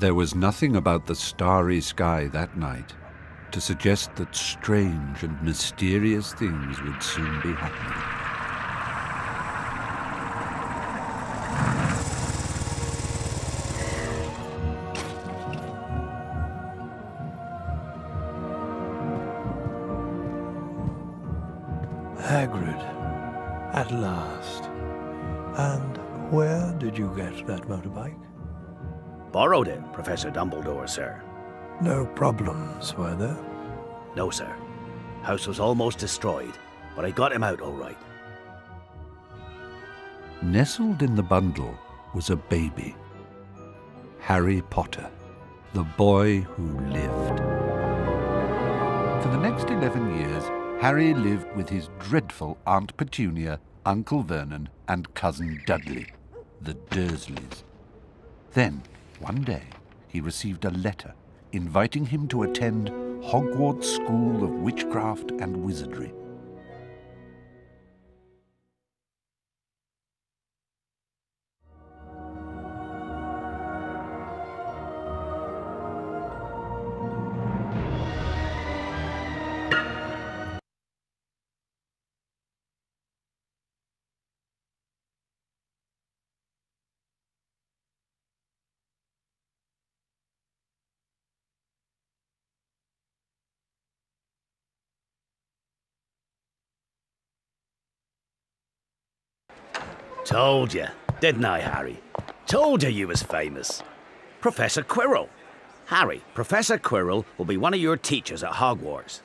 There was nothing about the starry sky that night to suggest that strange and mysterious things would soon be happening. It, Professor Dumbledore, sir. No problems, were there? No, sir. House was almost destroyed, but I got him out all right. Nestled in the bundle was a baby. Harry Potter, the boy who lived. For the next 11 years, Harry lived with his dreadful Aunt Petunia, Uncle Vernon, and Cousin Dudley, the Dursleys. Then, one day, he received a letter inviting him to attend Hogwarts School of Witchcraft and Wizardry. Told you, didn't I, Harry? Told you you was famous. Professor Quirrell. Harry, Professor Quirrell will be one of your teachers at Hogwarts.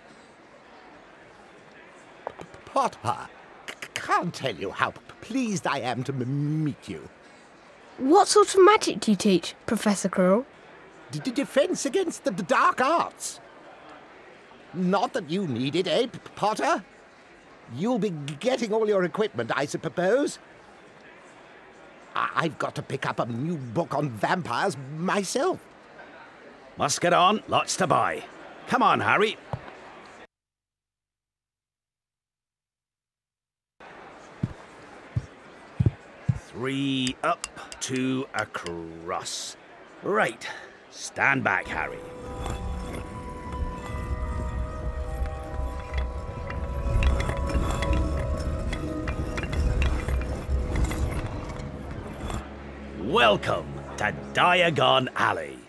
Potter, can't tell you how pleased I am to meet you. What sort of magic do you teach, Professor Quirrell? D defense against the dark arts. Not that you need it, eh, Potter? You'll be getting all your equipment, I suppose. I've got to pick up a new book on vampires myself. Must get on, lots to buy. Come on, Harry. Three up, two across. Right, stand back, Harry. Welcome to Diagon Alley.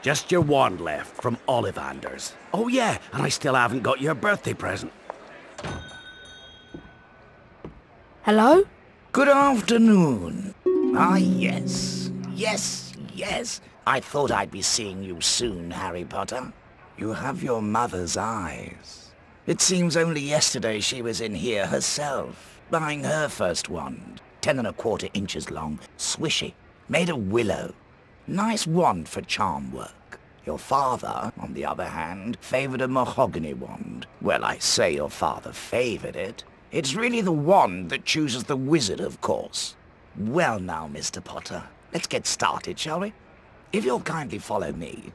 Just your wand left from Ollivanders. Oh yeah, and I still haven't got your birthday present. Hello? Good afternoon. Ah, yes. Yes, yes. I thought I'd be seeing you soon, Harry Potter. You have your mother's eyes. It seems only yesterday she was in here herself buying her first wand. Ten and a quarter inches long, swishy, made of willow. Nice wand for charm work. Your father, on the other hand, favoured a mahogany wand. Well, I say your father favoured it. It's really the wand that chooses the wizard, of course. Well now, Mr. Potter, let's get started, shall we? If you'll kindly follow me,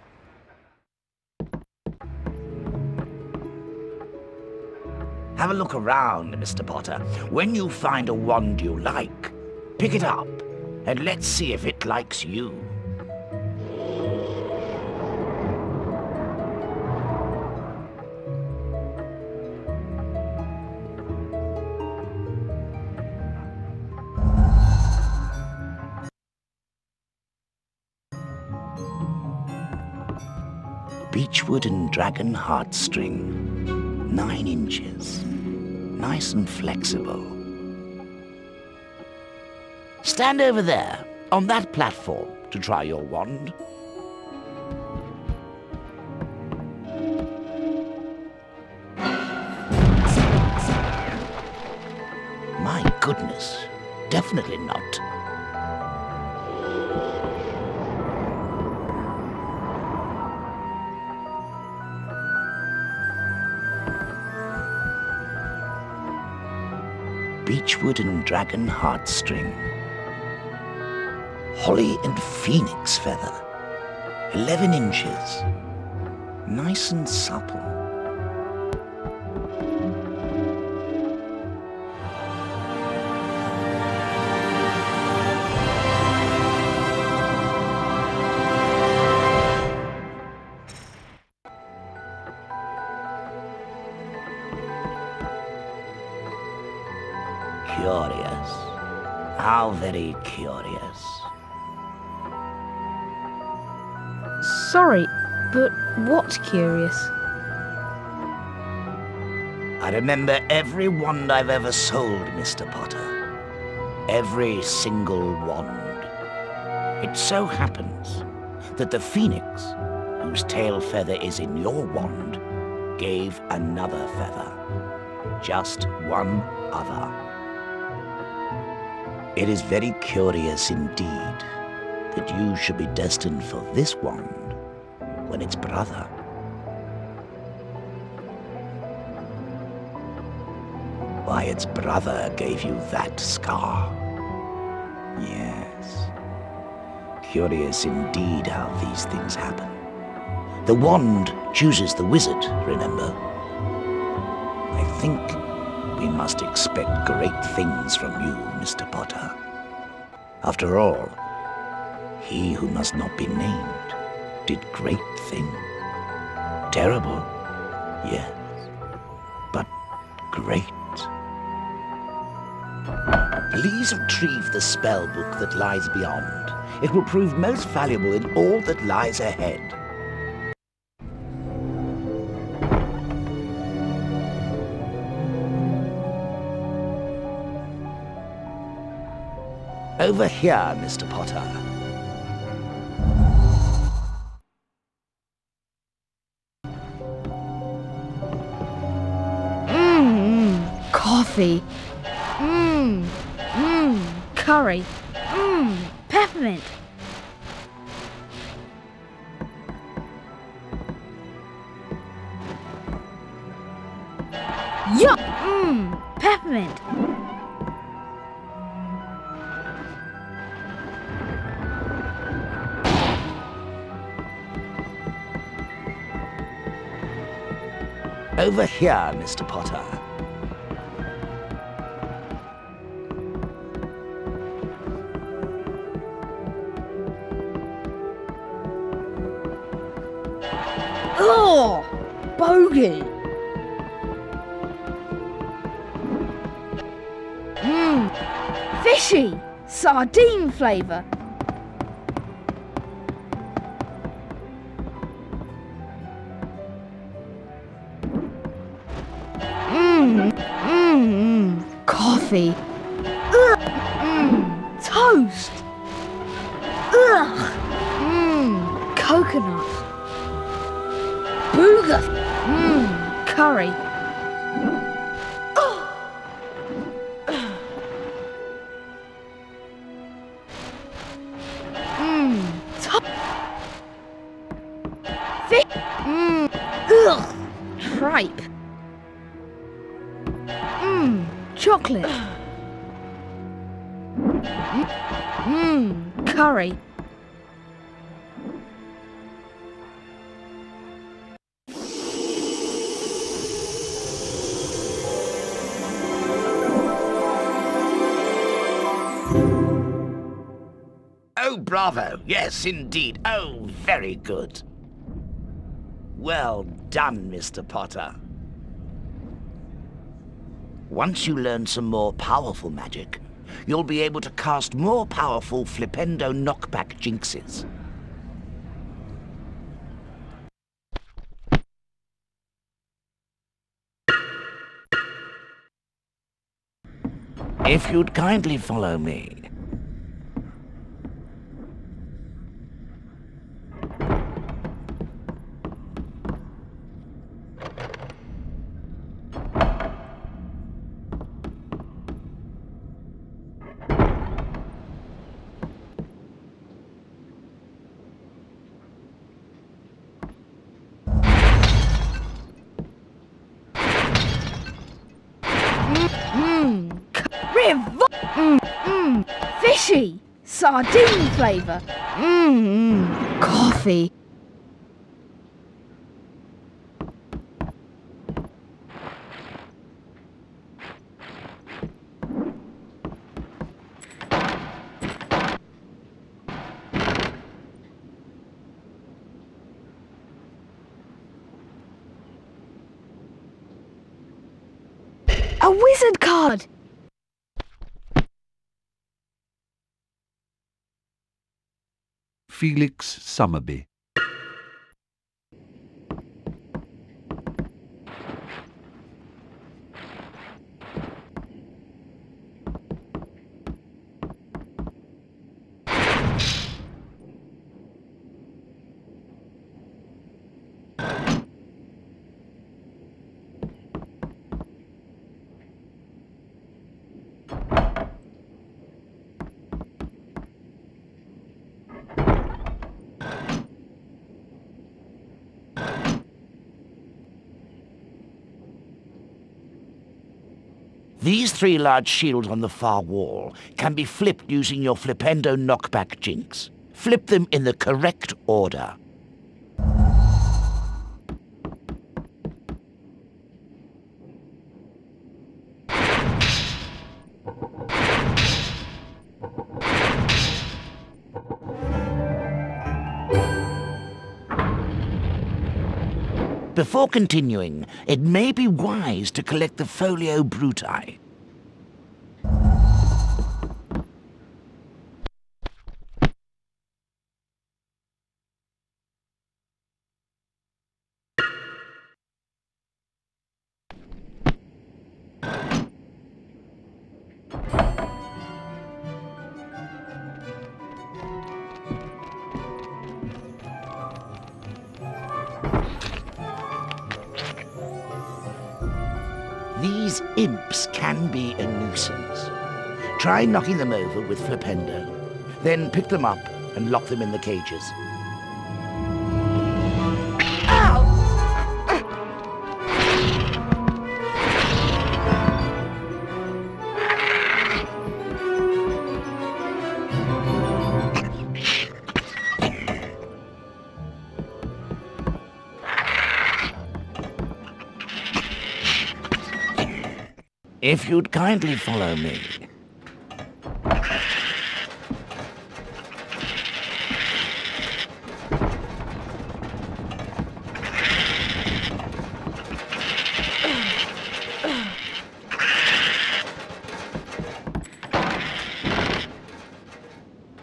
Have a look around, Mr. Potter. When you find a wand you like, pick it up, and let's see if it likes you. Beechwood and Dragon Heartstring nine inches. Nice and flexible. Stand over there, on that platform, to try your wand. My goodness, definitely not. Beechwood and dragon heartstring. Holly and phoenix feather, 11 inches, nice and supple. Curious. Sorry, but what curious? I remember every wand I've ever sold, Mr. Potter. Every single wand. It so happens that the phoenix, whose tail feather is in your wand, gave another feather. Just one other. It is very curious indeed that you should be destined for this wand when its brother Why, its brother gave you that scar. Yes. Curious indeed how these things happen. The wand chooses the wizard, remember? I think we must expect great things from you, Mr. Potter. After all, he who must not be named did great things. Terrible, yes, but great. Please retrieve the spell book that lies beyond. It will prove most valuable in all that lies ahead. Over here, Mr. Potter. Mmm, coffee. Mmm, mmm, curry. Mmm, peppermint. Yup! Mmm, peppermint. Over here, Mr. Potter. Oh, bogey. Mmm, fishy. Sardine flavour. Coffee. Yes, indeed. Oh, very good. Well done, Mr. Potter. Once you learn some more powerful magic, you'll be able to cast more powerful Flipendo knockback jinxes. If you'd kindly follow me. Sardine flavour. Mmm, mm, coffee. A wizard card! Felix Summerbee. These three large shields on the far wall can be flipped using your Flipendo knockback jinx. Flip them in the correct order. Before continuing, it may be wise to collect the Folio Bruti. Try knocking them over with Flipendo. Then pick them up and lock them in the cages. If you'd kindly follow me.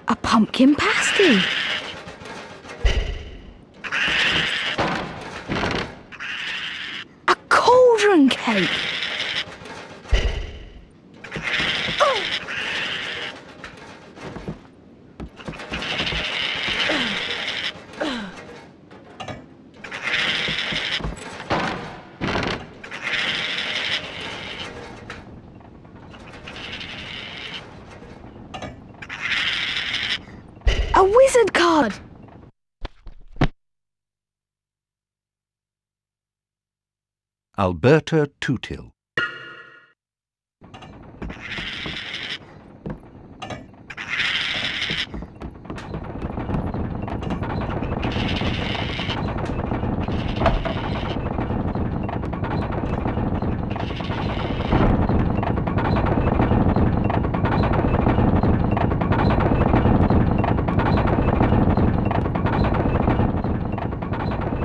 A pumpkin pasty. A cauldron cake. A wizard card. Alberta Toothill.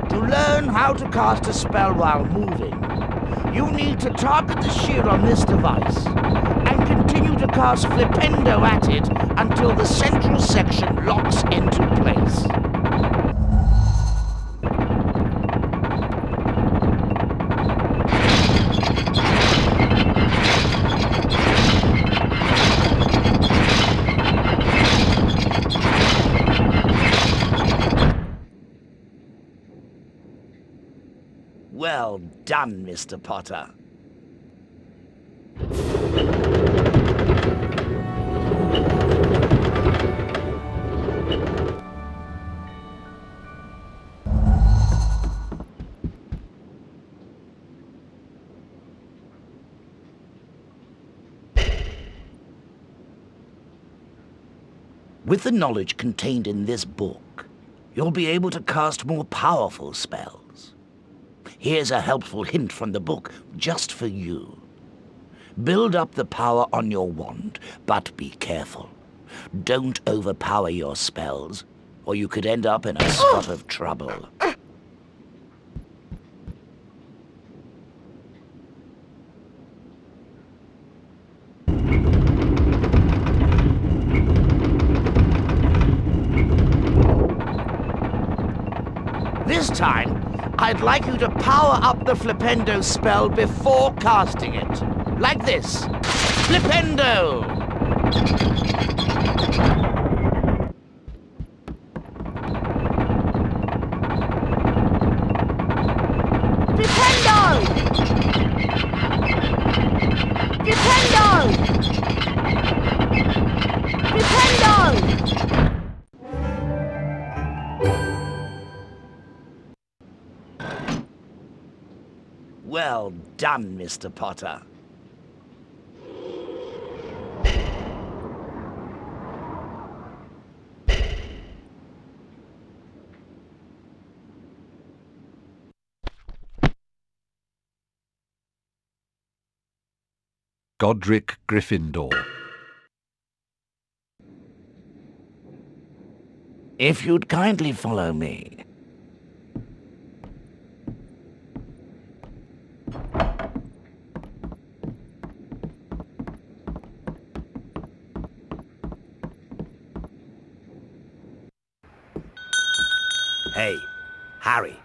To learn how to cast a spell while moving, you need to target the shield on this device and continue to cast Flipendo at it until the central section locks into place. Done, Mr. Potter. With the knowledge contained in this book, you'll be able to cast more powerful spells. Here's a helpful hint from the book just for you. Build up the power on your wand, but be careful. Don't overpower your spells, or you could end up in a spot of trouble. this time, I'd like you to power up the Flipendo spell before casting it. Like this. Flipendo! Done, Mr. Potter. Godric Gryffindor. If you'd kindly follow me. Hey, Harry.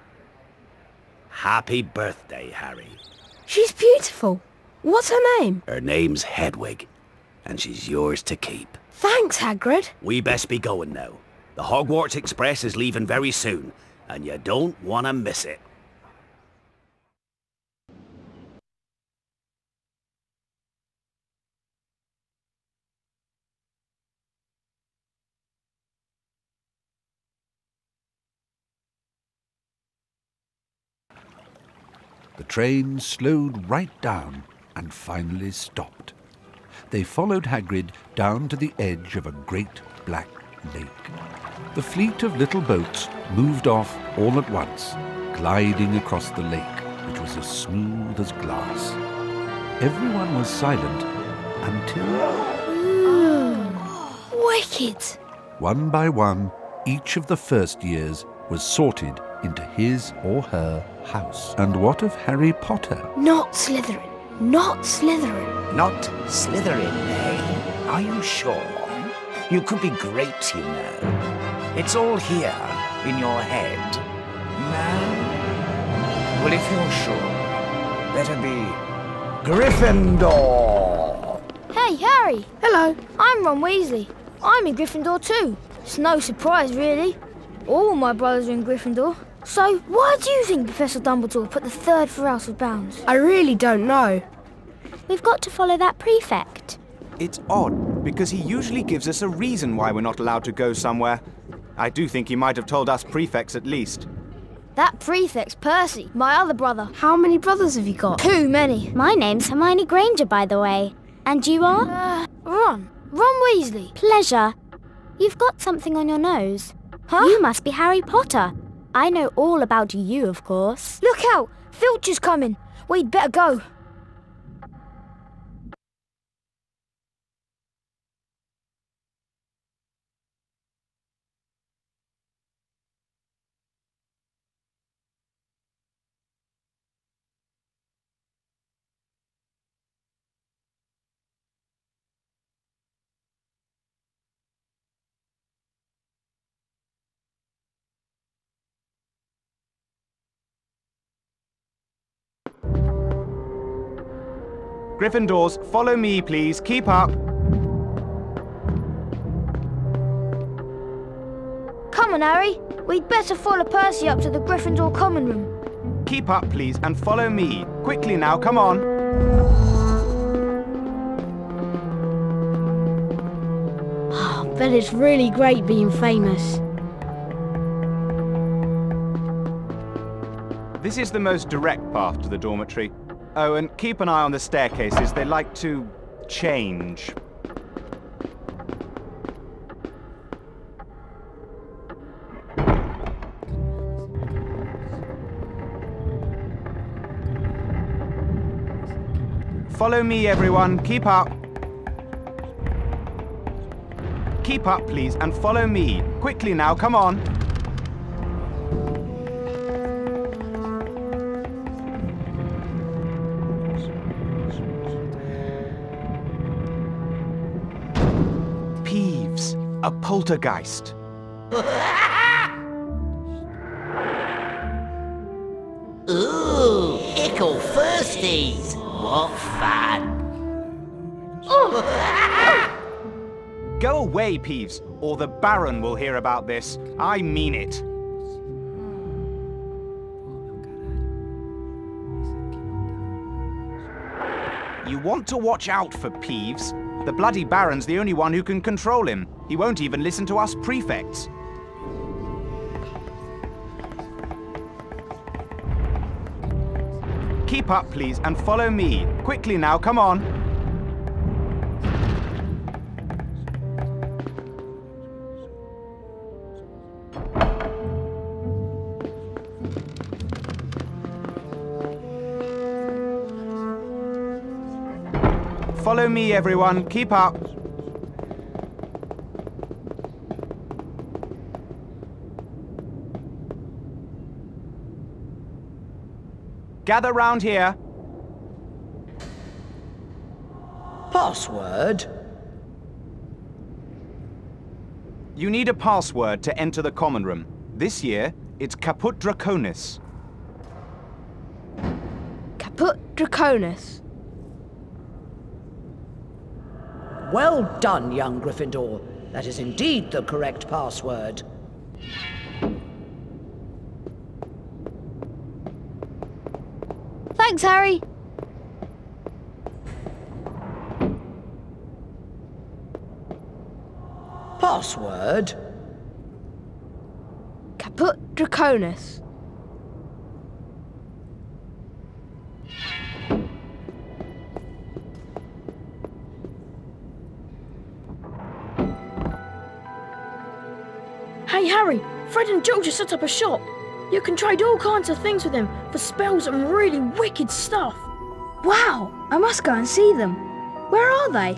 Happy birthday, Harry. She's beautiful. What's her name? Her name's Hedwig, and she's yours to keep. Thanks, Hagrid. We best be going now. The Hogwarts Express is leaving very soon, and you don't want to miss it. Train slowed right down and finally stopped. They followed Hagrid down to the edge of a great black lake. The fleet of little boats moved off all at once, gliding across the lake, which was as smooth as glass. Everyone was silent until, Wicked. one by one, each of the first years was sorted into his or her house. And what of Harry Potter? Not Slytherin. Not Slytherin. Not Slytherin, eh? Are you sure? You could be great, you know. It's all here, in your head. No? Well, if you're sure, better be Gryffindor. Hey, Harry! Hello. I'm Ron Weasley. I'm in Gryffindor too. It's no surprise, really. All my brothers are in Gryffindor. So, why do you think Professor Dumbledore put the third for out of Bounds? I really don't know. We've got to follow that prefect. It's odd, because he usually gives us a reason why we're not allowed to go somewhere. I do think he might have told us prefects at least. That prefect's Percy, my other brother. How many brothers have you got? Too many. My name's Hermione Granger, by the way. And you are? Uh, Ron. Ron Weasley. Pleasure. You've got something on your nose. Huh? You must be Harry Potter. I know all about you, of course. Look out! Filch's coming. We'd better go. Gryffindors, follow me, please. Keep up. Come on, Harry. We'd better follow Percy up to the Gryffindor common room. Keep up, please, and follow me. Quickly now, come on. Ah, Bet it's really great being famous. This is the most direct path to the dormitory. Oh, and keep an eye on the staircases. They like to change. Follow me, everyone. Keep up. Keep up, please, and follow me. Quickly now, come on. A poltergeist. Ooh, ickle firsties. What fun. Go away, Peeves, or the Baron will hear about this. I mean it. You want to watch out for Peeves. The bloody Baron's the only one who can control him. He won't even listen to us prefects. Keep up, please, and follow me. Quickly now, come on. Follow me, everyone. Keep up. Gather round here. Password? You need a password to enter the common room. This year, it's Caput Draconis. Caput Draconis. Well done, young Gryffindor. That is indeed the correct password. Thanks, Harry. Password? Caput Draconis. Hey Harry, Fred and George have set up a shop. You can trade all kinds of things with them for spells and really wicked stuff. Wow, I must go and see them. Where are they?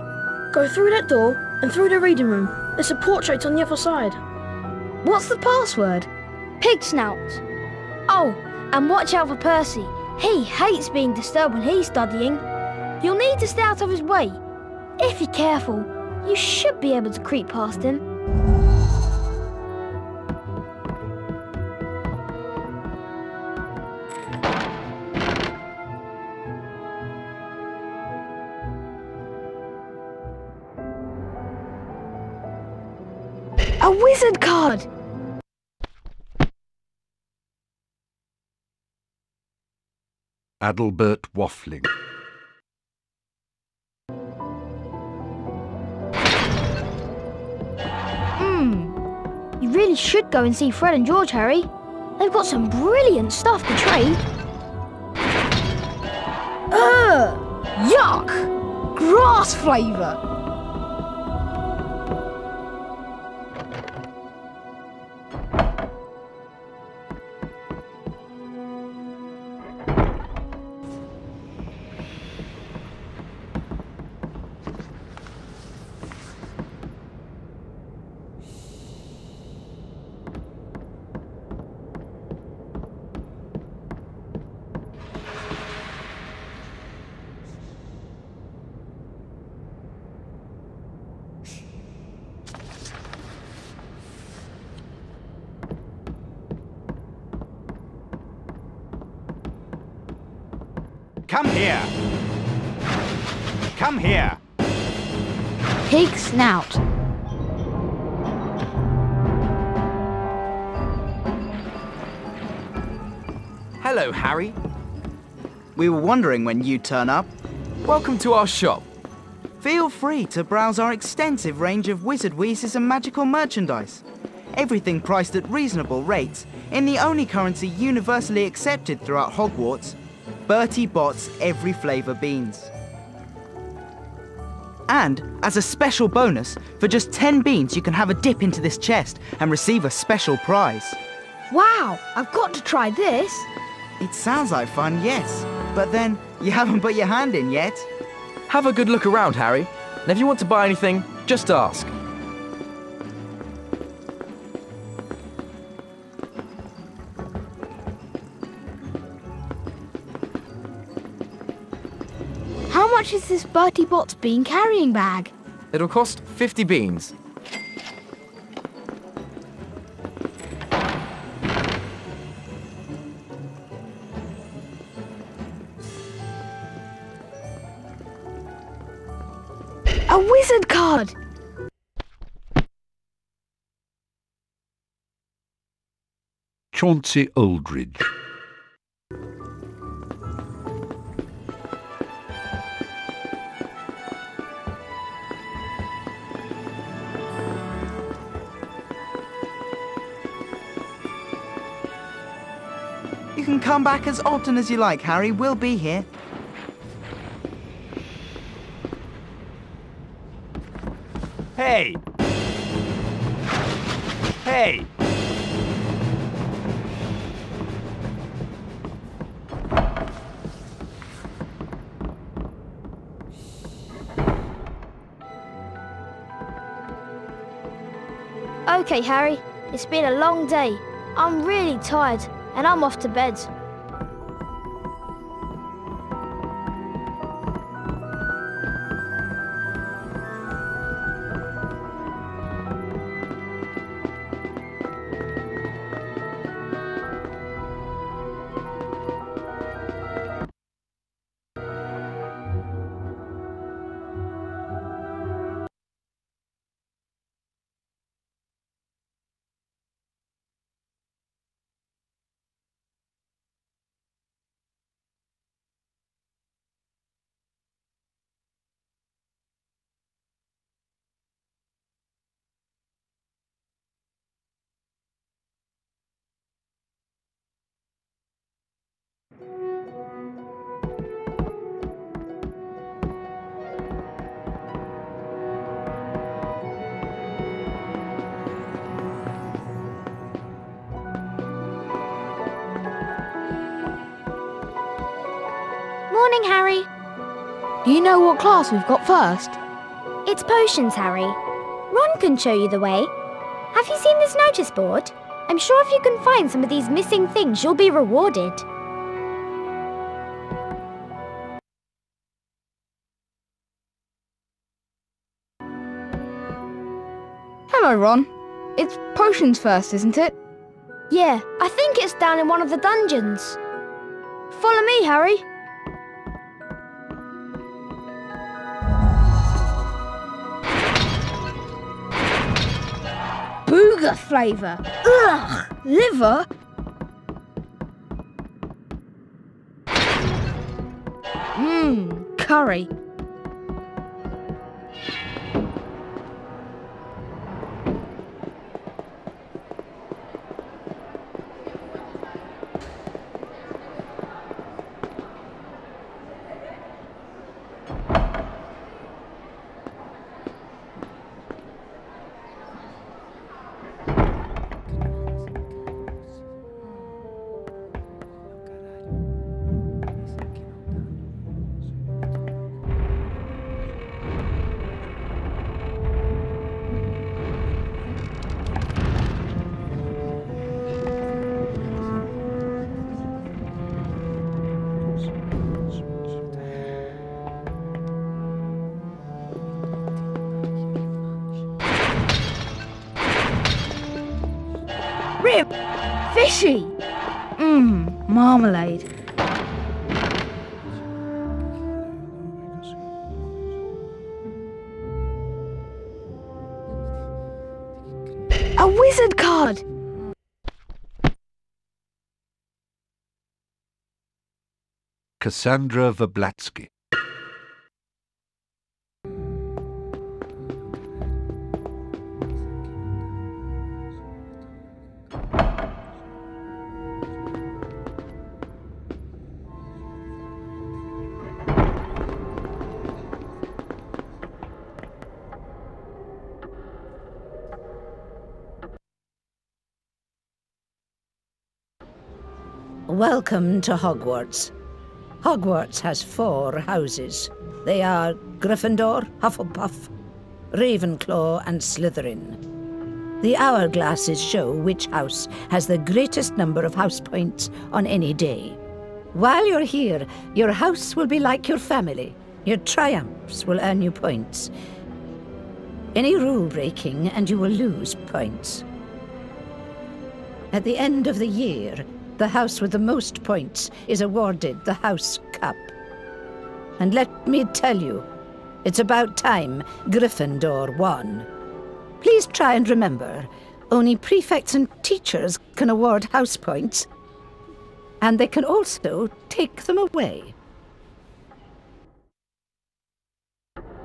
Go through that door and through the reading room. There's a portrait on the other side. What's the password? Pig snout. Oh, and watch out for Percy. He hates being disturbed when he's studying. You'll need to stay out of his way. If you're careful, you should be able to creep past him. Wizard card! Adalbert Waffling. Hmm. You really should go and see Fred and George, Harry. They've got some brilliant stuff to trade. Ugh! Yuck! Grass flavour! Here. Come here. Pig snout. Hello, Harry. We were wondering when you'd turn up. Welcome to our shop. Feel free to browse our extensive range of wizard wheezes and magical merchandise. Everything priced at reasonable rates in the only currency universally accepted throughout Hogwarts, Bertie Bott's every flavour beans. And as a special bonus, for just 10 beans you can have a dip into this chest and receive a special prize. Wow, I've got to try this. It sounds like fun, yes. But then, you haven't put your hand in yet. Have a good look around, Harry. And if you want to buy anything, just ask. is this Bertie Bott's bean carrying bag? It'll cost 50 beans. A wizard card! Chauncey Oldridge. Come back as often as you like, Harry. We'll be here. Hey! Hey! Okay, Harry. It's been a long day. I'm really tired, and I'm off to bed. Know what class we've got first? It's potions, Harry. Ron can show you the way. Have you seen this notice board? I'm sure if you can find some of these missing things, you'll be rewarded. Hello, Ron. It's potions first, isn't it? Yeah, I think it's down in one of the dungeons. Follow me, Harry. Booger flavour. Ugh! Liver? Mmm, curry. Cassandra Vablatsky. Welcome to Hogwarts. Hogwarts has four houses. They are Gryffindor, Hufflepuff, Ravenclaw, and Slytherin. The hourglasses show which house has the greatest number of house points on any day. While you're here, your house will be like your family. Your triumphs will earn you points. Any rule breaking, and you will lose points. At the end of the year, the house with the most points is awarded the House Cup. And let me tell you, It's about time Gryffindor won. Please try and remember, only prefects and teachers can award house points. And they can also take them away.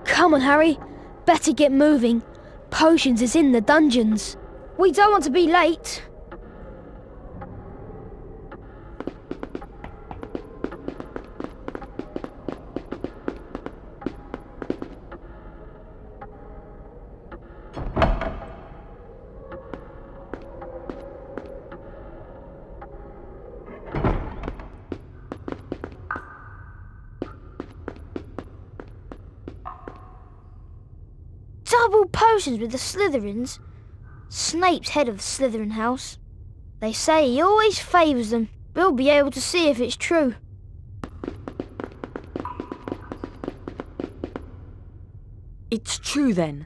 Come on, Harry. Better get moving. Potions is in the dungeons. We don't want to be late. Potions with the Slytherins. Snape's head of the Slytherin house. They say he always favours them. We'll be able to see if it's true. It's true then.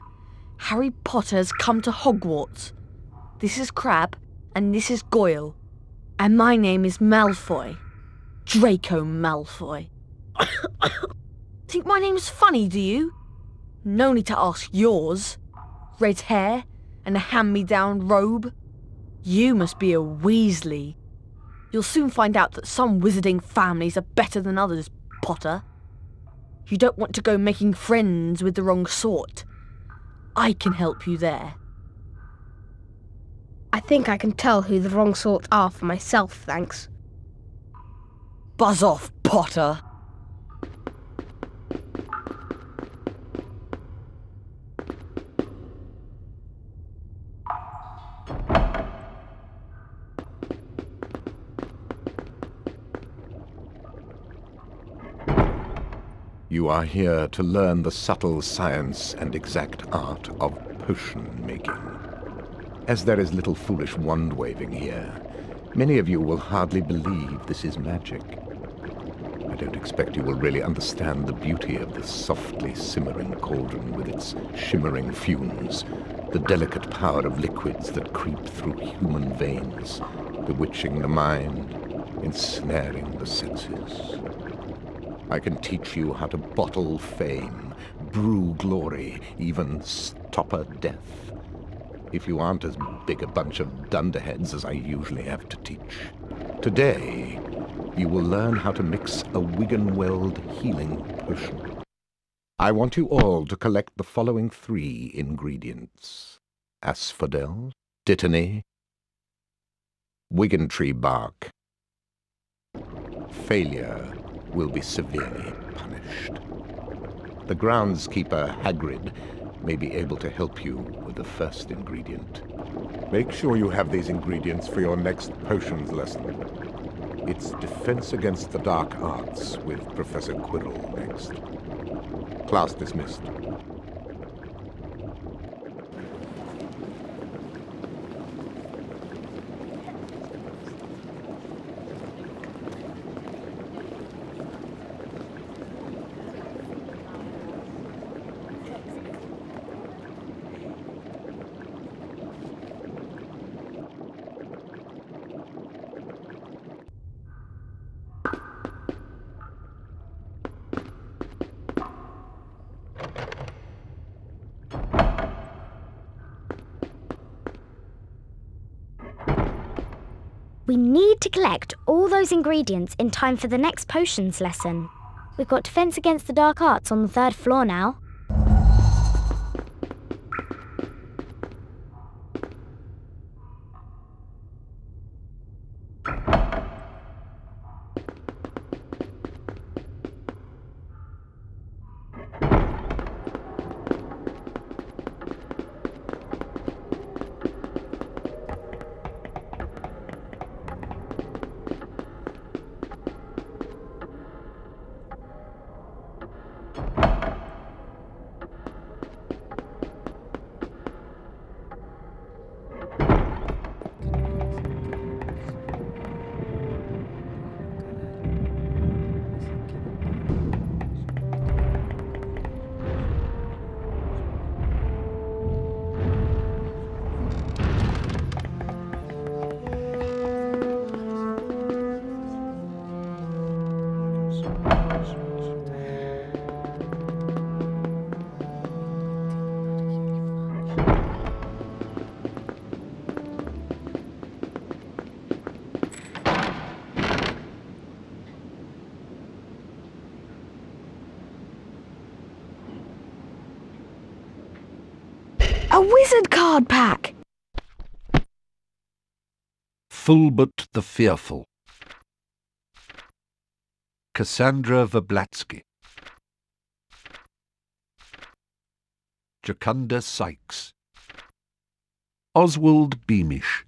Harry Potter's come to Hogwarts. This is Crabbe, and this is Goyle. And my name is Malfoy. Draco Malfoy. Think my name's funny, do you? No need to ask yours. Red hair and a hand-me-down robe. You must be a Weasley. You'll soon find out that some wizarding families are better than others, Potter. You don't want to go making friends with the wrong sort. I can help you there. I think I can tell who the wrong sort are for myself, thanks. Buzz off, Potter. You are here to learn the subtle science and exact art of potion making. As there is little foolish wand-waving here, many of you will hardly believe this is magic. I don't expect you will really understand the beauty of this softly simmering cauldron with its shimmering fumes, the delicate power of liquids that creep through human veins, bewitching the mind, ensnaring the senses. I can teach you how to bottle fame, brew glory, even stopper death. If you aren't as big a bunch of dunderheads as I usually have to teach. Today, you will learn how to mix a Wiggenweld healing potion. I want you all to collect the following three ingredients. Asphodel, dittany, Wiggentree bark. Failure will be severely punished. The groundskeeper, Hagrid, may be able to help you with the first ingredient. Make sure you have these ingredients for your next potions lesson. It's Defense Against the Dark Arts with Professor Quirrell next. Class dismissed. We need to collect all those ingredients in time for the next potions lesson. We've got Defense Against the Dark Arts on the third floor now. Fulbert the Fearful. Cassandra Vablatsky. Jocunda Sykes. Oswald Beamish.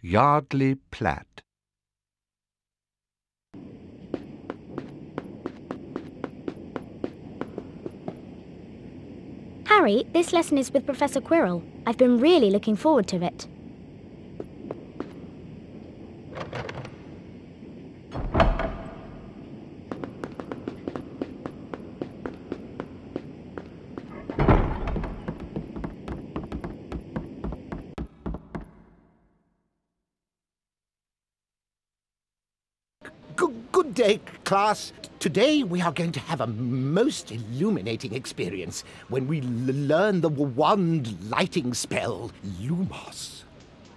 Yardley Platt. Harry, this lesson is with Professor Quirrell. I've been really looking forward to it. Good, good day, class. Today we are going to have a most illuminating experience when we learn the wand lighting spell, Lumos.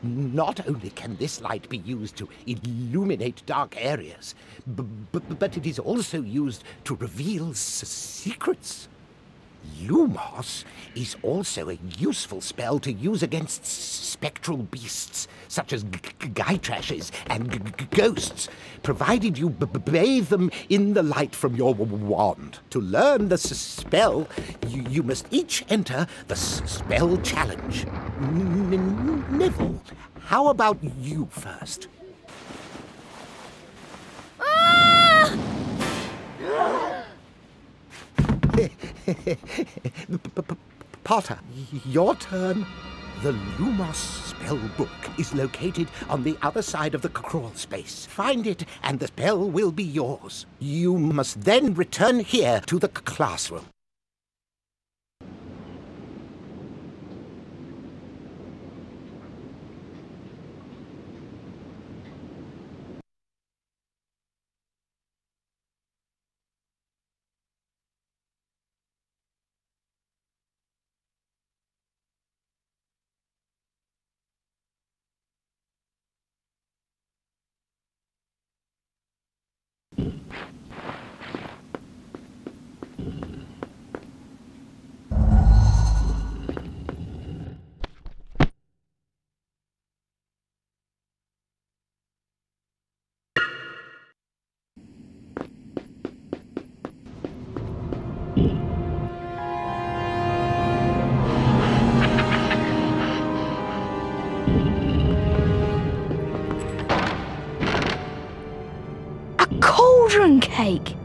Not only can this light be used to illuminate dark areas, but it is also used to reveal secrets. Lumos is also a useful spell to use against spectral beasts, such as g- g- Gytrashes and ghosts, provided you bathe them in the light from your wand. To learn the spell, you, you must each enter the spell challenge. N- Neville, how about you first? P- ah! Potter, your turn. The Lumos spell book is located on the other side of the crawl space. Find it, and the spell will be yours. You must then return here to the classroom. Cauldron cake!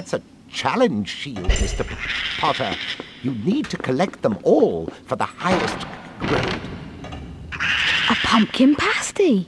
That's a challenge shield, Mr. Potter. You need to collect them all for the highest grade. A pumpkin pasty!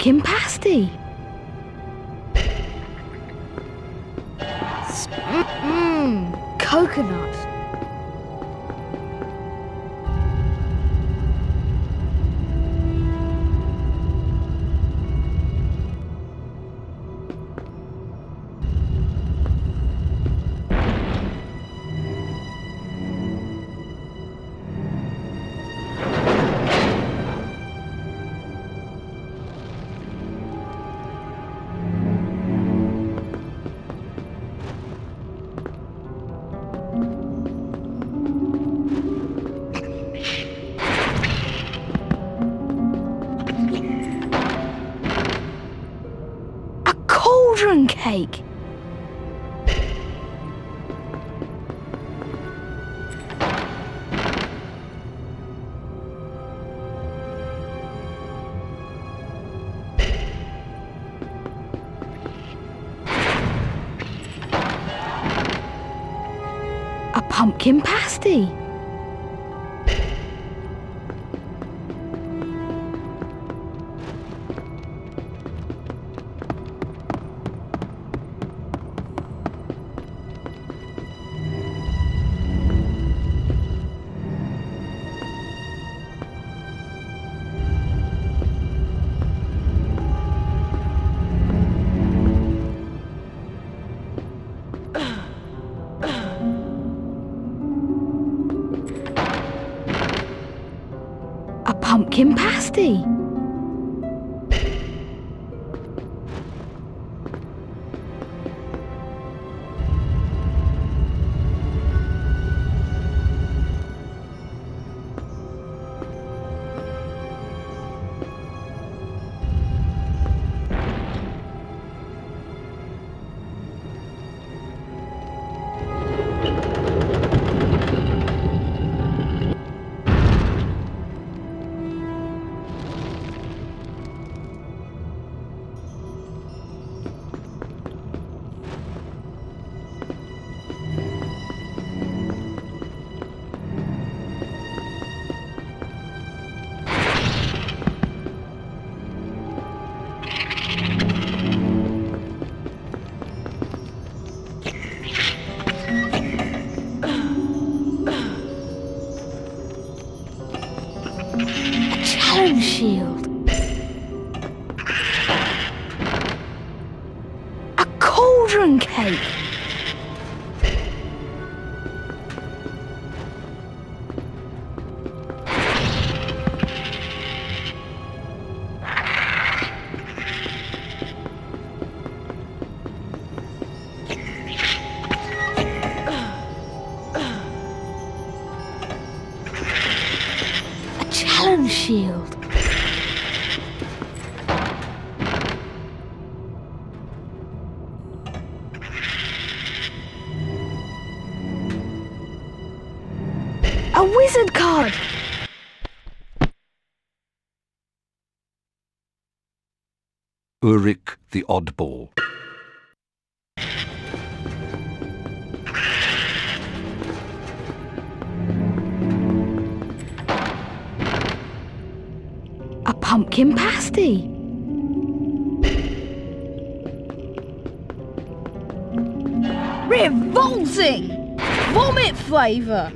Pumpkin pasty. Mmm, coconut. Pumpkin pasty. Pasty. Uric the Oddball. A pumpkin pasty. Revolting! Vomit flavour!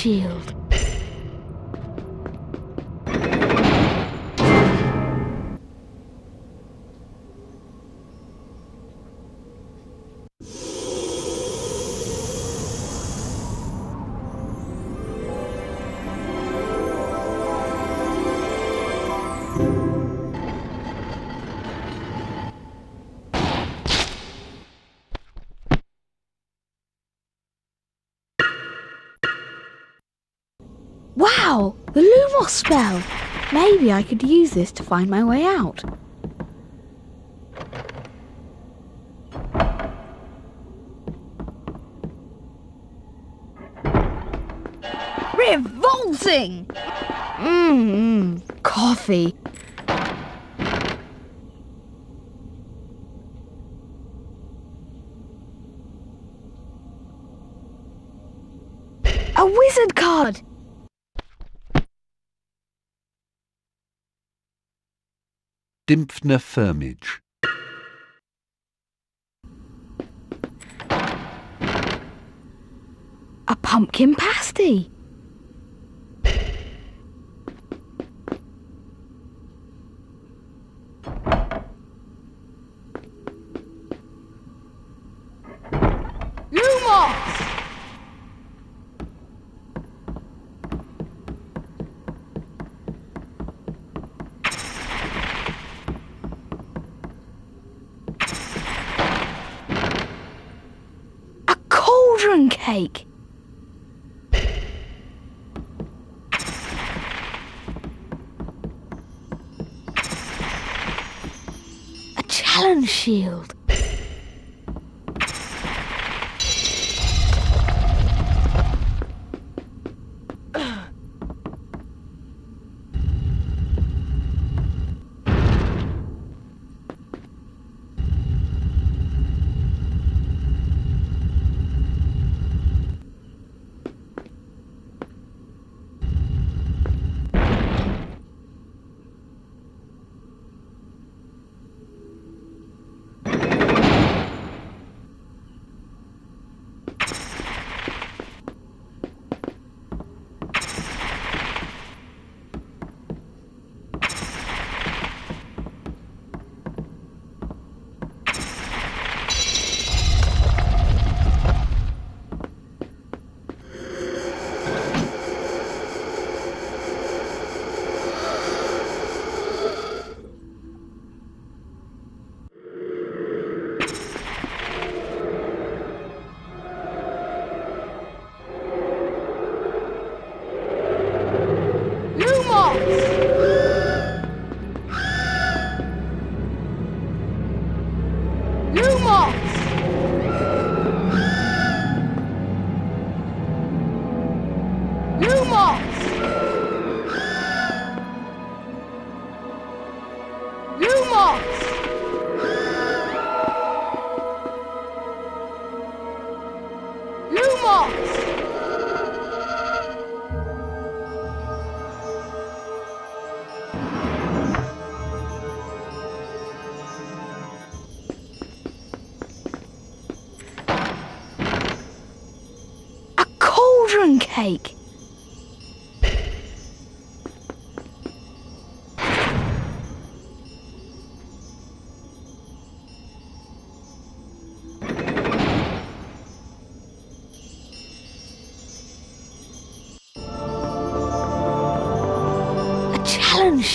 Shield. Wow, the Lumos spell. Maybe I could use this to find my way out. Revolting! Mmm, coffee. A wizard card! Dymphna Furmage. A pumpkin pasty.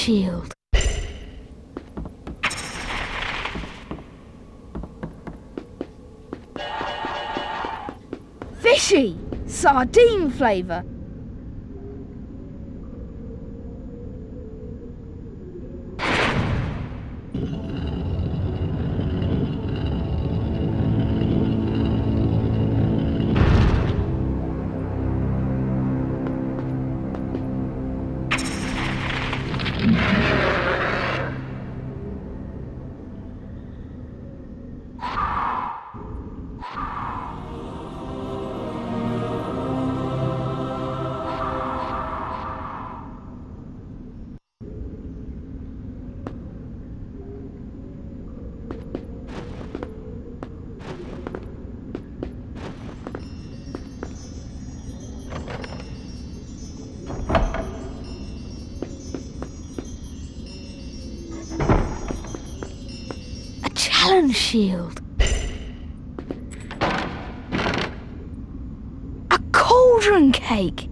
Shield. Fishy! Sardine flavour. Cake.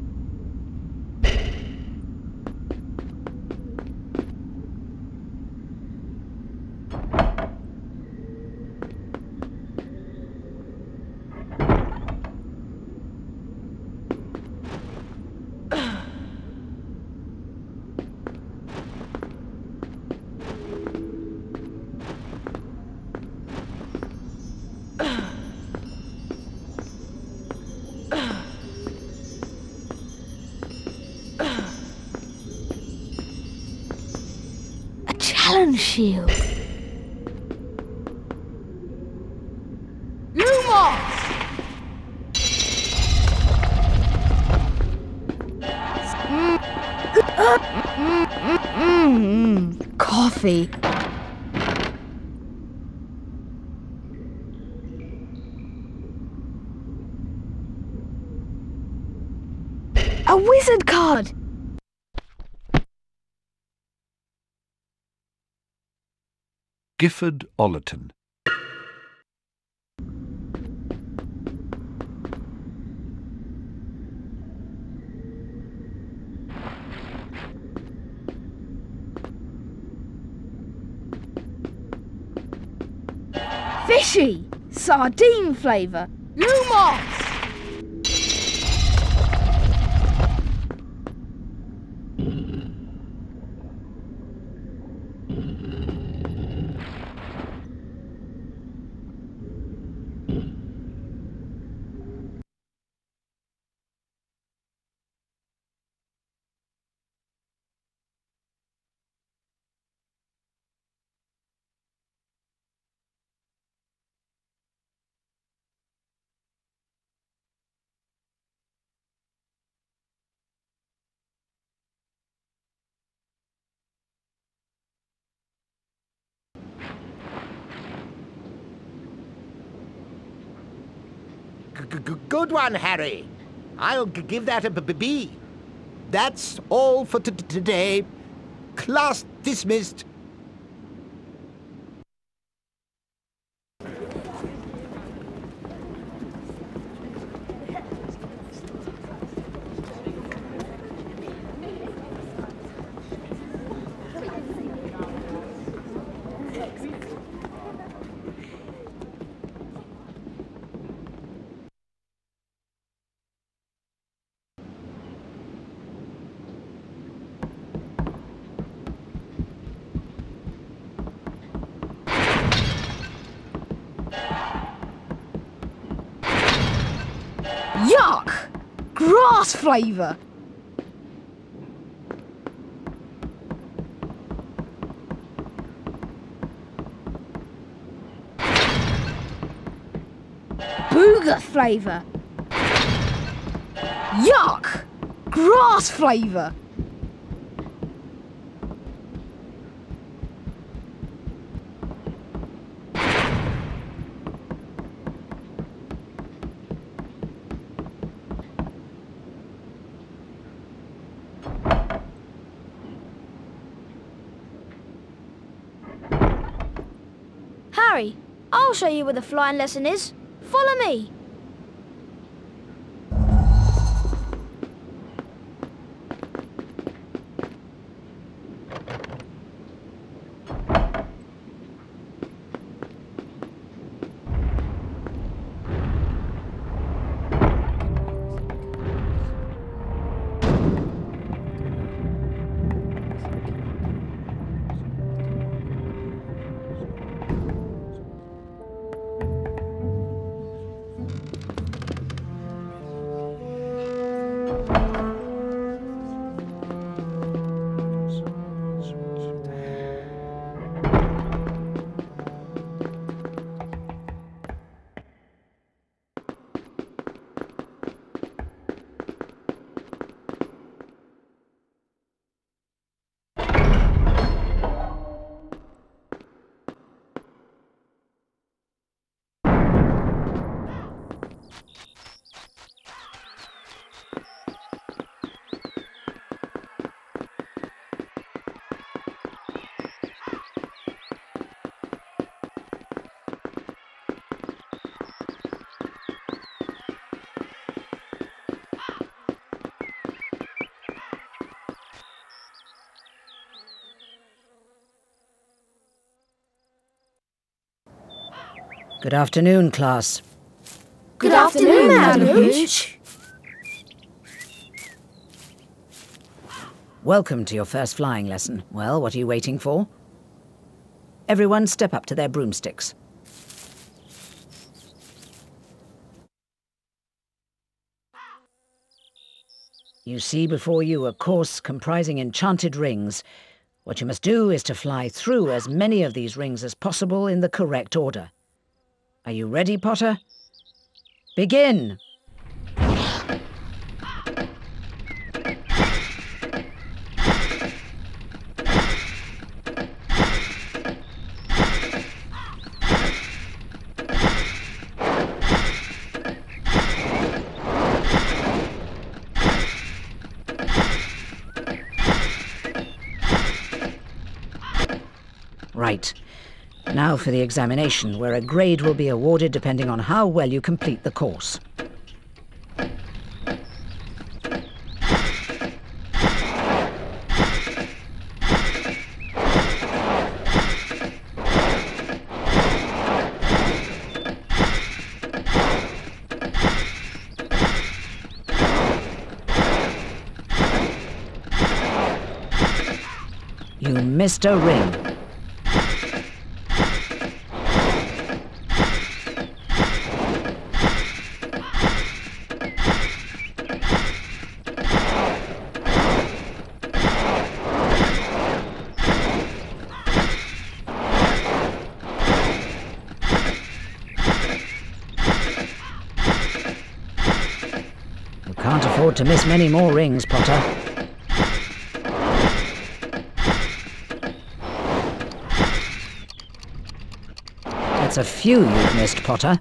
A shield. Lumos! Mm. Mm, mm, mm, coffee. A wizard card. Gifford Ollerton. Fishy! Sardine flavour! Lumos! Good one, Harry. I'll give that a b- b-. That's all for today. Class dismissed. Yuck! Flavour! Booger flavour! Yuck! Grass flavour! Harry, I'll show you where the flying lesson is. Follow me. Good afternoon, class. Good, afternoon, Madam Hooch. Welcome to your first flying lesson. Well, what are you waiting for? Everyone step up to their broomsticks. You see before you a course comprising enchanted rings. What you must do is to fly through as many of these rings as possible in the correct order. Are you ready, Potter? Begin! Right. Now for the examination, where a grade will be awarded depending on how well you complete the course. You missed a ring. You can't afford to miss many more rings, Potter. That's a few you've missed, Potter.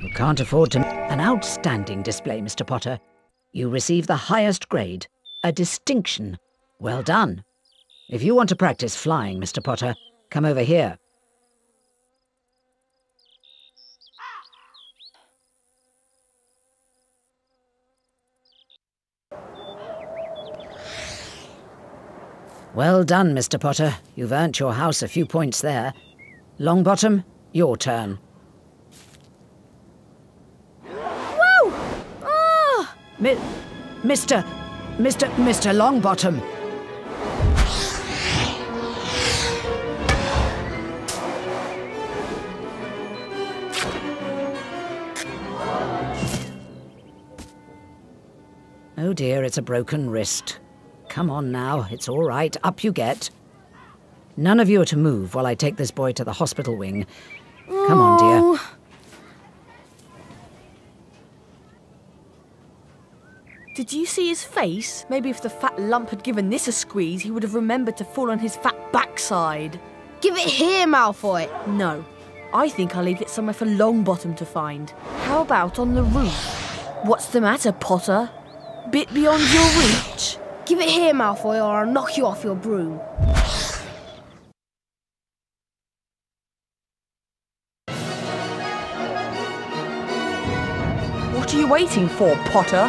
You can't afford to... An outstanding display, Mr. Potter. You receive the highest grade, a distinction. Well done. If you want to practice flying, Mr. Potter, come over here. Well done, Mr. Potter. You've earned your house a few points there. Longbottom, your turn. Whoa! Ah! Mi- Mr. Mr. Mr. Longbottom. Oh dear, it's a broken wrist. Come on now, it's all right. Up you get. None of you are to move while I take this boy to the hospital wing. Come on, dear. Oh. Did you see his face? Maybe if the fat lump had given this a squeeze, he would have remembered to fall on his fat backside. Give it here, Malfoy. No. I think I'll leave it somewhere for Longbottom to find. How about on the roof? What's the matter, Potter? Bit beyond your reach? Give it here, Malfoy, or I'll knock you off your broom. What are you waiting for, Potter?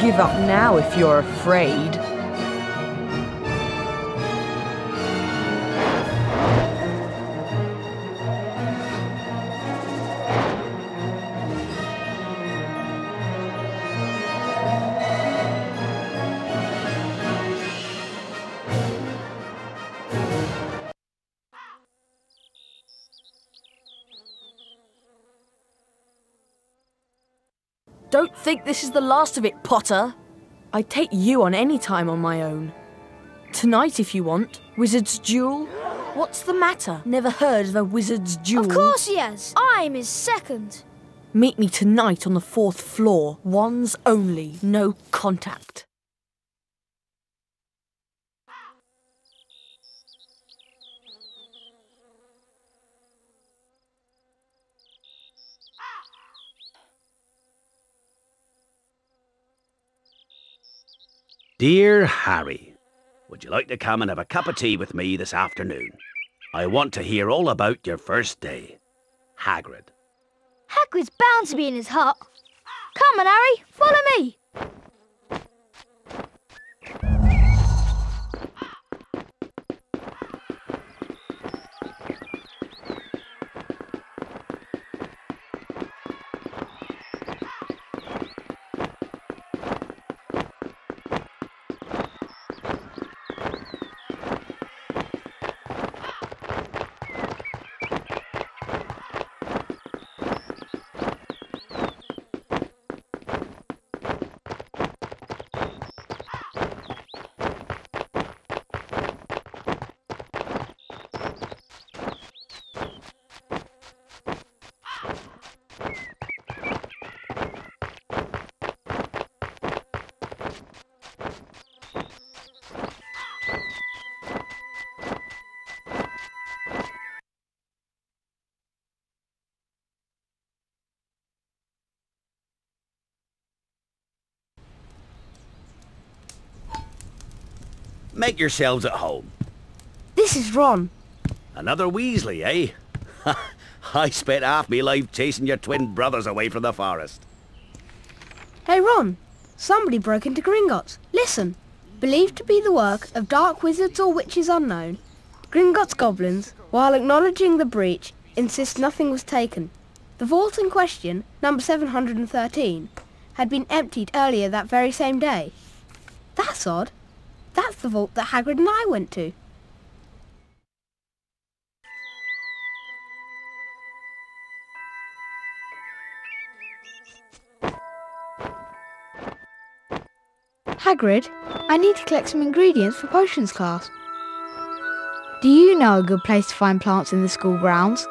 Give up now if you're afraid. Think this is the last of it, Potter. I'd take you on any time on my own. Tonight, if you want. Wizard's Duel? What's the matter? Never heard of a Wizard's Duel? Of course he has. I'm his second. Meet me tonight on the fourth floor. Ones only. No contact. Dear Harry, would you like to come and have a cup of tea with me this afternoon? I want to hear all about your first day. Hagrid. Hagrid's bound to be in his hut. Come on, Harry, follow me. Make yourselves at home. This is Ron. Another Weasley, eh? I spent half my life chasing your twin brothers away from the forest. Hey, Ron. Somebody broke into Gringotts. Listen. Believed to be the work of dark wizards or witches unknown, Gringotts goblins, while acknowledging the breach, insist nothing was taken. The vault in question, number 713, had been emptied earlier that very same day. That's odd. The vault that Hagrid and I went to. Hagrid, I need to collect some ingredients for potions class. Do you know a good place to find plants in the school grounds?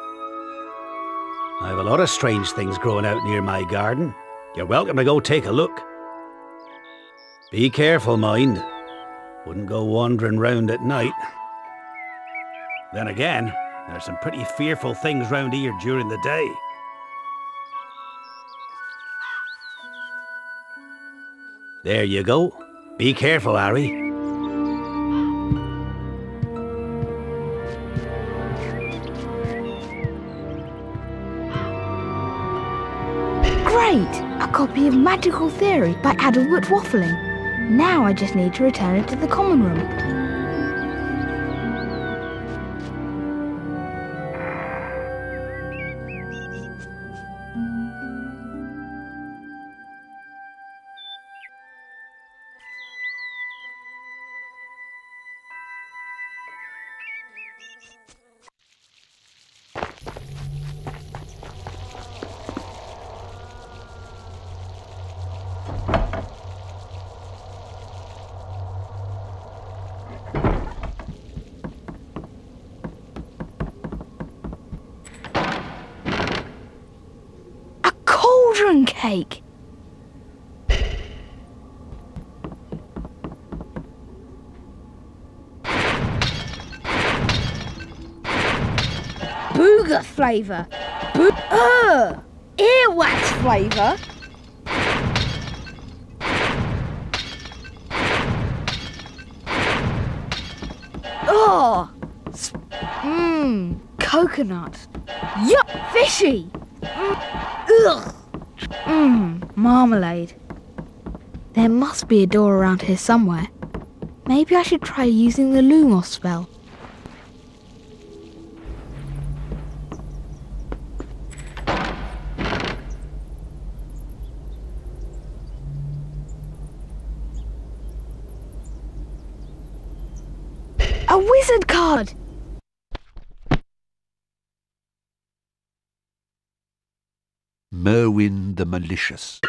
I have a lot of strange things growing out near my garden. You're welcome to go take a look. Be careful, mind. Wouldn't go wandering round at night. Then again, there's some pretty fearful things round here during the day. There you go. Be careful, Harry. Great! A copy of Magical Theory by Adelbert Waffling. Now I just need to return it to the common room. Flavour. Ugh! Earwax flavour. Oh! Mmm, coconut. Yuck! Fishy! Ugh! Mmm, marmalade. There must be a door around here somewhere. Maybe I should try using the Lumos spell. The Malicious.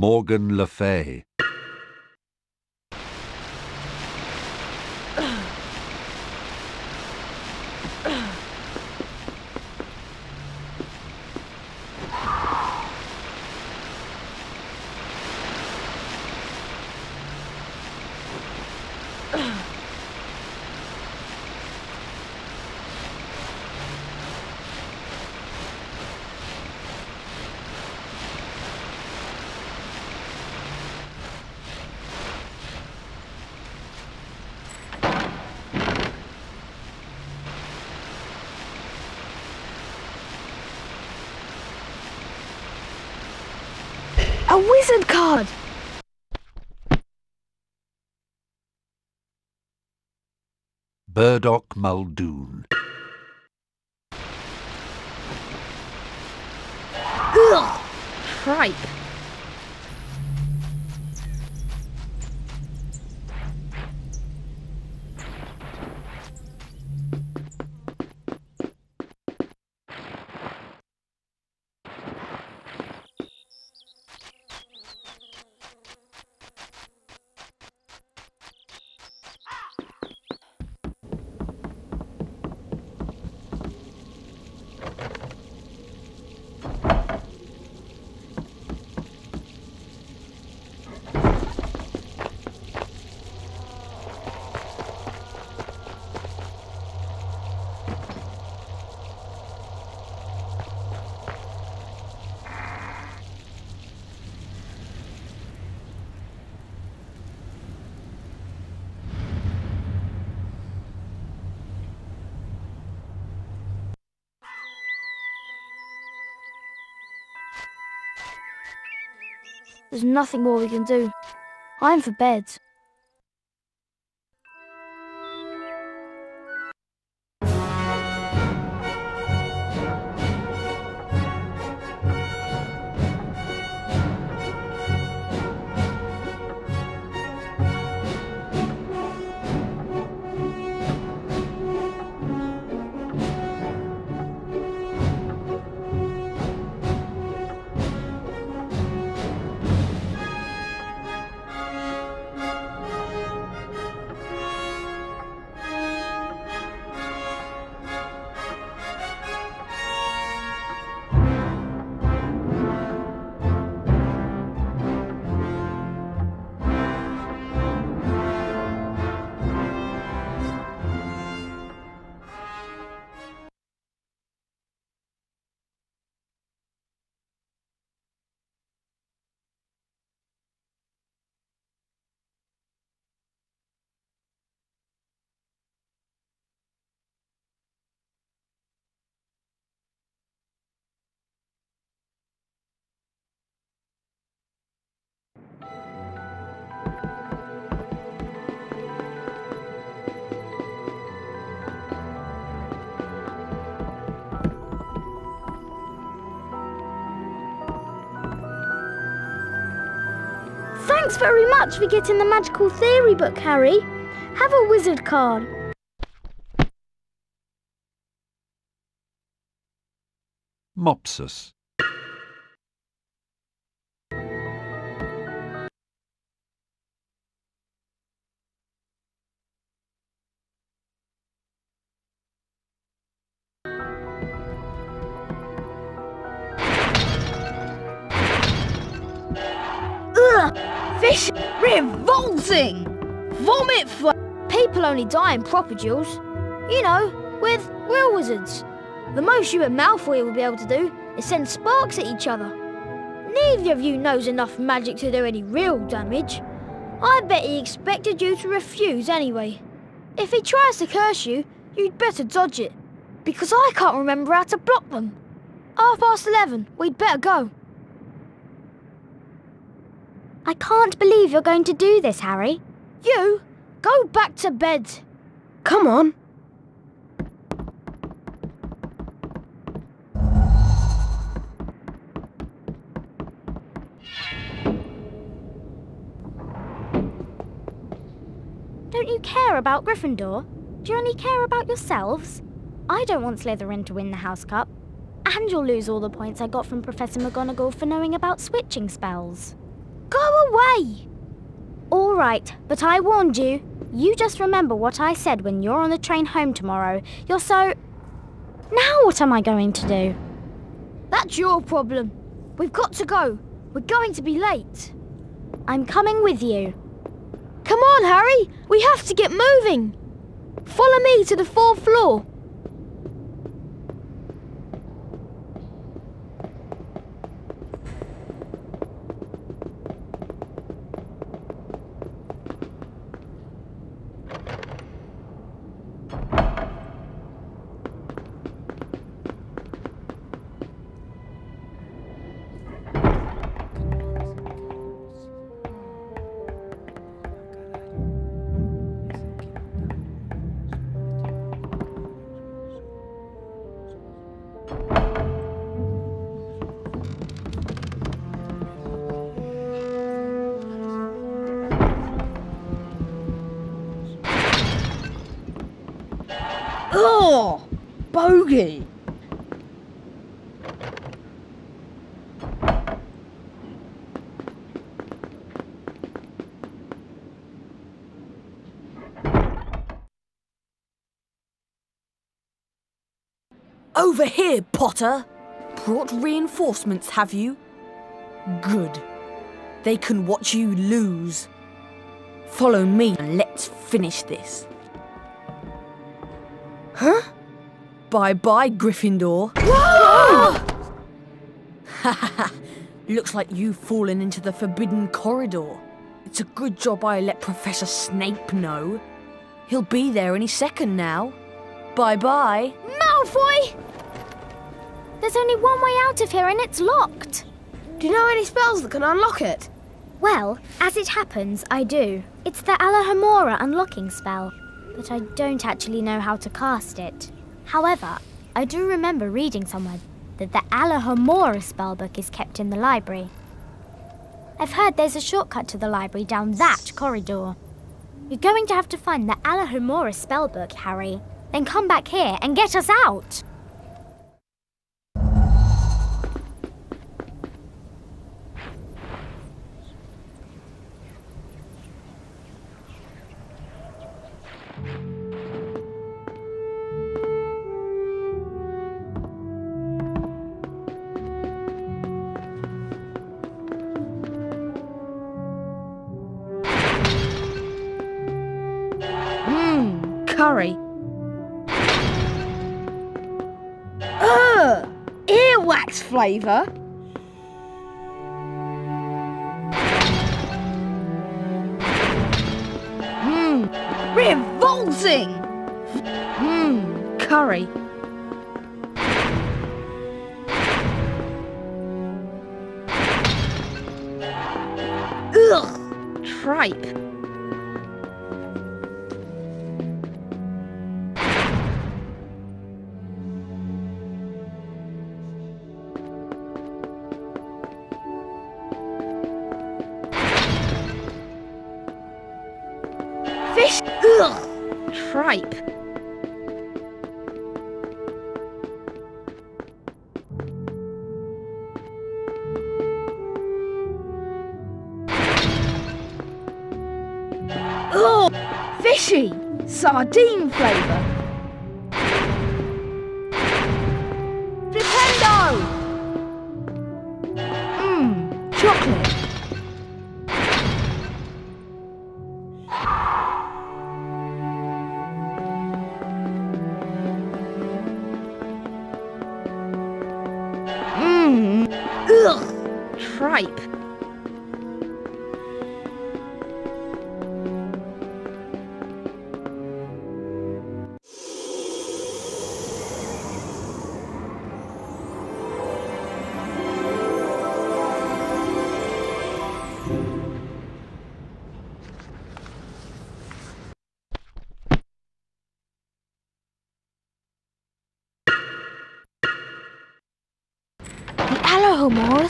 Morgan Le Fay. A wizard card! Burdock Muldoon. Ugh! Tripe. There's nothing more we can do. I'm for bed. Thanks very much for getting the magical theory book, Harry. Have a wizard card. Mopsus. Vomit for... People only die in proper duels. You know, with real wizards. The most you and Malfoy will be able to do is send sparks at each other. Neither of you knows enough magic to do any real damage. I bet he expected you to refuse anyway. If he tries to curse you, you'd better dodge it. Because I can't remember how to block them. Half past eleven, we'd better go. I can't believe you're going to do this, Harry. You? Go back to bed. Come on. Don't you care about Gryffindor? Do you only care about yourselves? I don't want Slytherin to win the House Cup. And you'll lose all the points I got from Professor McGonagall for knowing about switching spells. Go away! All right, but I warned you. You just remember what I said when you're on the train home tomorrow. You're so... Now what am I going to do? That's your problem. We've got to go. We're going to be late. I'm coming with you. Come on, Harry. We have to get moving. Follow me to the fourth floor. Over here, Potter. Brought reinforcements, have you? Good. They can watch you lose. Follow me and let's finish this. Huh? Bye bye, Gryffindor. Whoa! Looks like you've fallen into the forbidden corridor. It's a good job I let Professor Snape know. He'll be there any second now. Bye bye. Malfoy! There's only one way out of here and it's locked. Do you know any spells that can unlock it? Well, as it happens, I do. It's the Alohomora unlocking spell, but I don't actually know how to cast it. However, I do remember reading somewhere that the Alohomora spellbook is kept in the library. I've heard there's a shortcut to the library down that corridor. You're going to have to find the Alohomora spellbook, Harry. Then come back here and get us out. Flavour? Mmm, revolting! Mmm, curry. Ugh, tripe.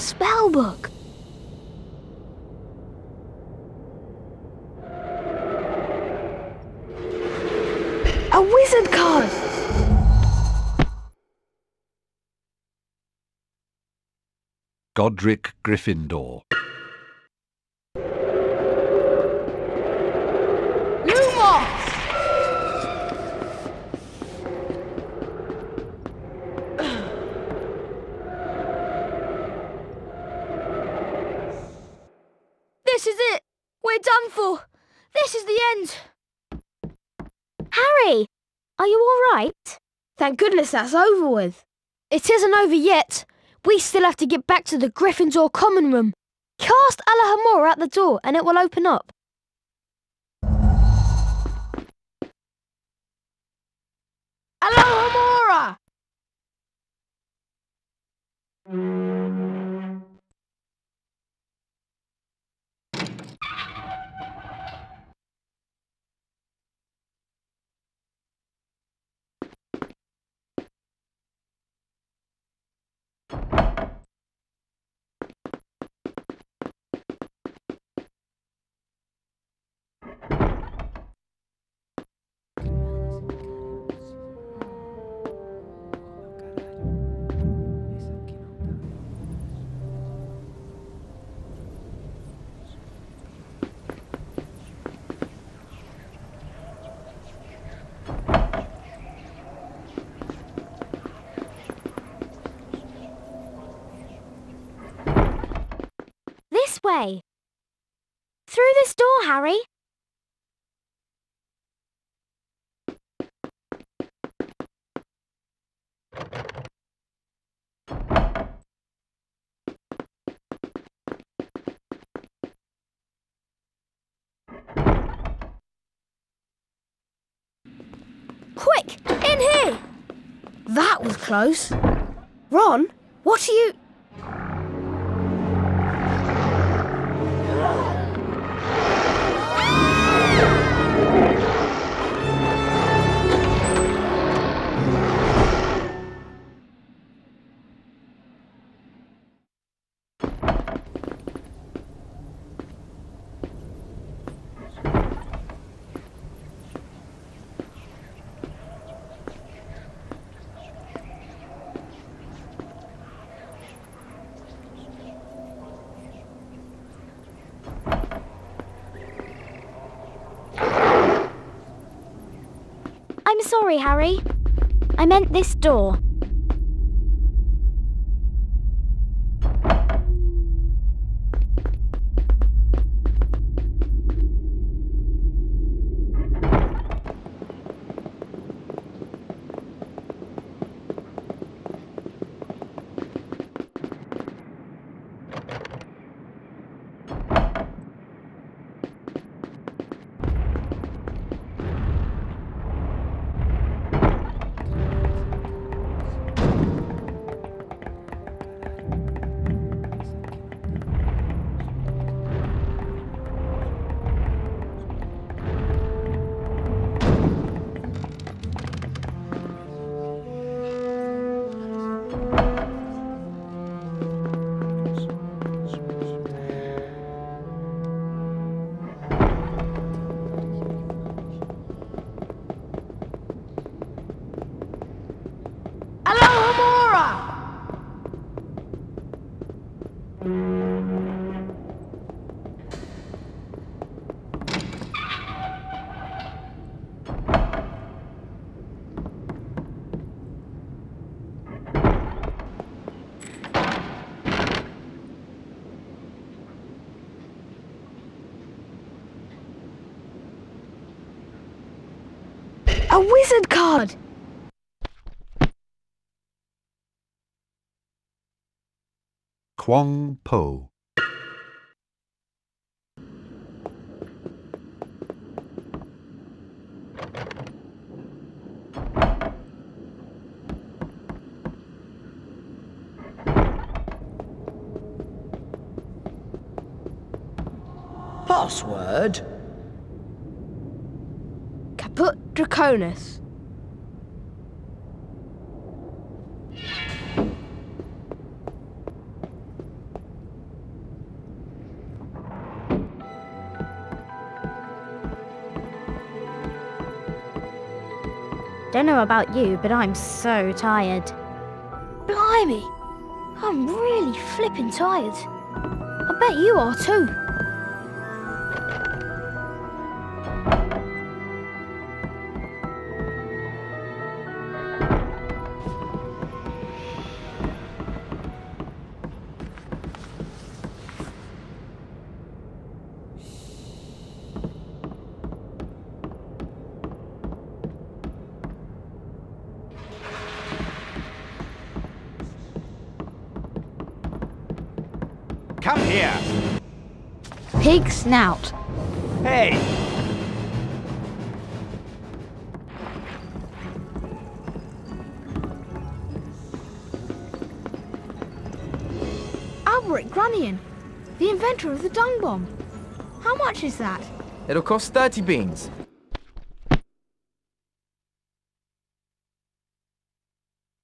Alohomora spellbook. A wizard card! Godric Gryffindor. Lumos! This is it. We're done for. This is the end. Harry, are you all right? Goodness that's over with. It isn't over yet. We still have to get back to the Gryffindor common room. Cast Alohomora at the door and it will open up. Way. Through this door, Harry. Quick, in here! That was close. Ron, what are you... sorry, Harry. I meant this door. Quong Po. Password? Caput Draconis. I don't know about you, but I'm so tired. Blimey, I'm really flipping tired. I bet you are too. Pig snout. Hey! Alberic Grunnion, the inventor of the dung bomb. How much is that? It'll cost 30 beans.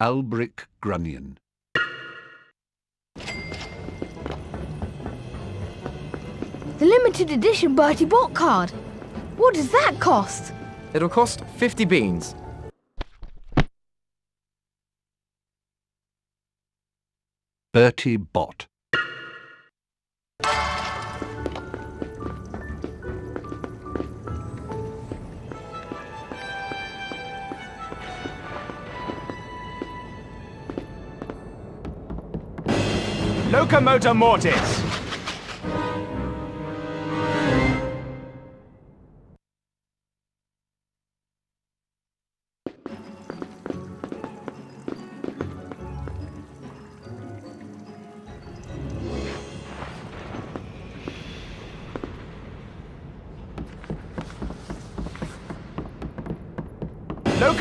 Alberic Grunnion. Limited edition Bertie Bott card. What does that cost? It'll cost 50 beans. Bertie Bott. Locomotor Mortis.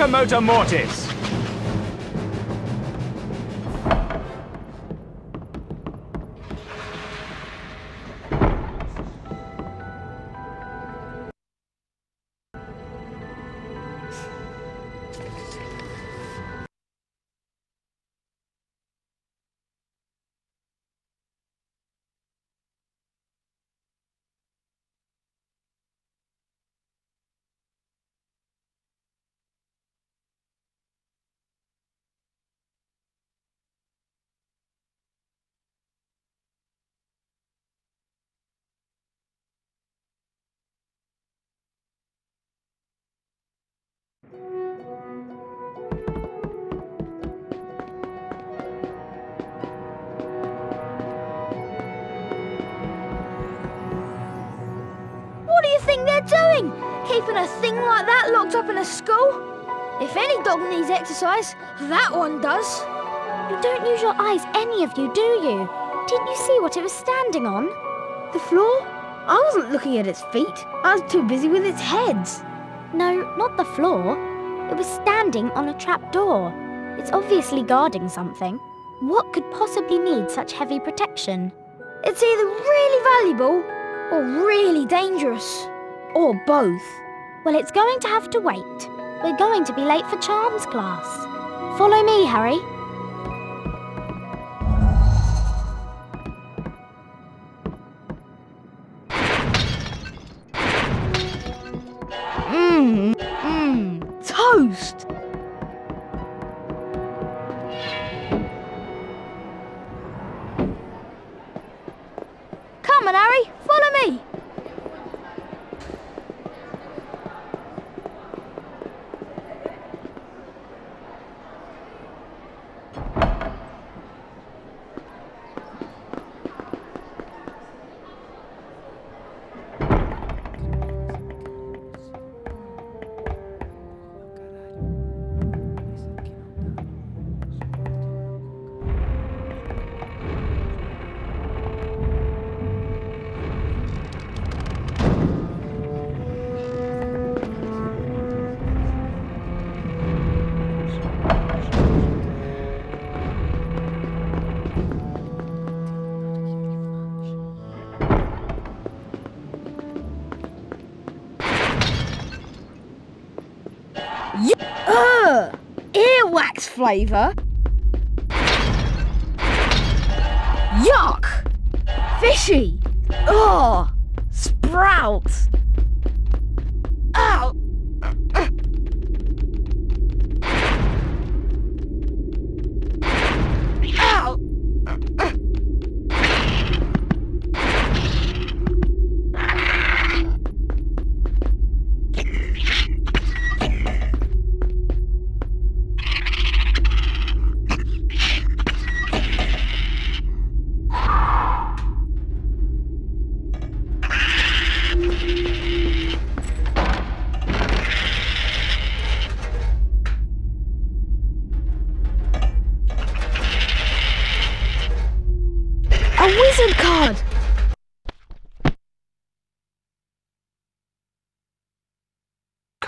Locomotor Mortis. Like that locked up in a school? If any dog needs exercise, that one does. You don't use your eyes, any of you, do you? Didn't you see what it was standing on? The floor? I wasn't looking at its feet. I was too busy with its heads. No, not the floor. It was standing on a trap door. It's obviously guarding something. What could possibly need such heavy protection? It's either really valuable or really dangerous. Or both. Well, it's going to have to wait. We're going to be late for charms class. Follow me, Harry. Earwax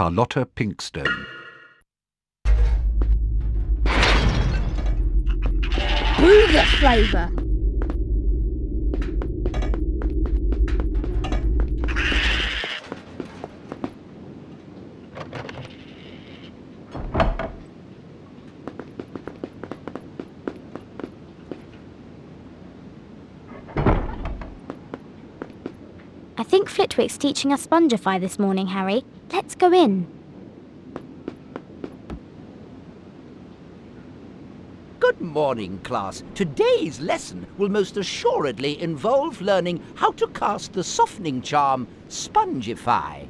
Carlotta Pinkstone. Booger flavour. I think Flitwick's teaching us Spongify this morning, Harry. Let's go in. Good morning, class. Today's lesson will most assuredly involve learning how to cast the softening charm Spongify.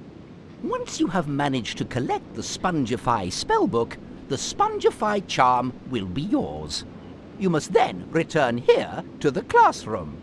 Once you have managed to collect the Spongify spellbook, the Spongify charm will be yours. You must then return here to the classroom.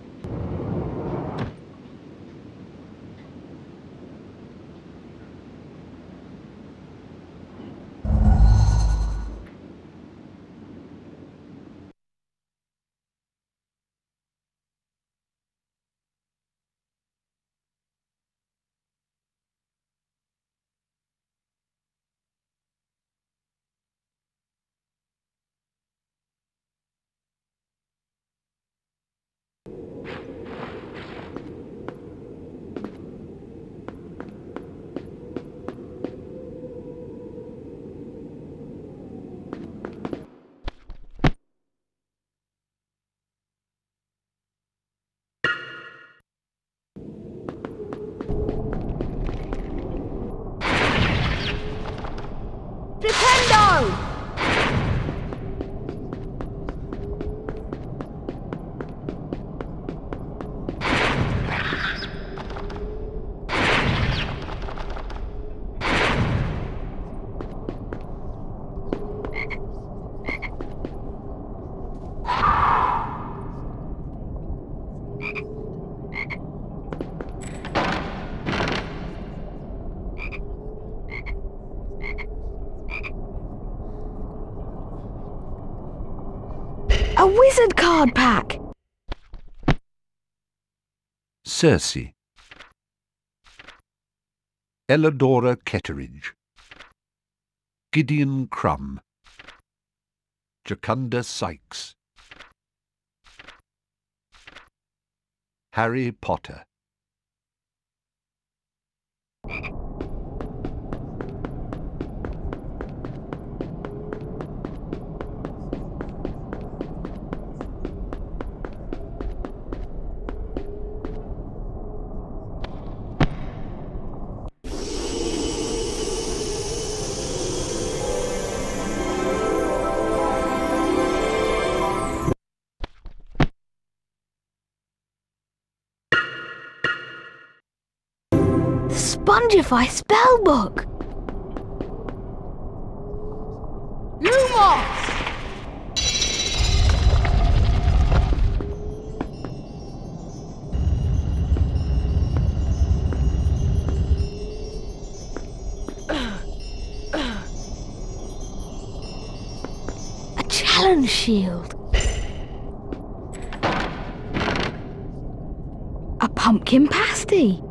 Flipendo! A wizard card pack! Circe. Elladora Ketteridge. Gideon Crumb. Jocunda Sykes. Harry Potter. Spongify spellbook! Lumos! A challenge shield! A pumpkin pasty!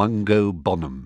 Mungo Bonham.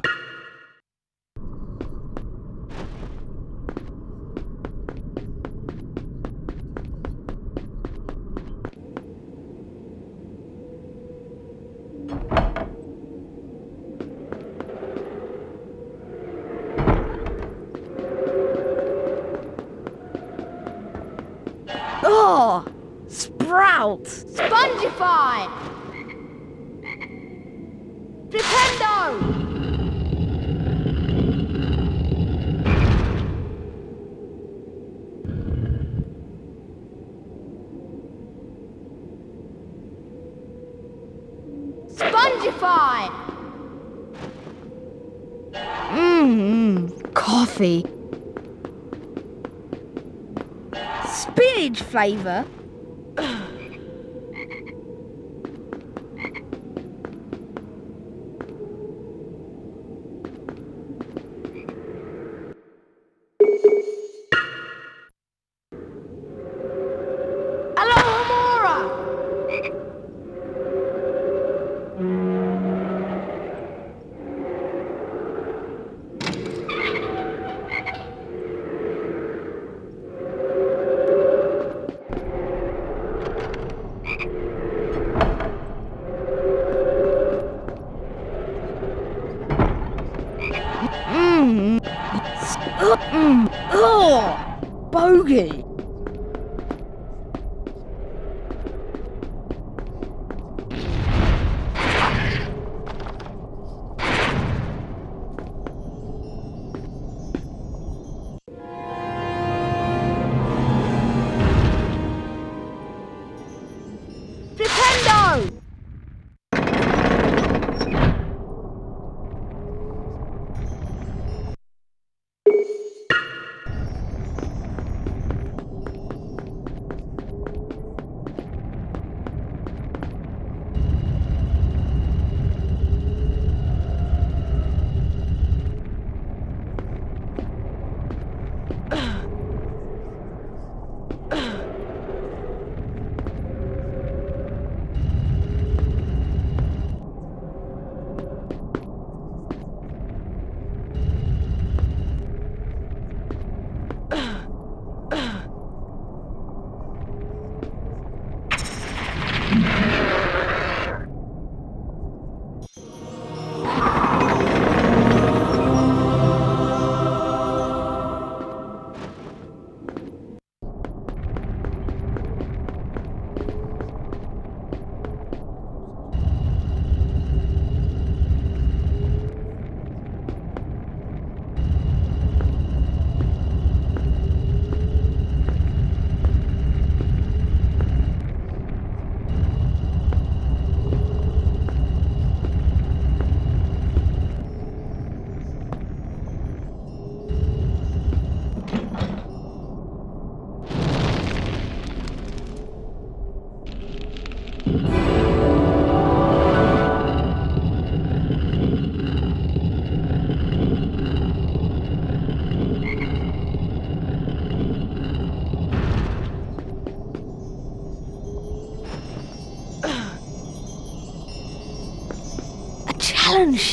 raiva.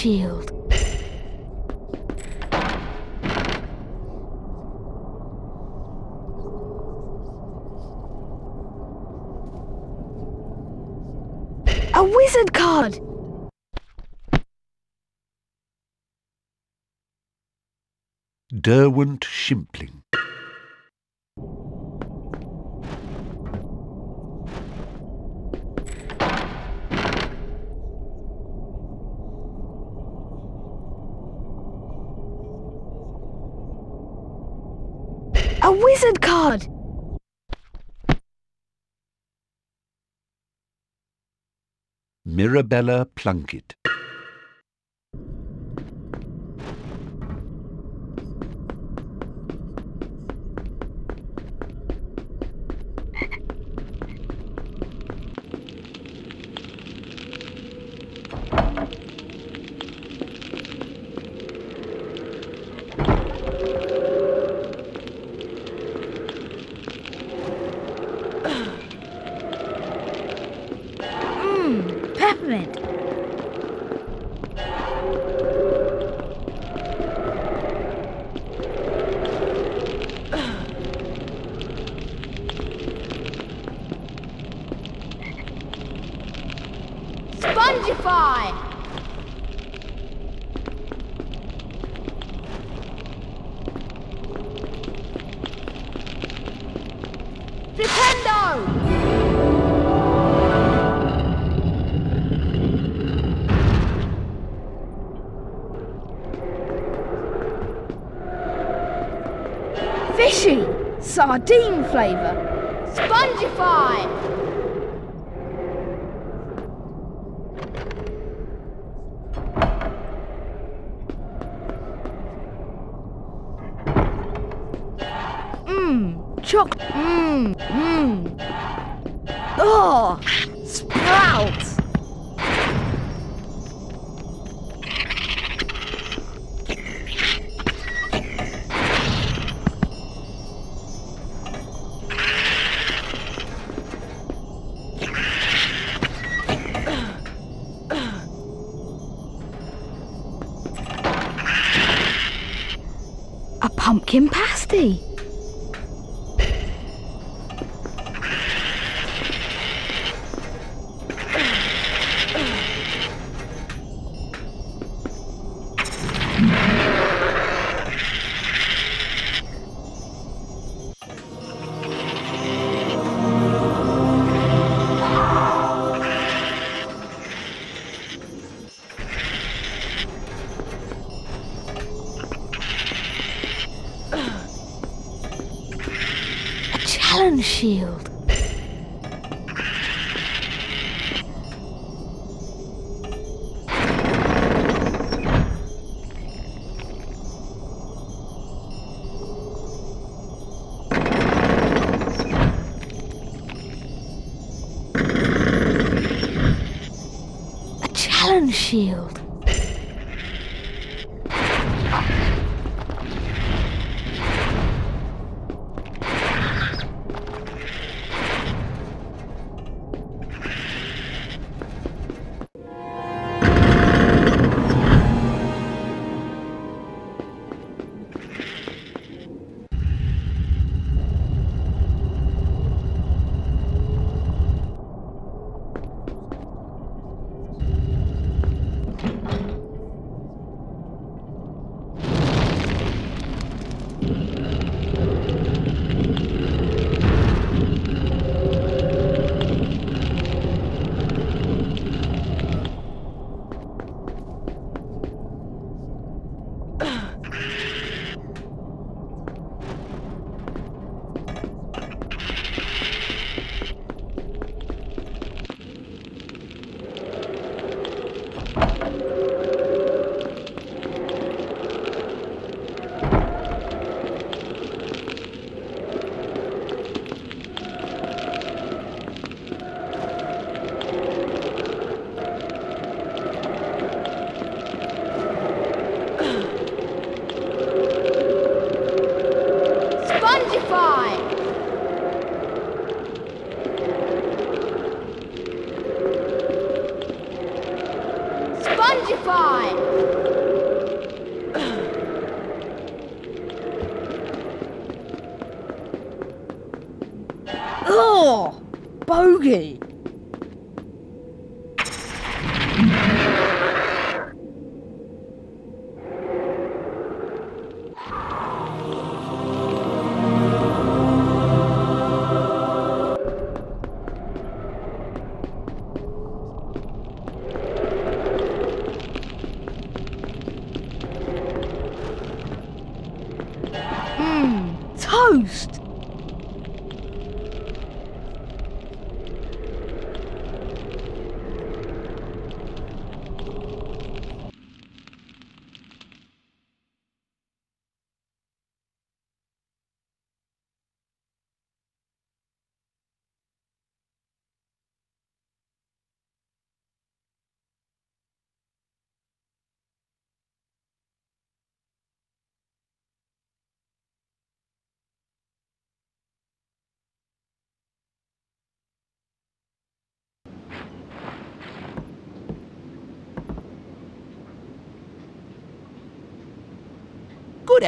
Shield. A wizard card. Derwent Shimpling. A wizard card! Mirabella Plunkett.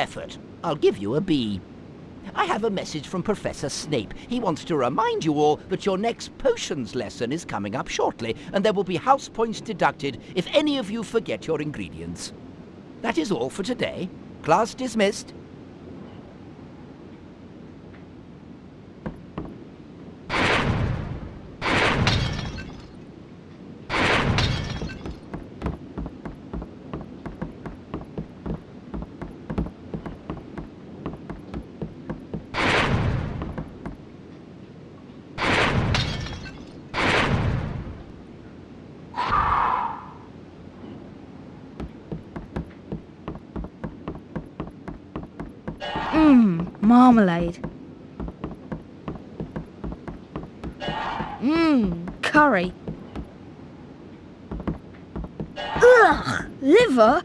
Effort. I'll give you a B. I have a message from Professor Snape. He wants to remind you all that your next potions lesson is coming up shortly, and there will be house points deducted if any of you forget your ingredients. That is all for today. Class dismissed. Mmm, marmalade. Mmm, curry. Ugh, liver?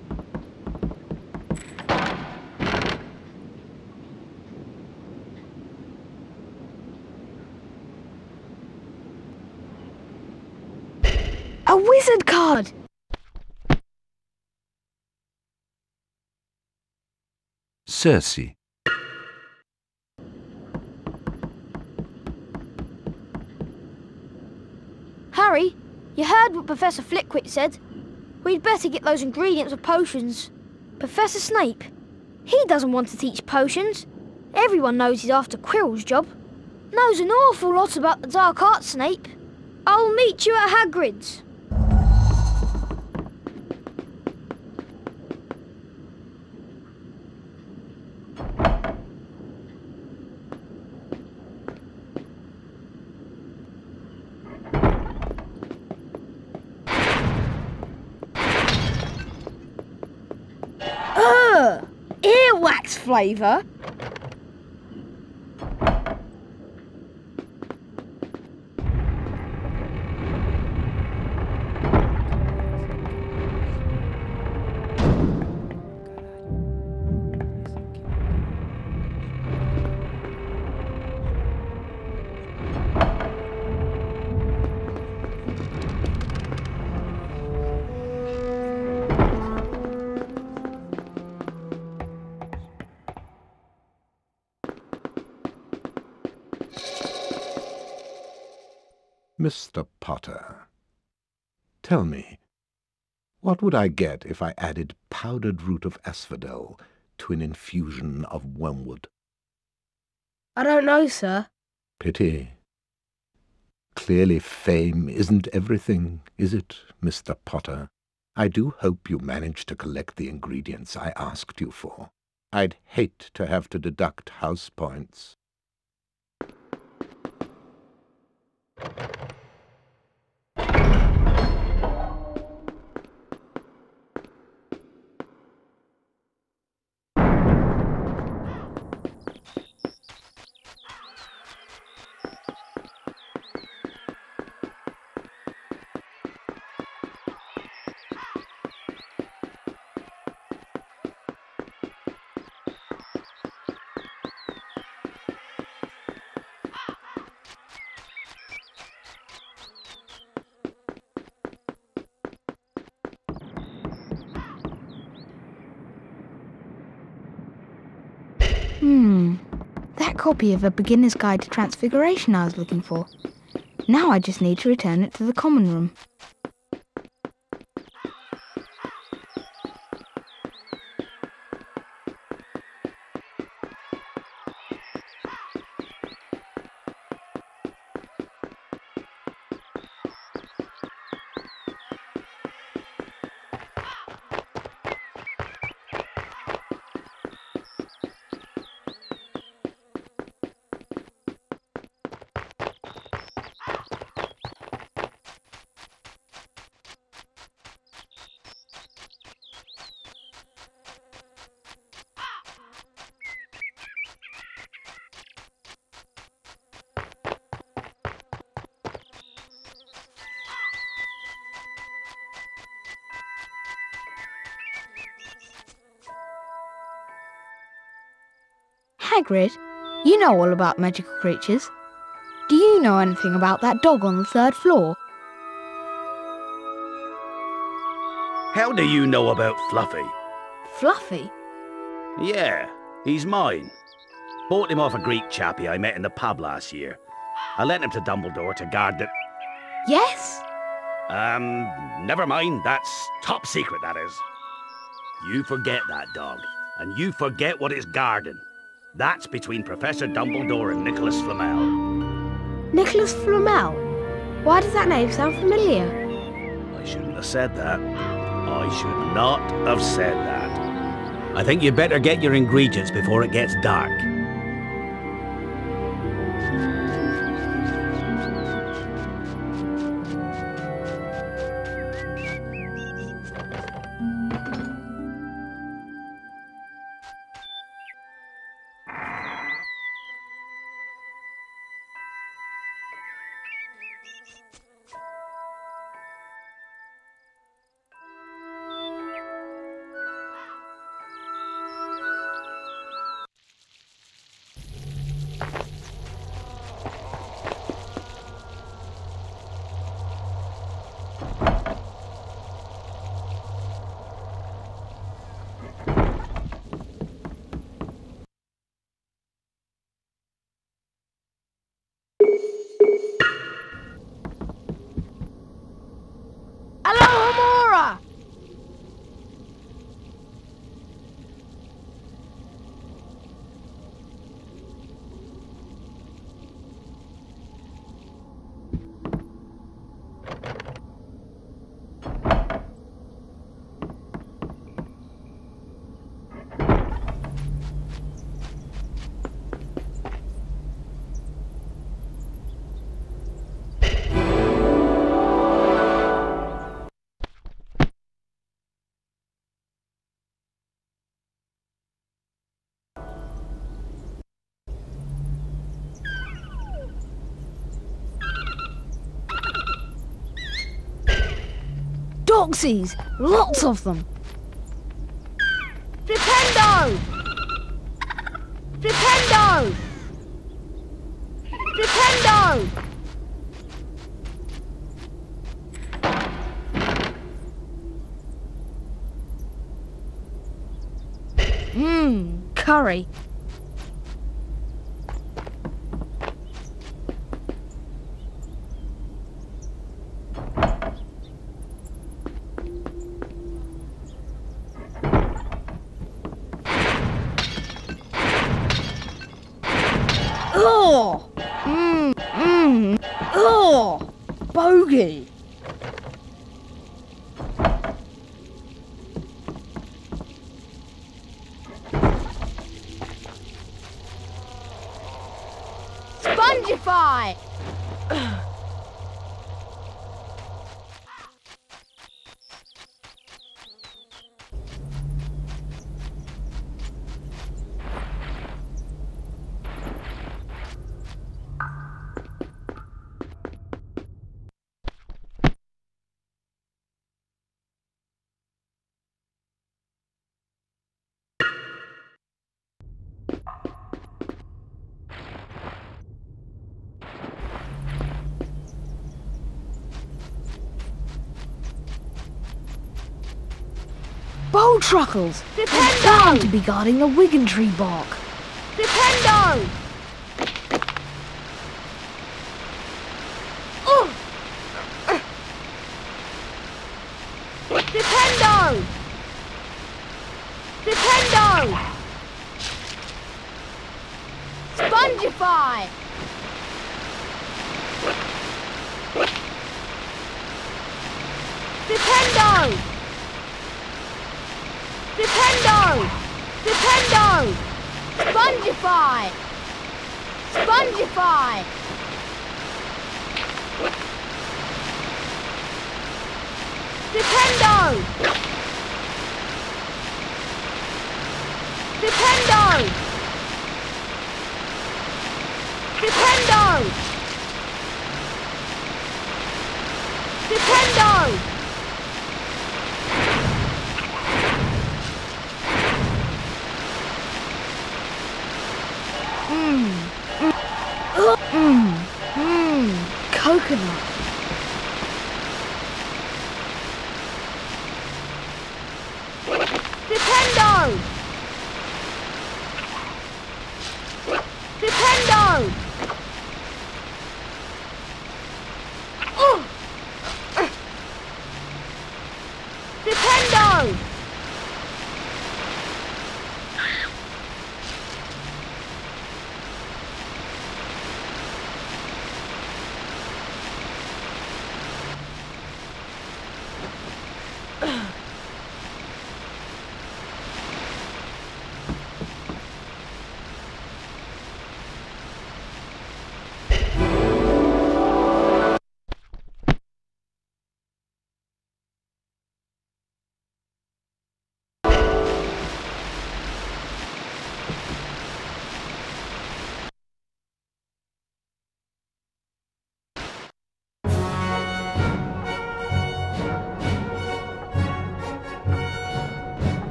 A wizard card! Circe. Harry, you heard what Professor Flitwick said. We'd better get those ingredients of potions. Professor Snape, he doesn't want to teach potions. Everyone knows he's after Quirrell's job. Knows an awful lot about the dark arts, Snape. I'll meet you at Hagrid's. Ugh! Earwax flavour? Tell me, what would I get if I added powdered root of asphodel to an infusion of wormwood? I don't know, sir. Pity. Clearly fame isn't everything, is it, Mr. Potter? I do hope you managed to collect the ingredients I asked you for. I'd hate to have to deduct house points. Copy of A Beginner's Guide to Transfiguration I was looking for. Now I just need to return it to the common room. Hagrid, you know all about magical creatures. Do you know anything about that dog on the third floor? How do you know about Fluffy? Fluffy? Yeah, he's mine. Bought him off a Greek chappie I met in the pub last year. I lent him to Dumbledore to guard the... Yes? Um, never mind. That's top secret, that is. You forget that dog, and you forget what it's guarding. That's between Professor Dumbledore and Nicholas Flamel. Nicholas Flamel? Why does that name sound familiar? I shouldn't have said that. I should not have said that. I think you'd better get your ingredients before it gets dark. Doxies! Lots of them! Flipendo! Flipendo! Flipendo! Mmm, curry. Truckles! They're bound to be guarding the Wiggentree bark.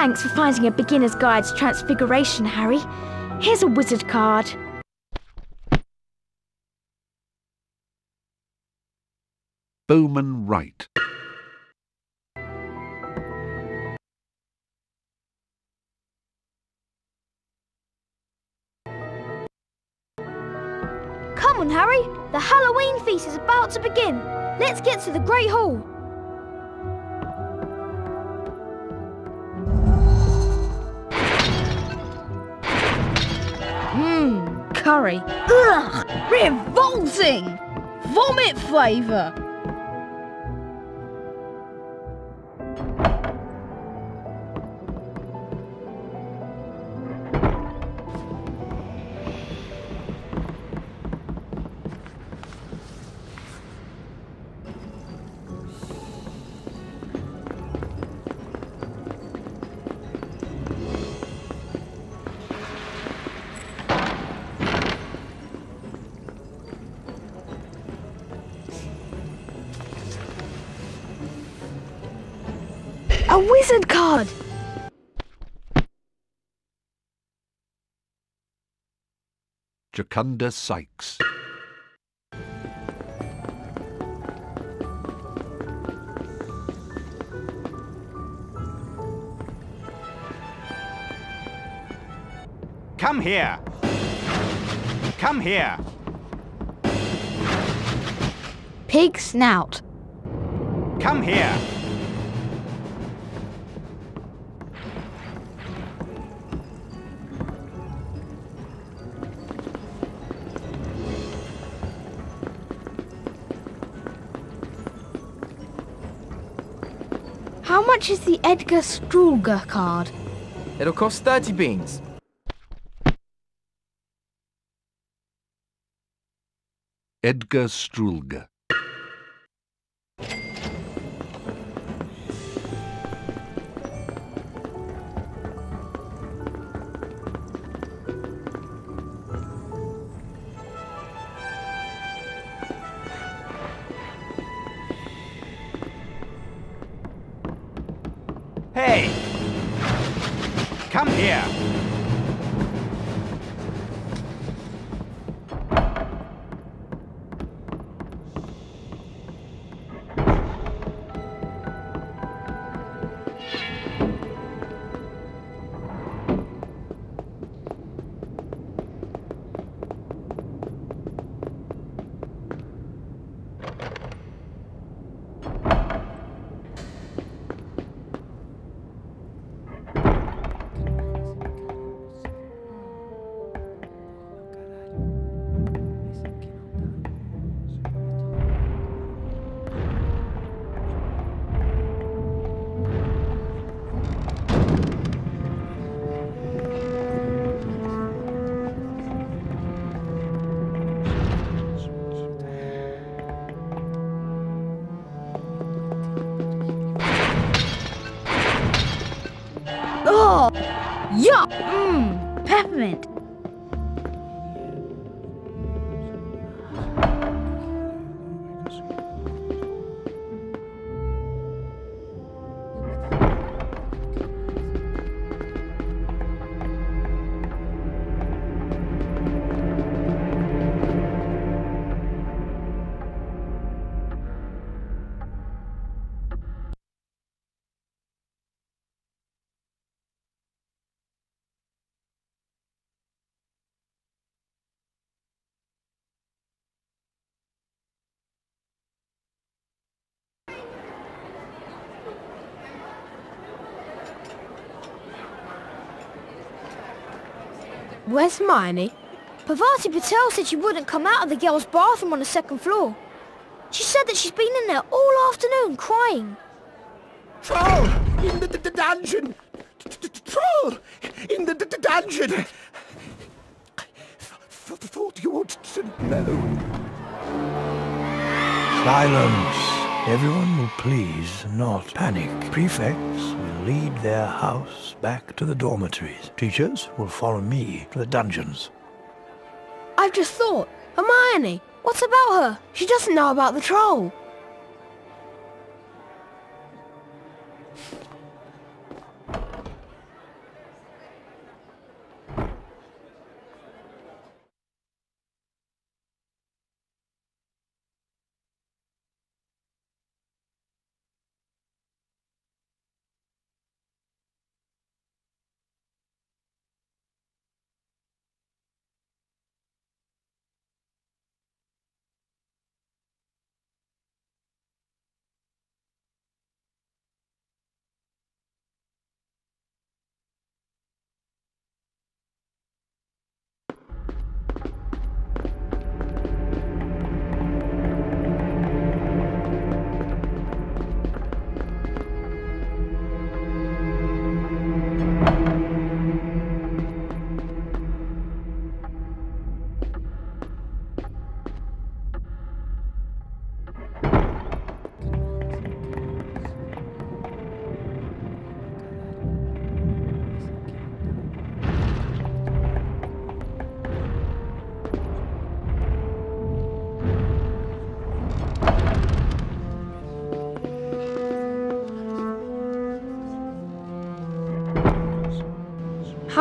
Thanks for finding a beginner's guide to Transfiguration, Harry. Here's a wizard card. Bowman Wright. Come on, Harry. The Halloween feast is about to begin. Let's get to the Great Hall. Curry. Ugh, revolting! Vomit flavour! Jocunda Sykes. Come here. Come here. Pig snout. Come here. Much is the Edgar Stroulger card? It'll cost 30 beans. Edgar Stroulger. Where's Hermione? Parvati Patil said she wouldn't come out of the girls' bathroom on the second floor. She said that she's been in there all afternoon crying. Troll! In the, the, the dungeon! Troll! In the, the, the dungeon! Thought you ought to know. Silence! Everyone will please not panic. Prefects will lead their house back to the dormitories. Teachers will follow me to the dungeons. I've just thought. Hermione, what's about her? She doesn't know about the troll.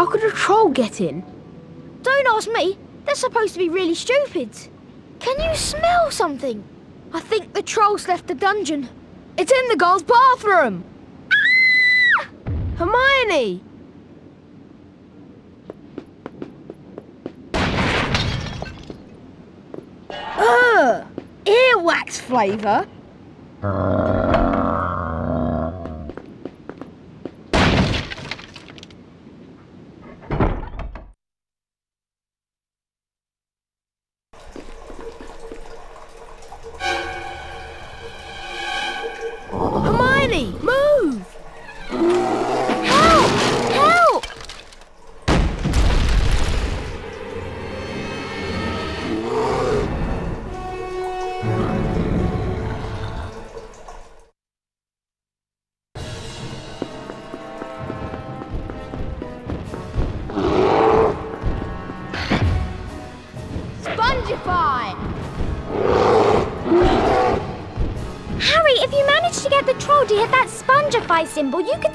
Could a troll get in? Don't ask me. They're supposed to be really stupid. Can you smell something? I think the troll's left the dungeon. It's in the girls' bathroom! Ah! Hermione! Ugh! Earwax flavour. Hermione, symbol, you could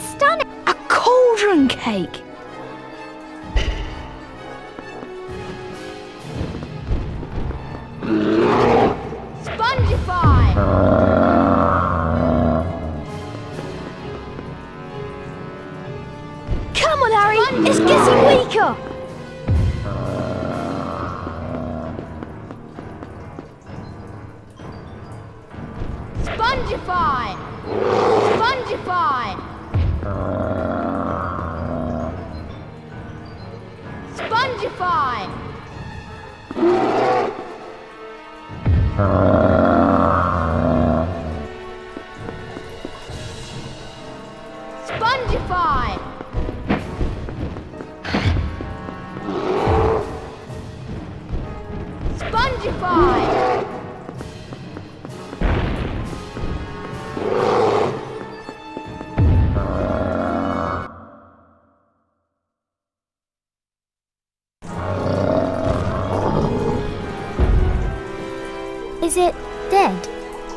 Spongify!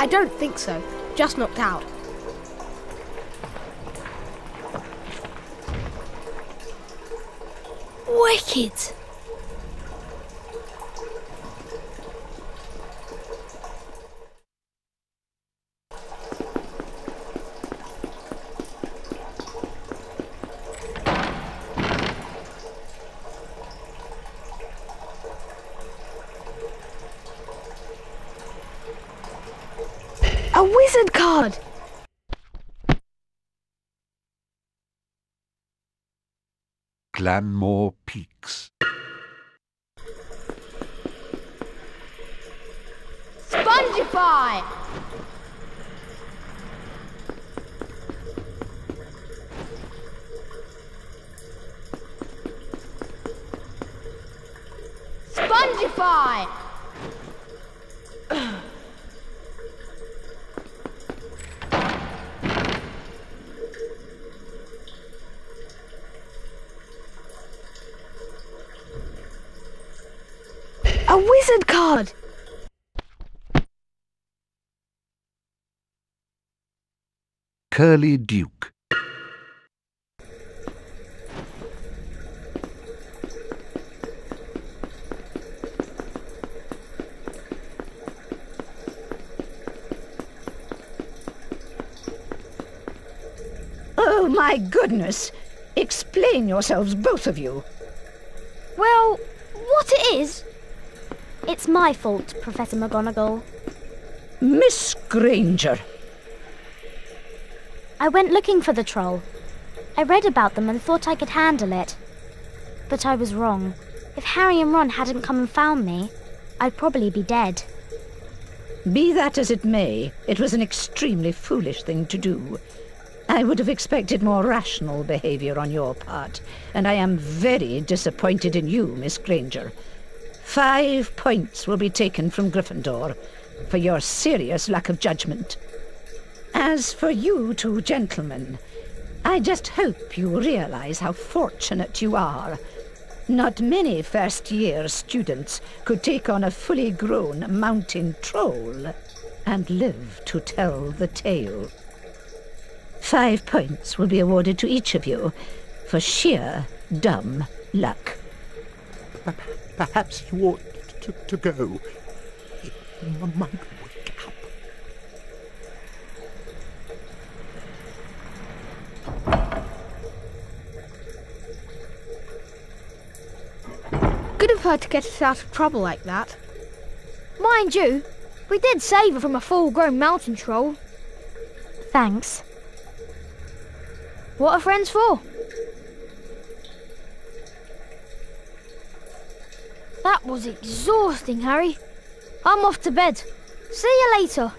I don't think so. Just knocked out. Wicked! A wizard card! Glanmore Peakes. Spongify! Spongify! A wizard card! Curly Duke. Oh, my goodness! Explain yourselves, both of you. Well, what it is? It's my fault, Professor McGonagall. Miss Granger. I went looking for the troll. I read about them and thought I could handle it. But I was wrong. If Harry and Ron hadn't come and found me, I'd probably be dead. Be that as it may, it was an extremely foolish thing to do. I would have expected more rational behavior on your part, and I am very disappointed in you, Miss Granger. Five points will be taken from Gryffindor for your serious lack of judgment. As for you two gentlemen, I just hope you realize how fortunate you are. Not many first year students could take on a fully grown mountain troll and live to tell the tale. Five points will be awarded to each of you for sheer dumb luck. Perhaps you ought to, to go. It might wake up. Good of her to get us out of trouble like that. Mind you, we did save her from a full-grown mountain troll. Thanks. What are friends for? That was exhausting, Harry. I'm off to bed. See you later.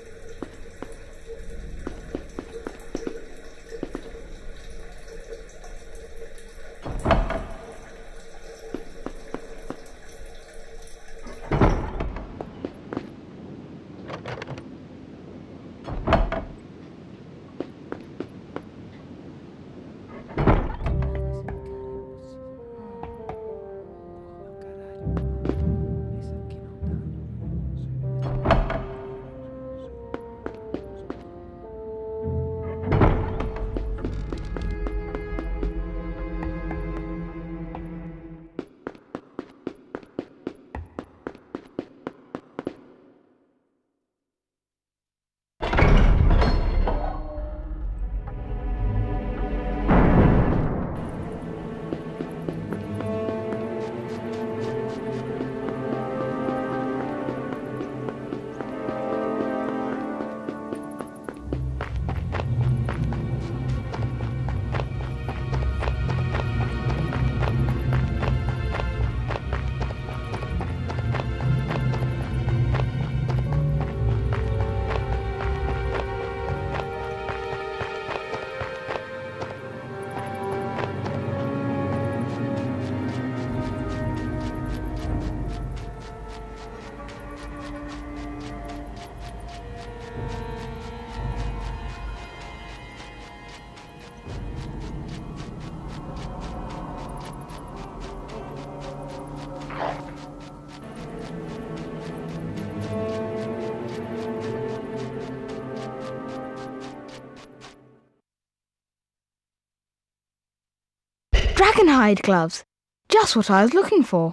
Dragonhide gloves. Just what I was looking for.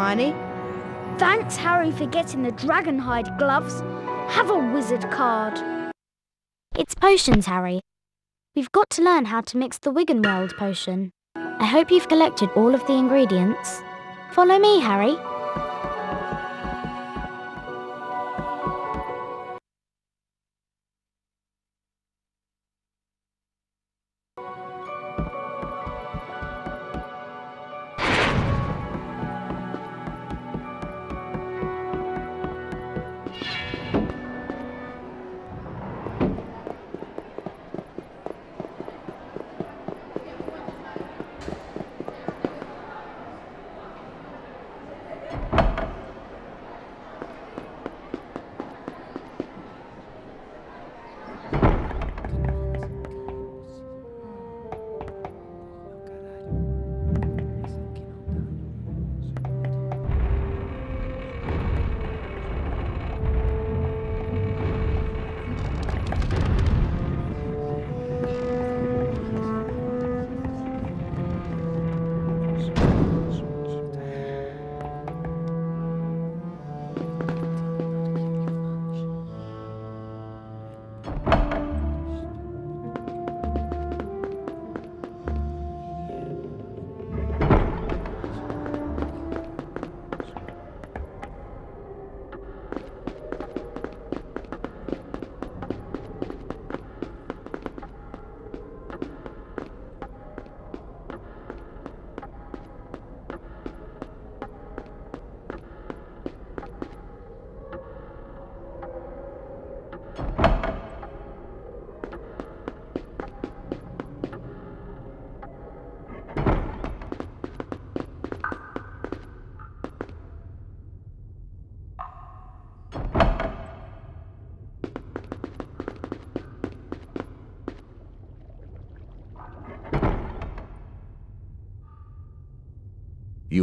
Hermione. Thanks, Harry, for getting the Dragonhide gloves. Have a wizard card. It's potions, Harry. We've got to learn how to mix the Wiggenweld potion. I hope you've collected all of the ingredients. Follow me, Harry.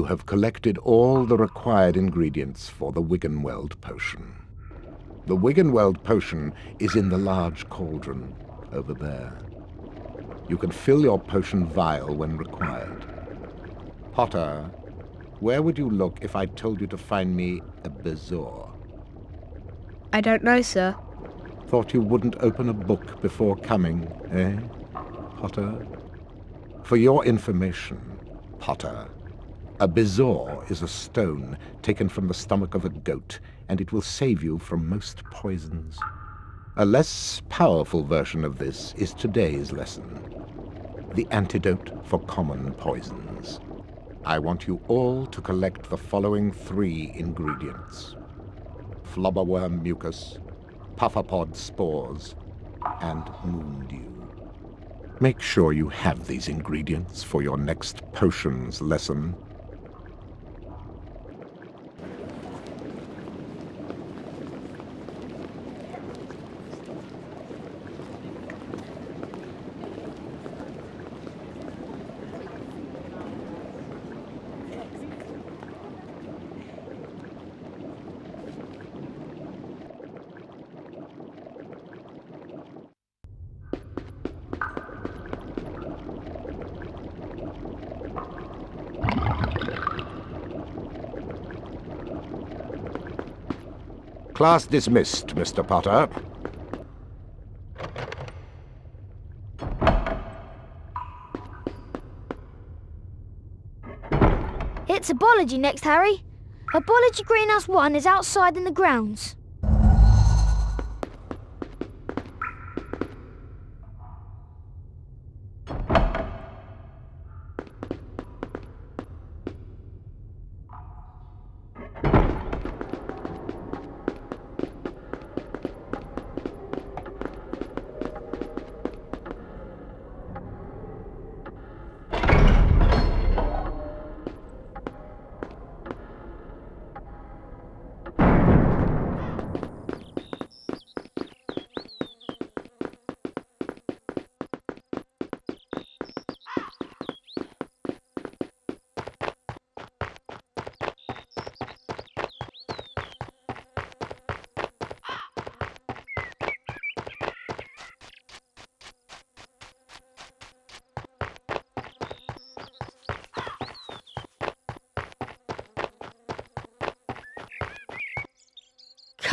Have collected all the required ingredients for the Wiggenweld potion. The Wiggenweld potion is in the large cauldron over there. You can fill your potion vial when required. Potter, where would you look if I told you to find me a bezoar? I don't know, sir. Thought you wouldn't open a book before coming, eh, Potter? For your information, Potter, a bezoar is a stone taken from the stomach of a goat, and it will save you from most poisons. A less powerful version of this is today's lesson. The antidote for common poisons. I want you all to collect the following three ingredients. Flobberworm mucus, pufferpod spores, and moondew. Make sure you have these ingredients for your next potions lesson. Class dismissed, Mr. Potter. It's Herbology next, Harry. Herbology Greenhouse 1 is outside in the grounds.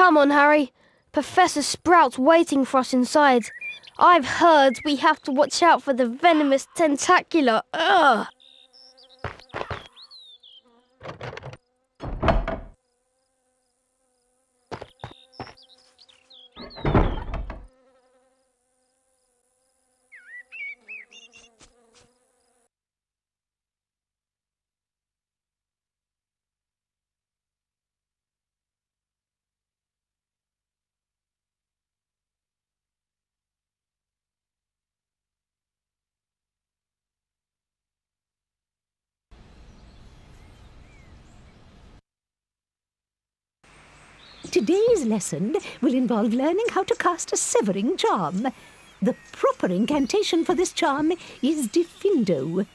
Come on, Harry. Professor Sprout's waiting for us inside. I've heard we have to watch out for the venomous tentacula. Ugh! Lesson will involve learning how to cast a severing charm. The proper incantation for this charm is Diffindo.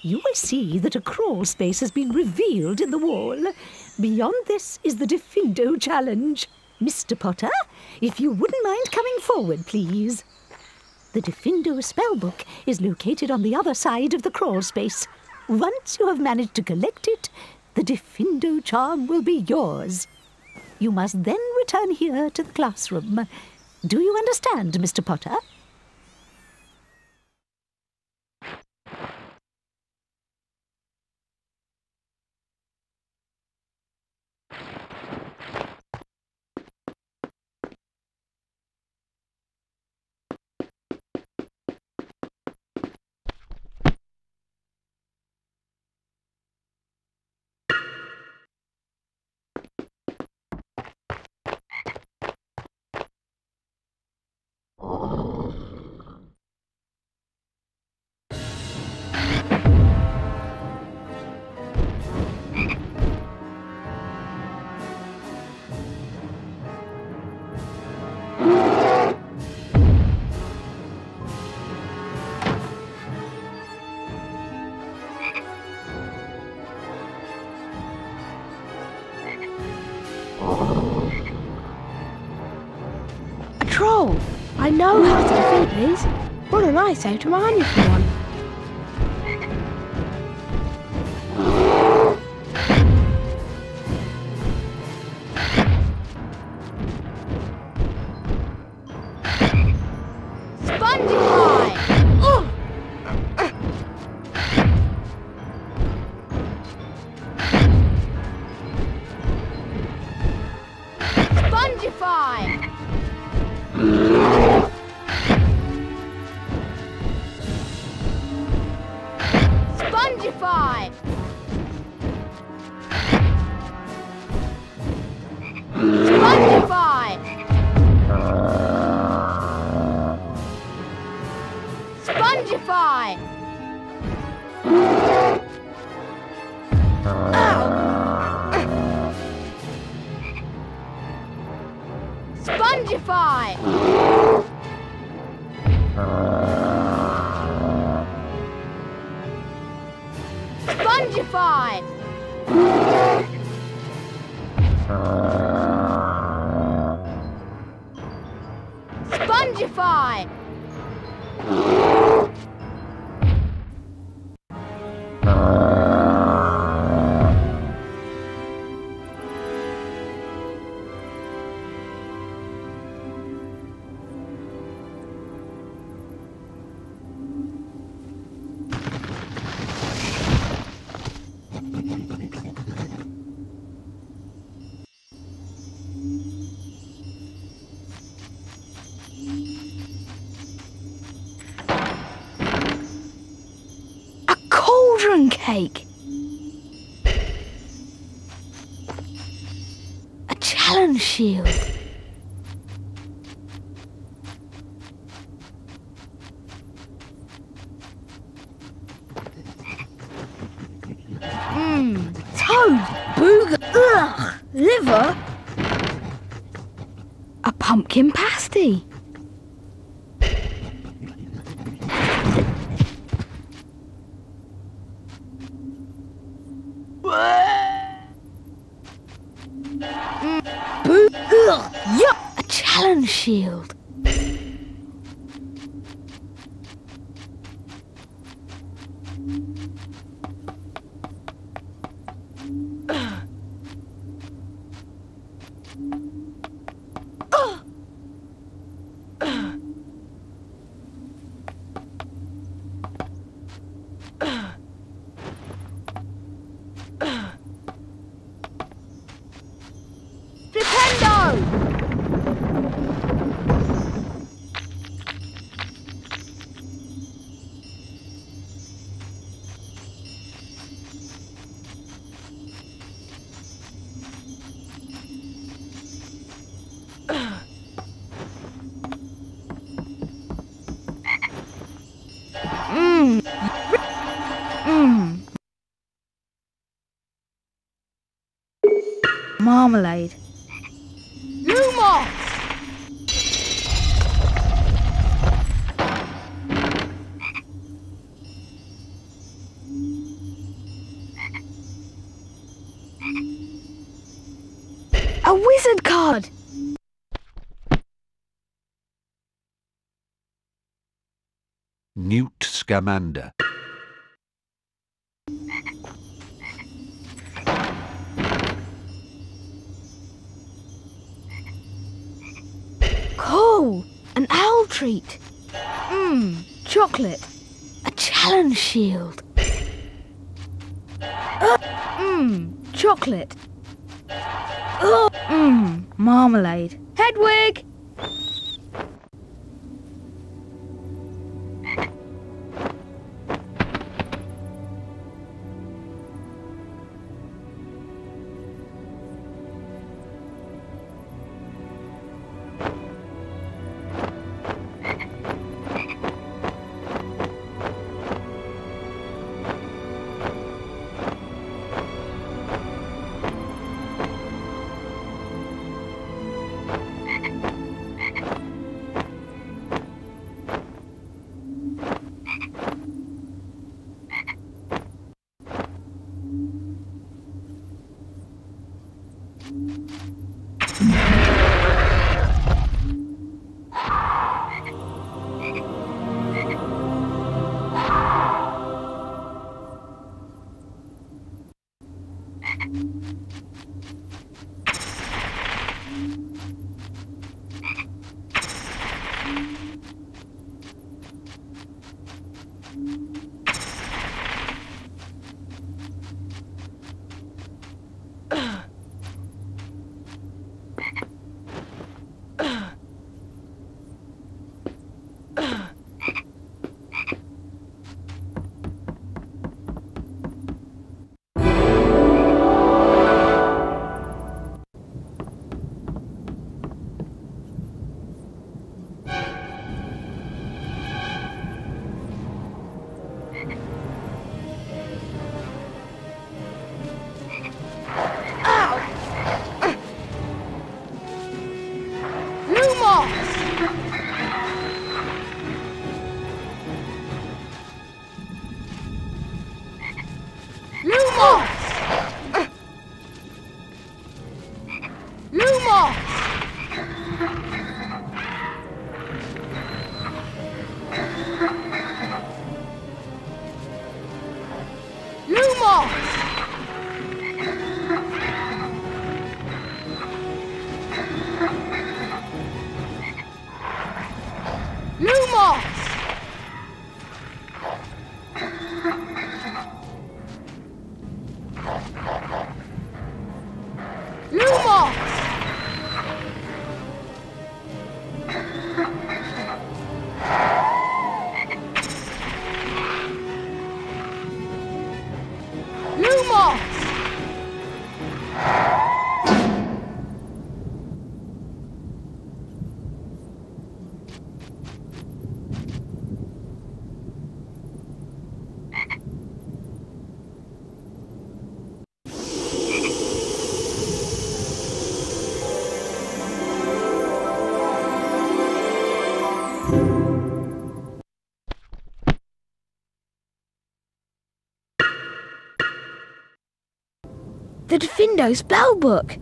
You will see that a crawl space has been revealed in the wall. Beyond this is the Diffindo challenge. Mr. Potter, if you wouldn't mind coming forward, please. The Diffindo spellbook is located on the other side of the crawl space. Once you have managed to collect it, the Diffindo charm will be yours. You must then return here to the classroom. Do you understand, Mr. Potter? Know how to defeat these. What a nice to mine you for one. Cake! Marmalade. Lumos! A wizard card! Newt Scamander. Mmm, chocolate. A challenge shield. Uh, mmm, chocolate. Uh, mmm, marmalade. Hedwig! the Defendo's Bell Book.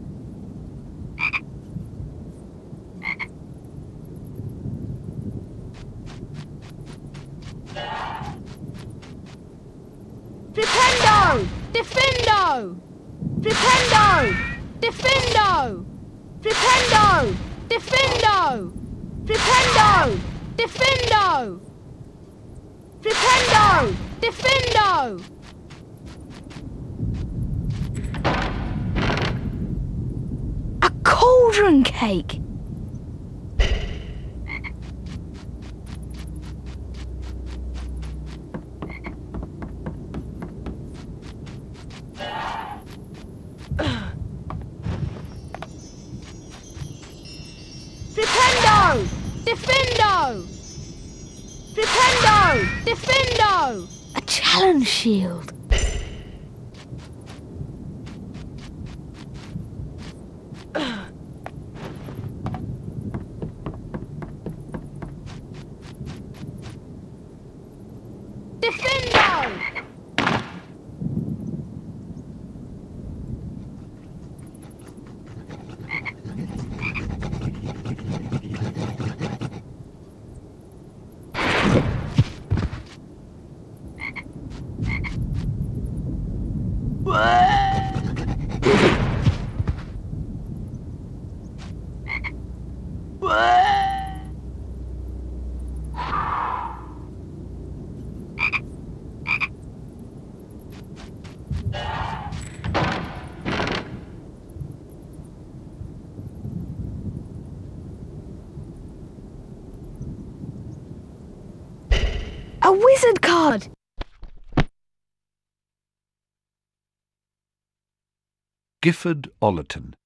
Gifford Ollerton.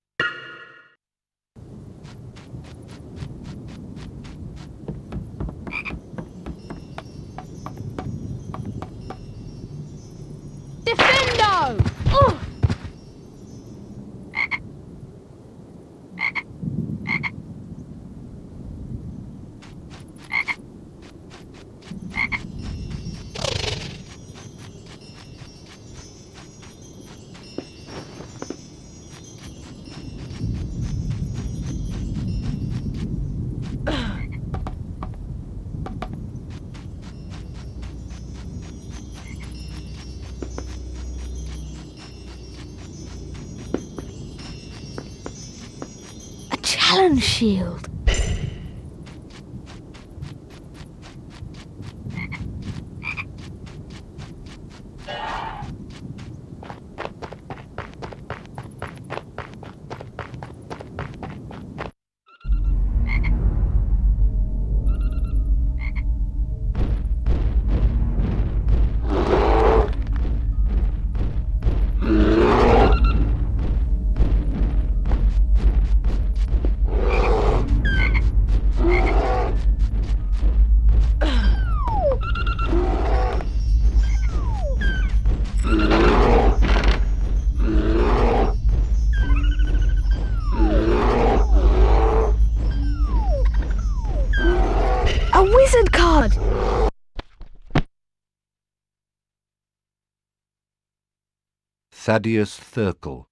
Thaddeus Thurkell.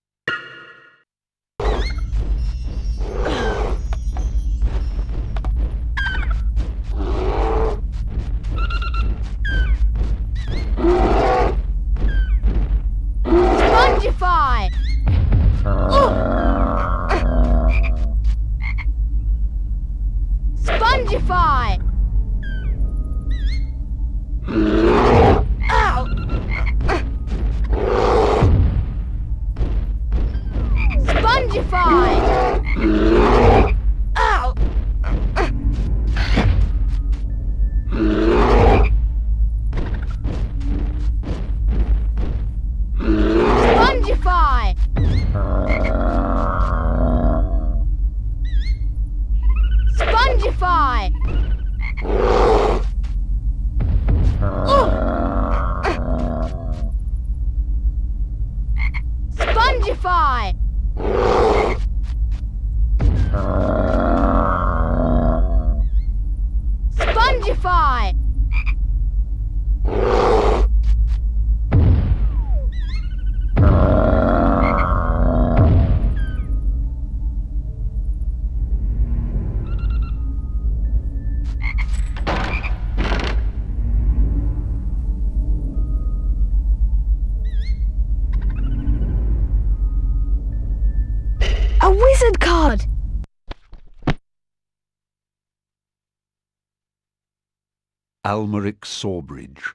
Almeric Sawbridge.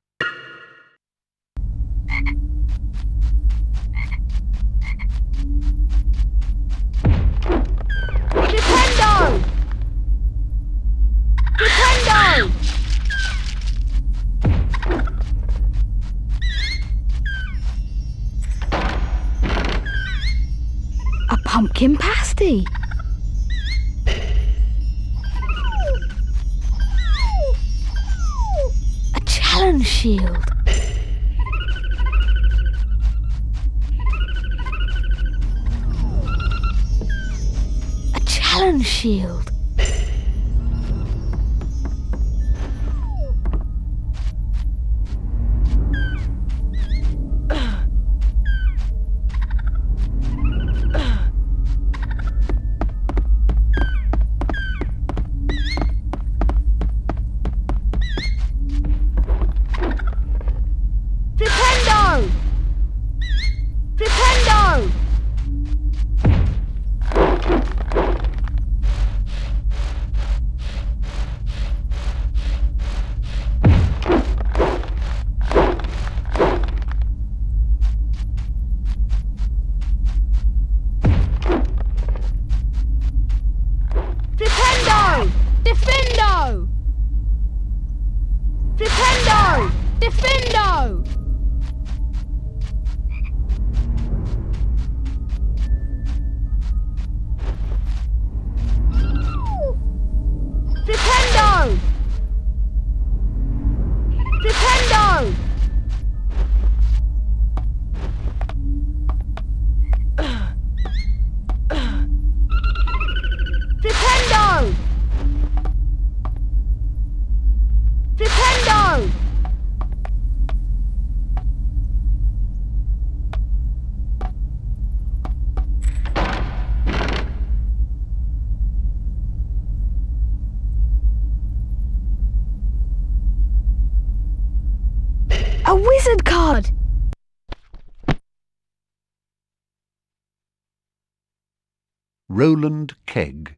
Roland Kegg.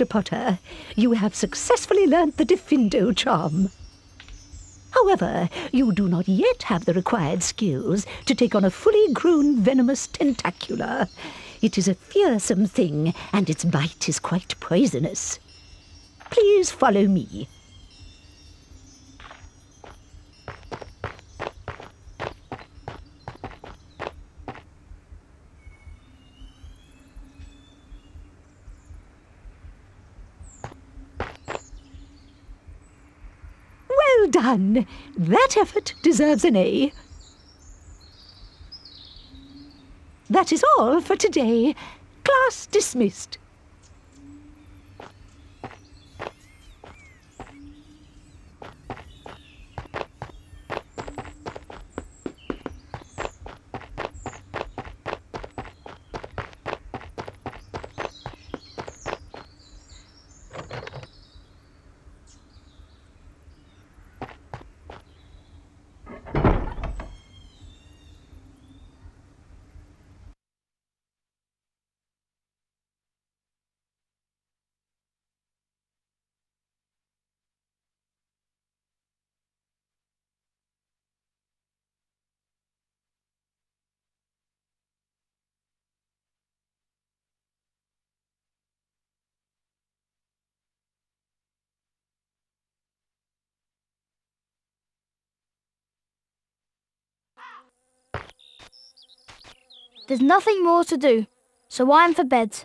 Mr. Potter. You have successfully learnt the Diffindo charm. However, you do not yet have the required skills to take on a fully grown venomous tentacula. It is a fearsome thing, and its bite is quite poisonous. Please follow me. Well That effort deserves an A. That is all for today. Class dismissed. There's nothing more to do, so I'm for bed.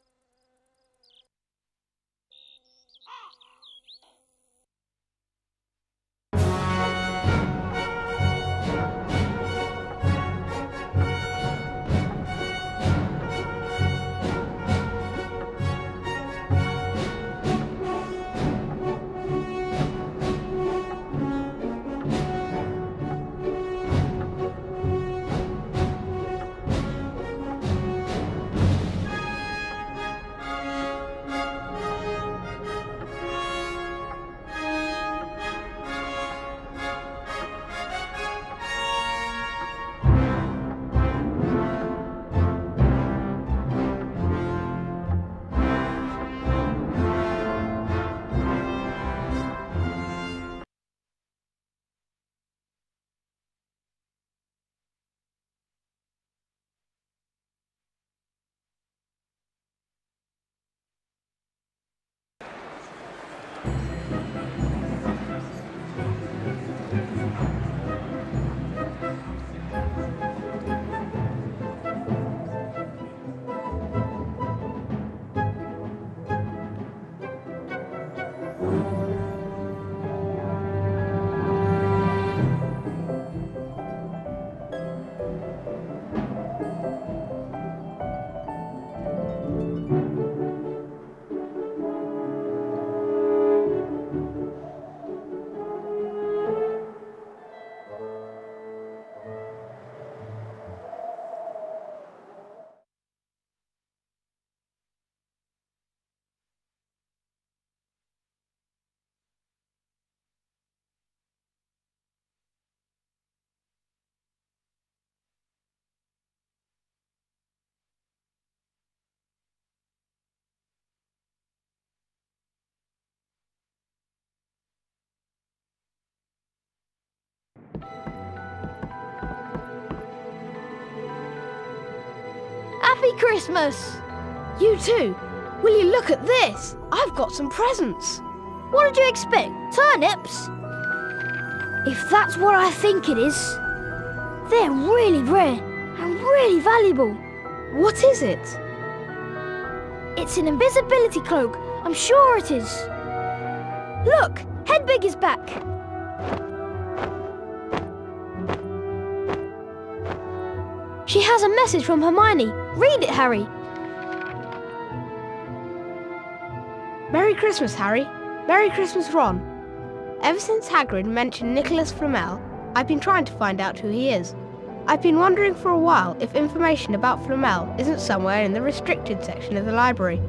Happy Christmas! You too. Will you look at this? I've got some presents. What did you expect? Turnips? If that's what I think it is, they're really rare and really valuable. What is it? It's an invisibility cloak. I'm sure it is. Look, Hedwig is back. She has a message from Hermione. Read it, Harry. Merry Christmas, Harry. Merry Christmas, Ron. Ever since Hagrid mentioned Nicholas Flamel, I've been trying to find out who he is. I've been wondering for a while if information about Flamel isn't somewhere in the restricted section of the library.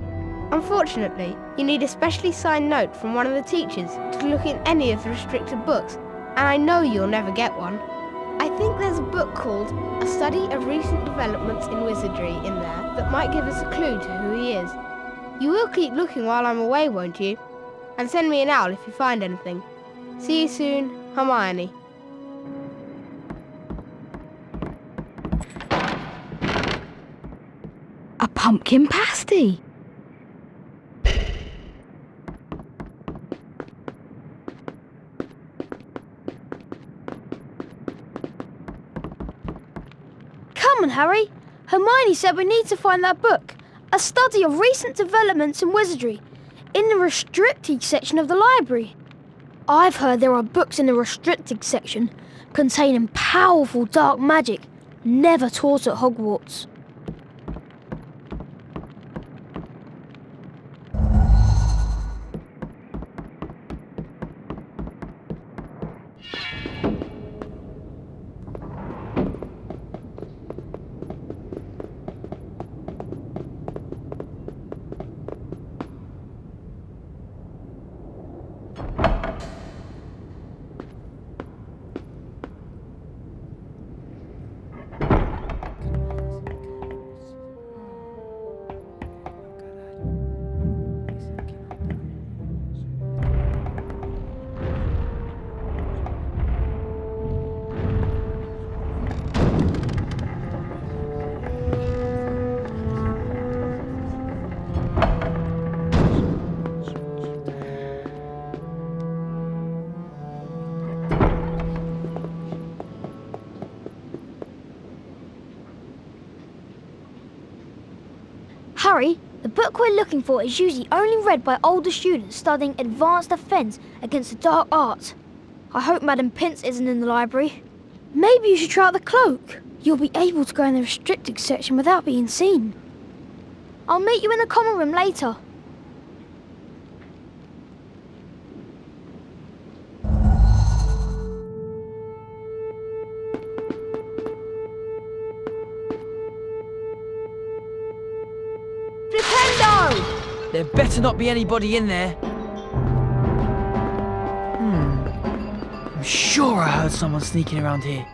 Unfortunately, you need a specially signed note from one of the teachers to look in any of the restricted books, and I know you'll never get one. I think there's a book called A Study of Recent Developments in Wizardry in there that might give us a clue to who he is. You will keep looking while I'm away, won't you? And send me an owl if you find anything. See you soon, Hermione. A pumpkin pasty. Come on, Harry. Hermione said we need to find that book. A study of recent developments in wizardry in the restricted section of the library. I've heard there are books in the restricted section containing powerful dark magic never taught at Hogwarts. We're looking for is usually only read by older students studying advanced defense against the dark arts. I hope Madam Pince isn't in the library. Maybe you should try out the cloak. You'll be able to go in the restricted section without being seen. I'll meet you in the common room later. Better not be anybody in there. Hmm. I'm sure I heard someone sneaking around here.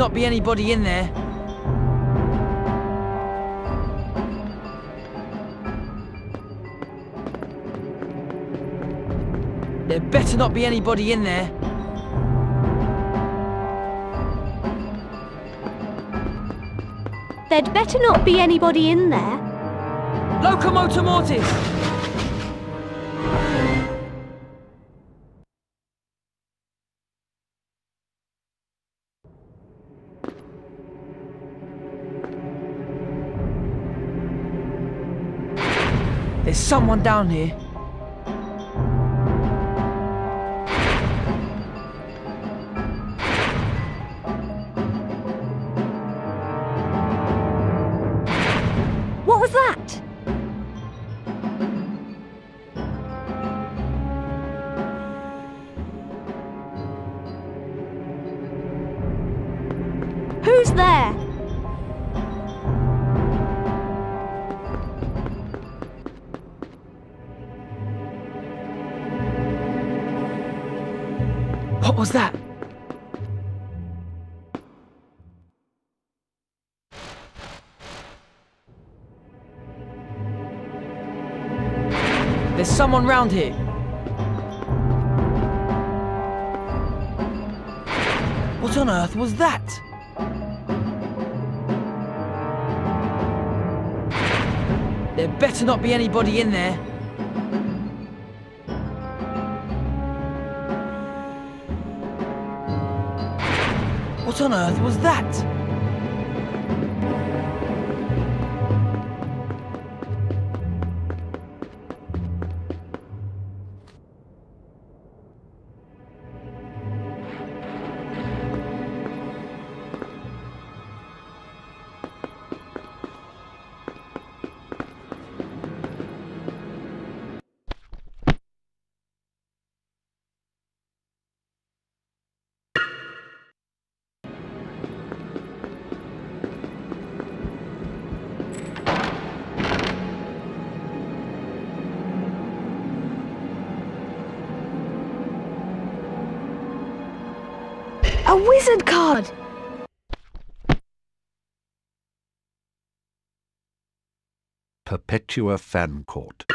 Not be anybody in there. There better not be anybody in there. There'd better not be anybody in there. Locomotor Mortis! There's someone down here. Someone round here. What on earth was that? There better not be anybody in there. What on earth was that? Perpetua Fancourt.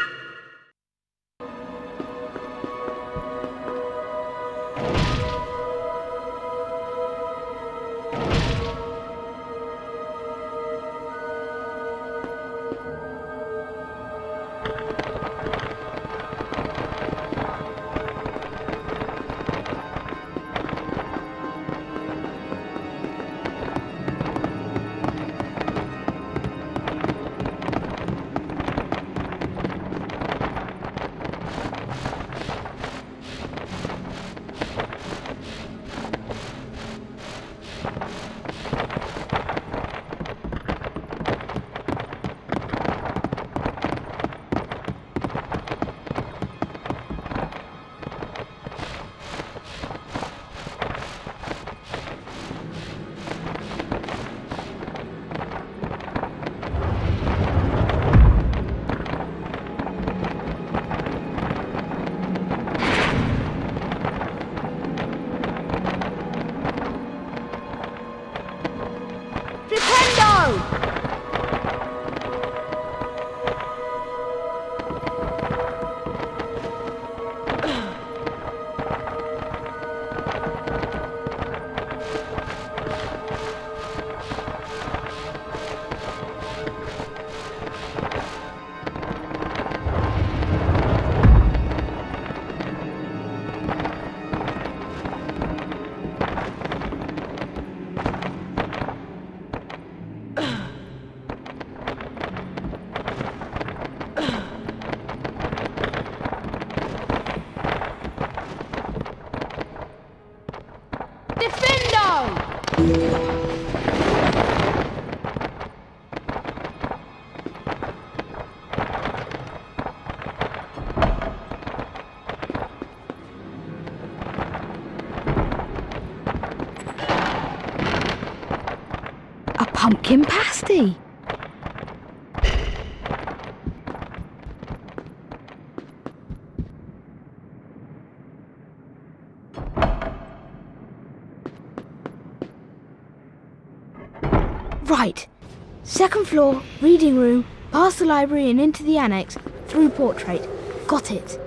Library and into the annex, through portrait. Got it.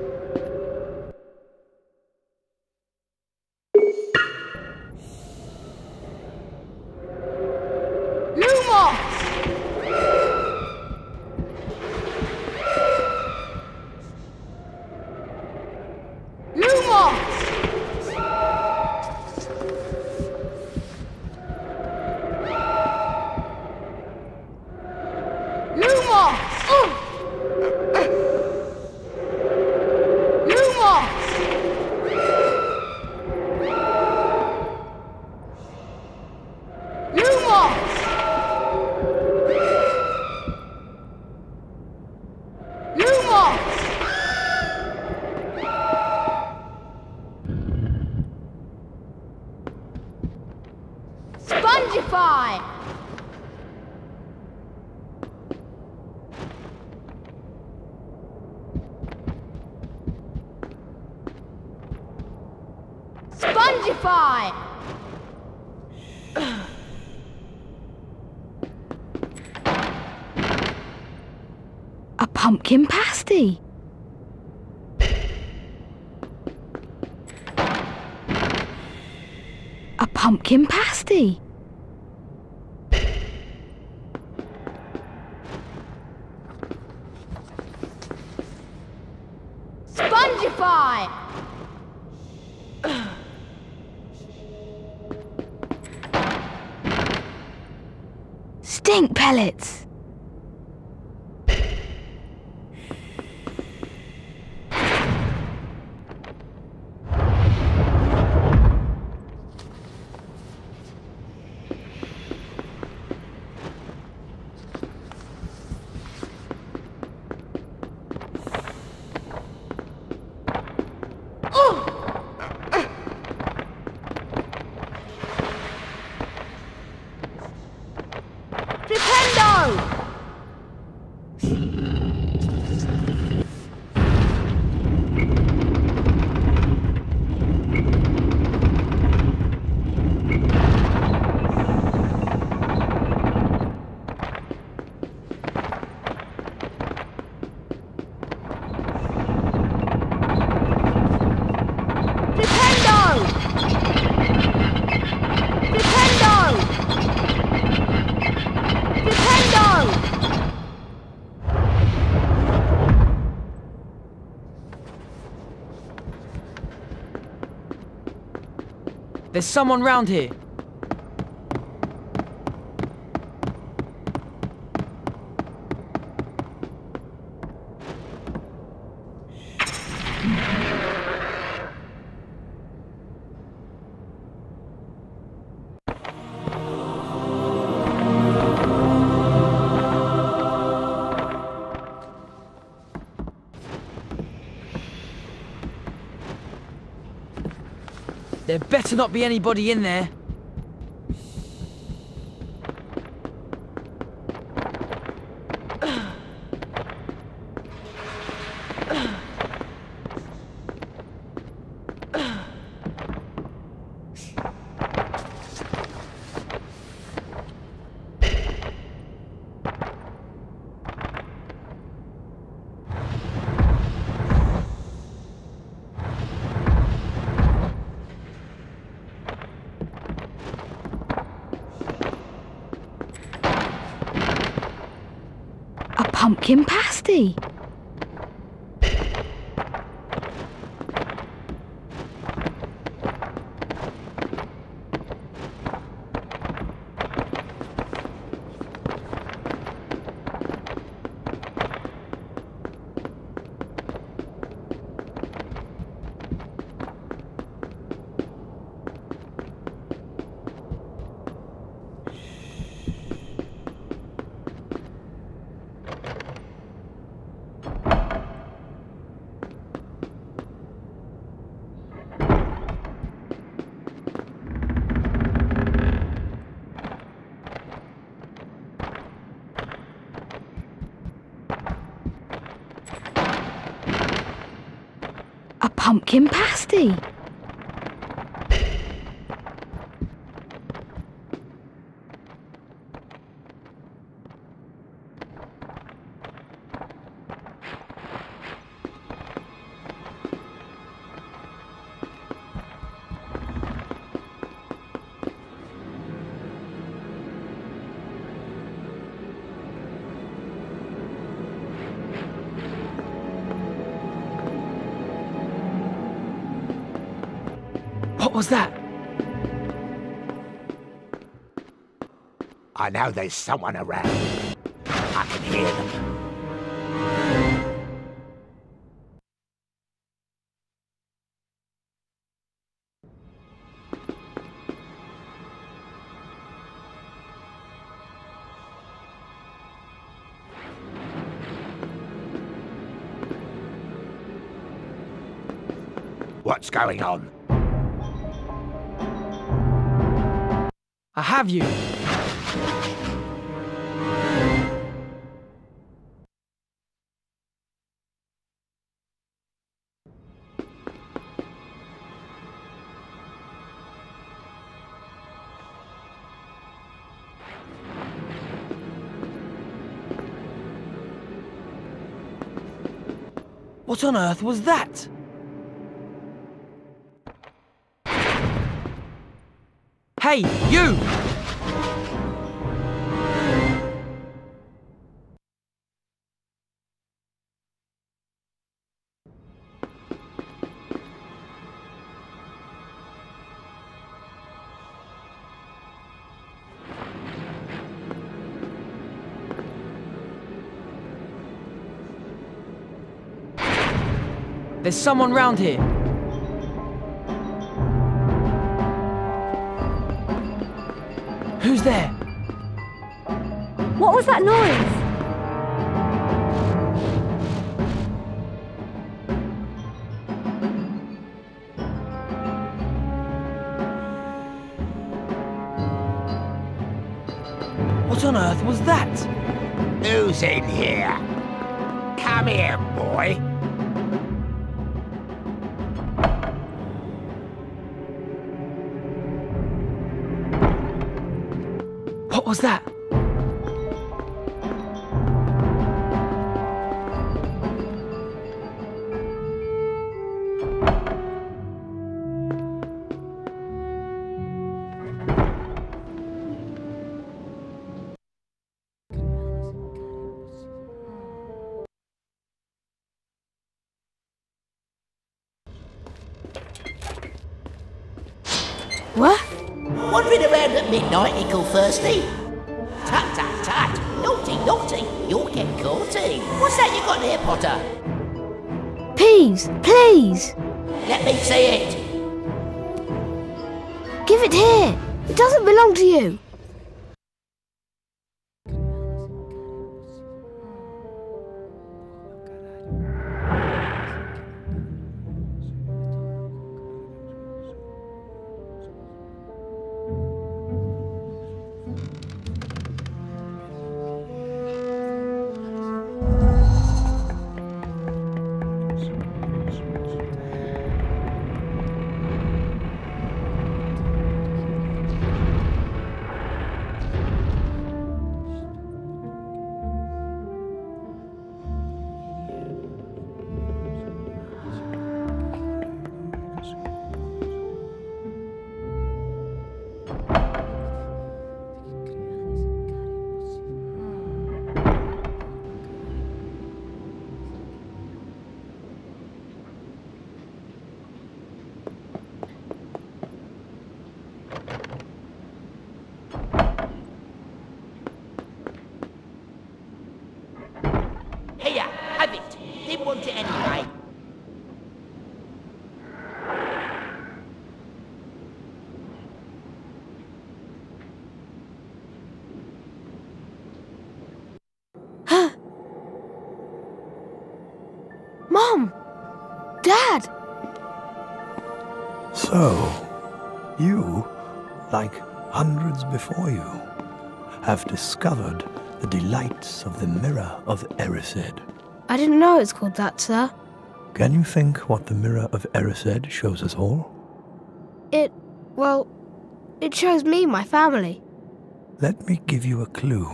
There's someone round here. There better not be anybody in there. A pumpkin pasty. A pumpkin pasty. What was that? I know there's someone around. I can hear them. What's going on? have you? What on earth was that? Hey, you! There's someone round here. There? What was that noise? What on earth was that? Who's in here? Midnight, Ickle Firsty? Tut tut tut! Naughty, naughty! You'll get caughty! What's that you got there, Potter? Peas, please! Let me see it! Give it here! It doesn't belong to you! Before you, have discovered the delights of the Mirror of Erised. I didn't know it's called that, sir. Can you think what the Mirror of Erised shows us all? It, well, it shows me my family. Let me give you a clue.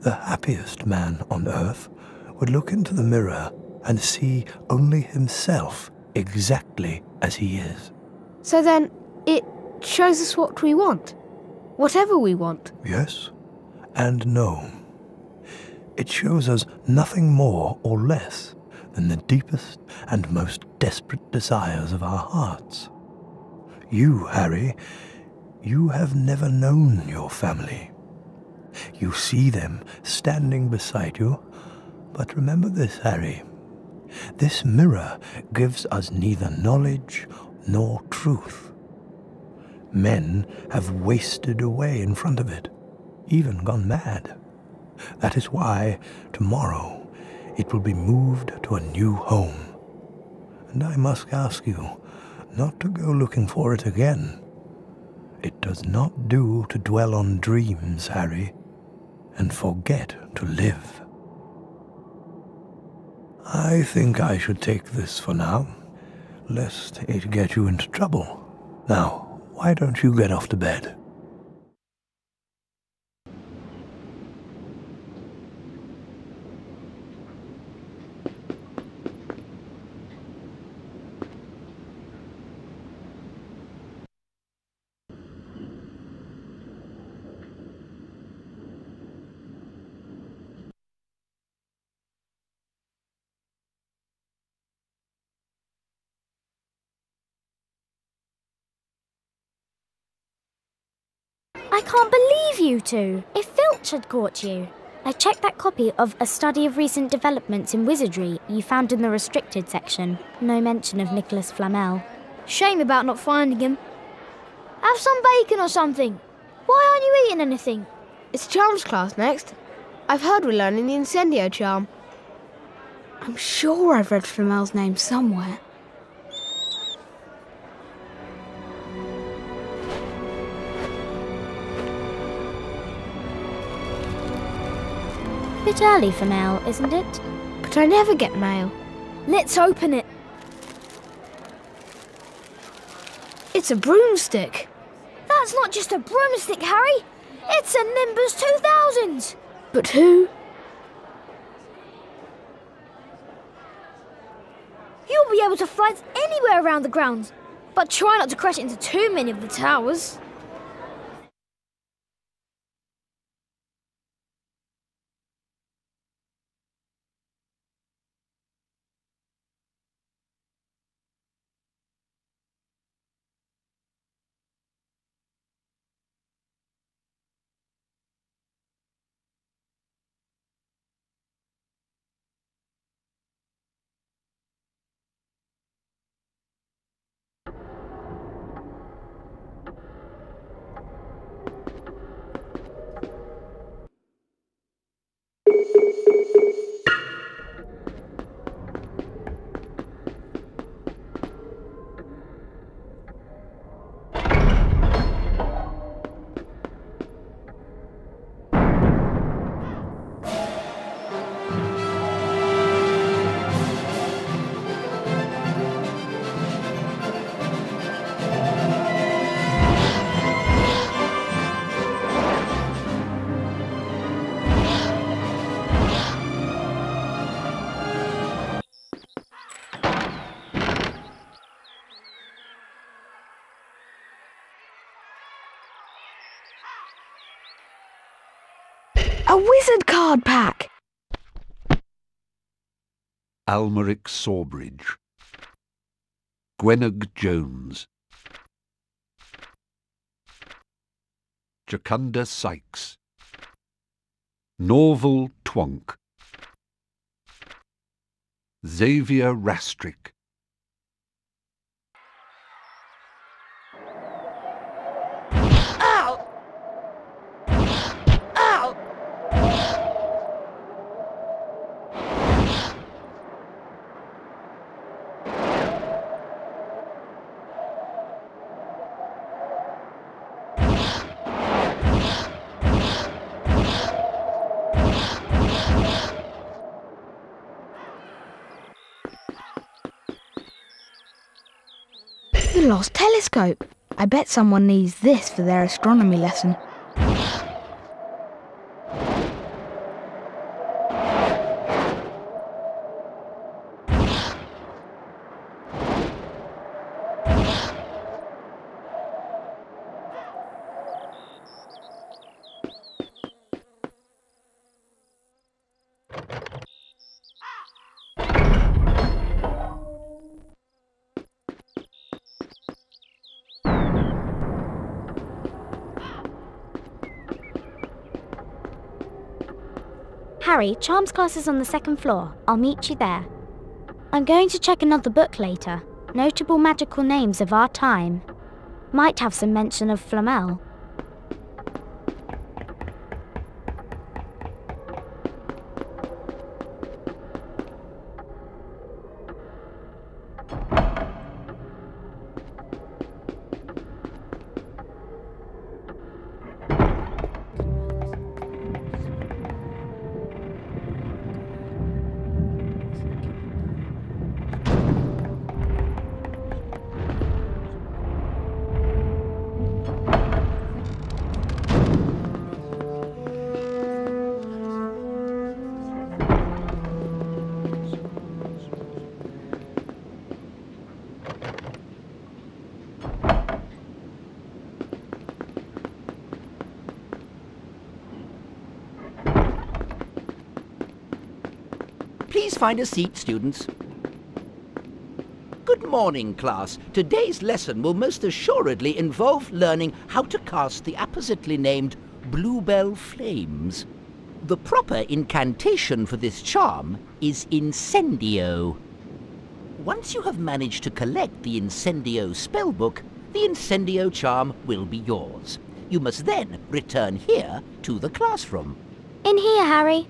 The happiest man on earth would look into the mirror and see only himself exactly as he is. So then, it shows us what we want. Whatever we want. Yes and no. It shows us nothing more or less than the deepest and most desperate desires of our hearts. You, Harry, you have never known your family. You see them standing beside you, but remember this, Harry. This mirror gives us neither knowledge nor truth. Men have wasted away in front of it, even gone mad. That is why tomorrow it will be moved to a new home. And I must ask you not to go looking for it again. It does not do to dwell on dreams, Harry, and forget to live. I think I should take this for now, lest it get you into trouble. Now, why don't you get off to bed? I can't believe you two. If Filch had caught you. I checked that copy of A Study of Recent Developments in Wizardry you found in the restricted section. No mention of Nicholas Flamel. Shame about not finding him. Have some bacon or something. Why aren't you eating anything? It's charms class next. I've heard we're learning the incendio charm. I'm sure I've read Flamel's name somewhere. Bit early for mail, isn't it? But I never get mail. Let's open it. It's a broomstick. That's not just a broomstick, Harry. It's a Nimbus 2000. But who? You'll be able to fly anywhere around the grounds, but try not to crash into too many of the towers. Wizard card pack! Almeric Sawbridge. Gwenog Jones. Jocunda Sykes. Norval Twonk. Xavier Rastrick. Ow! Ow! The lost telescope. I bet someone needs this for their astronomy lesson. Harry, Charms class is on the second floor. I'll meet you there. I'm going to check another book later. Notable magical names of our time. Might have some mention of Flamel. Please find a seat, students. Good morning, class. Today's lesson will most assuredly involve learning how to cast the appositely named Bluebell Flames. The proper incantation for this charm is Incendio. Once you have managed to collect the Incendio spellbook, the Incendio charm will be yours. You must then return here to the classroom. In here, Harry.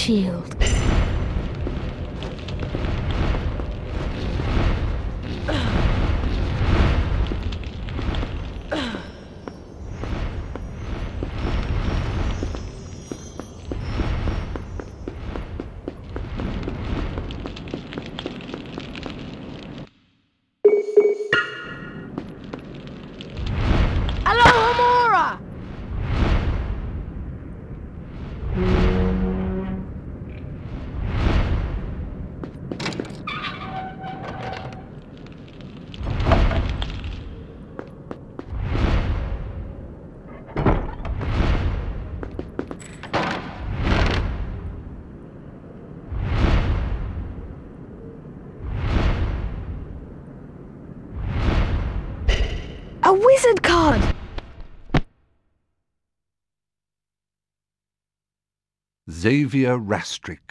Shield. Xavier Rastrick.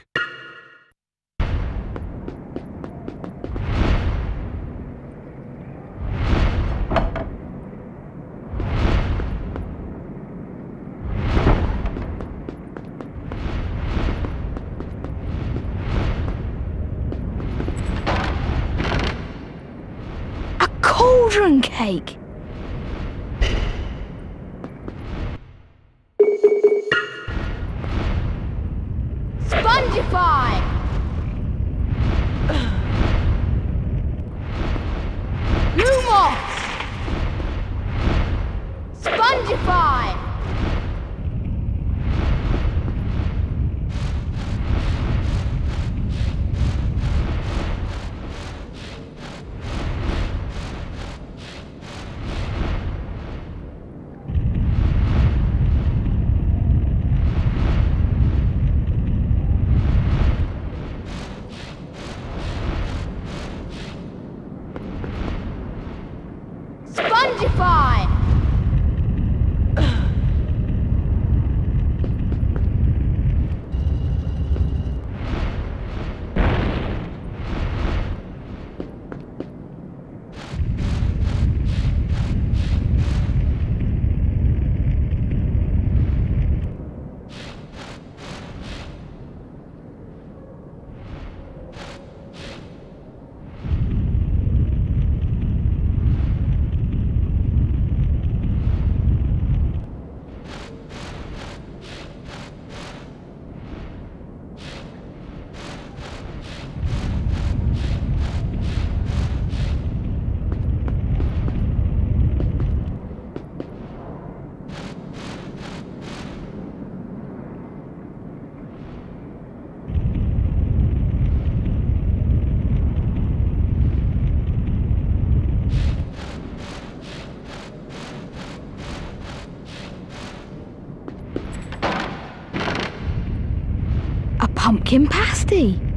Pumpkin pasty.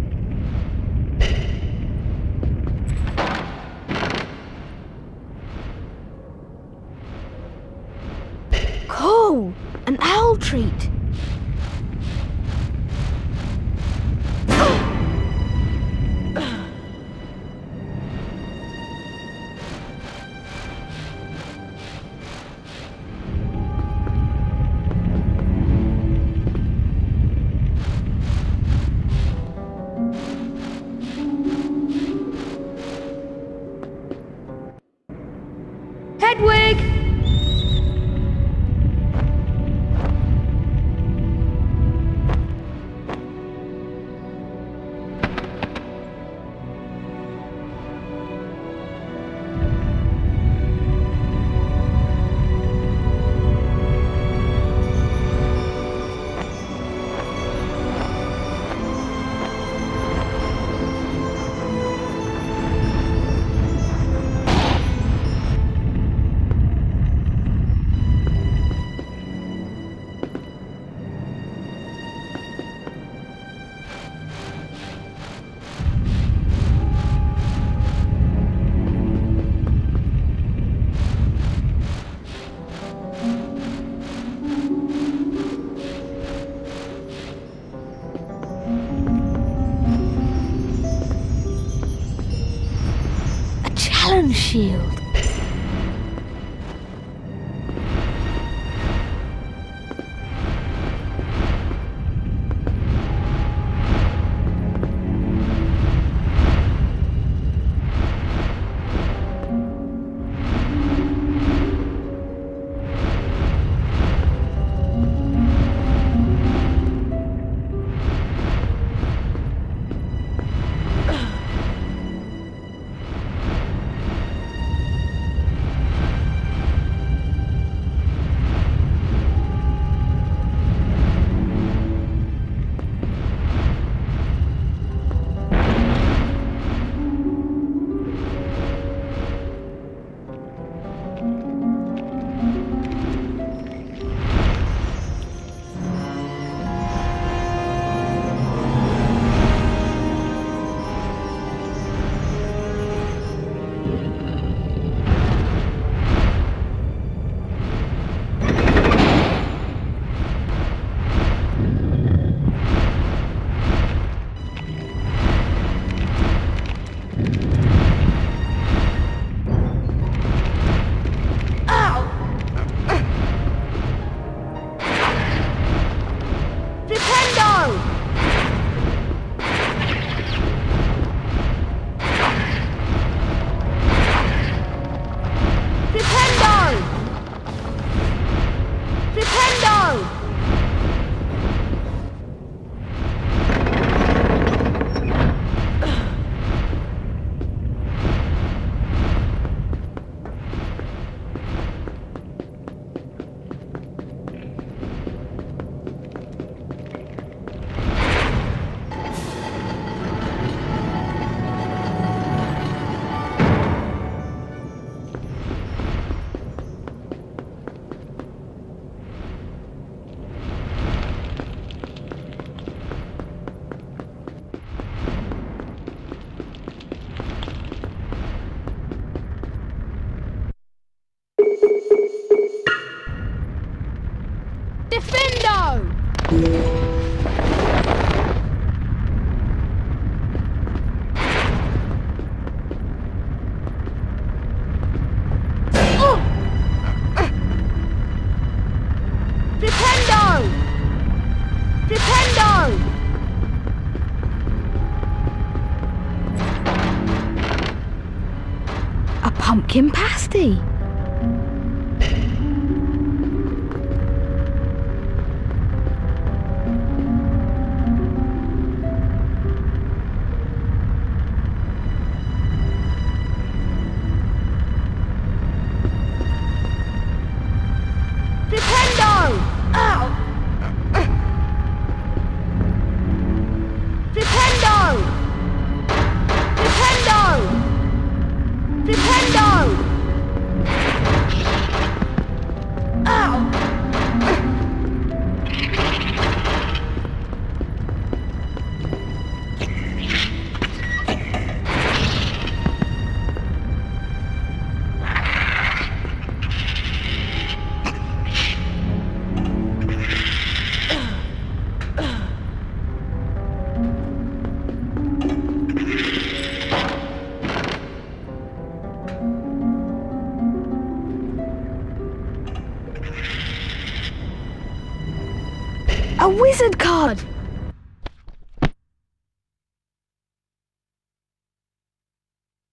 Pumpkin pasty.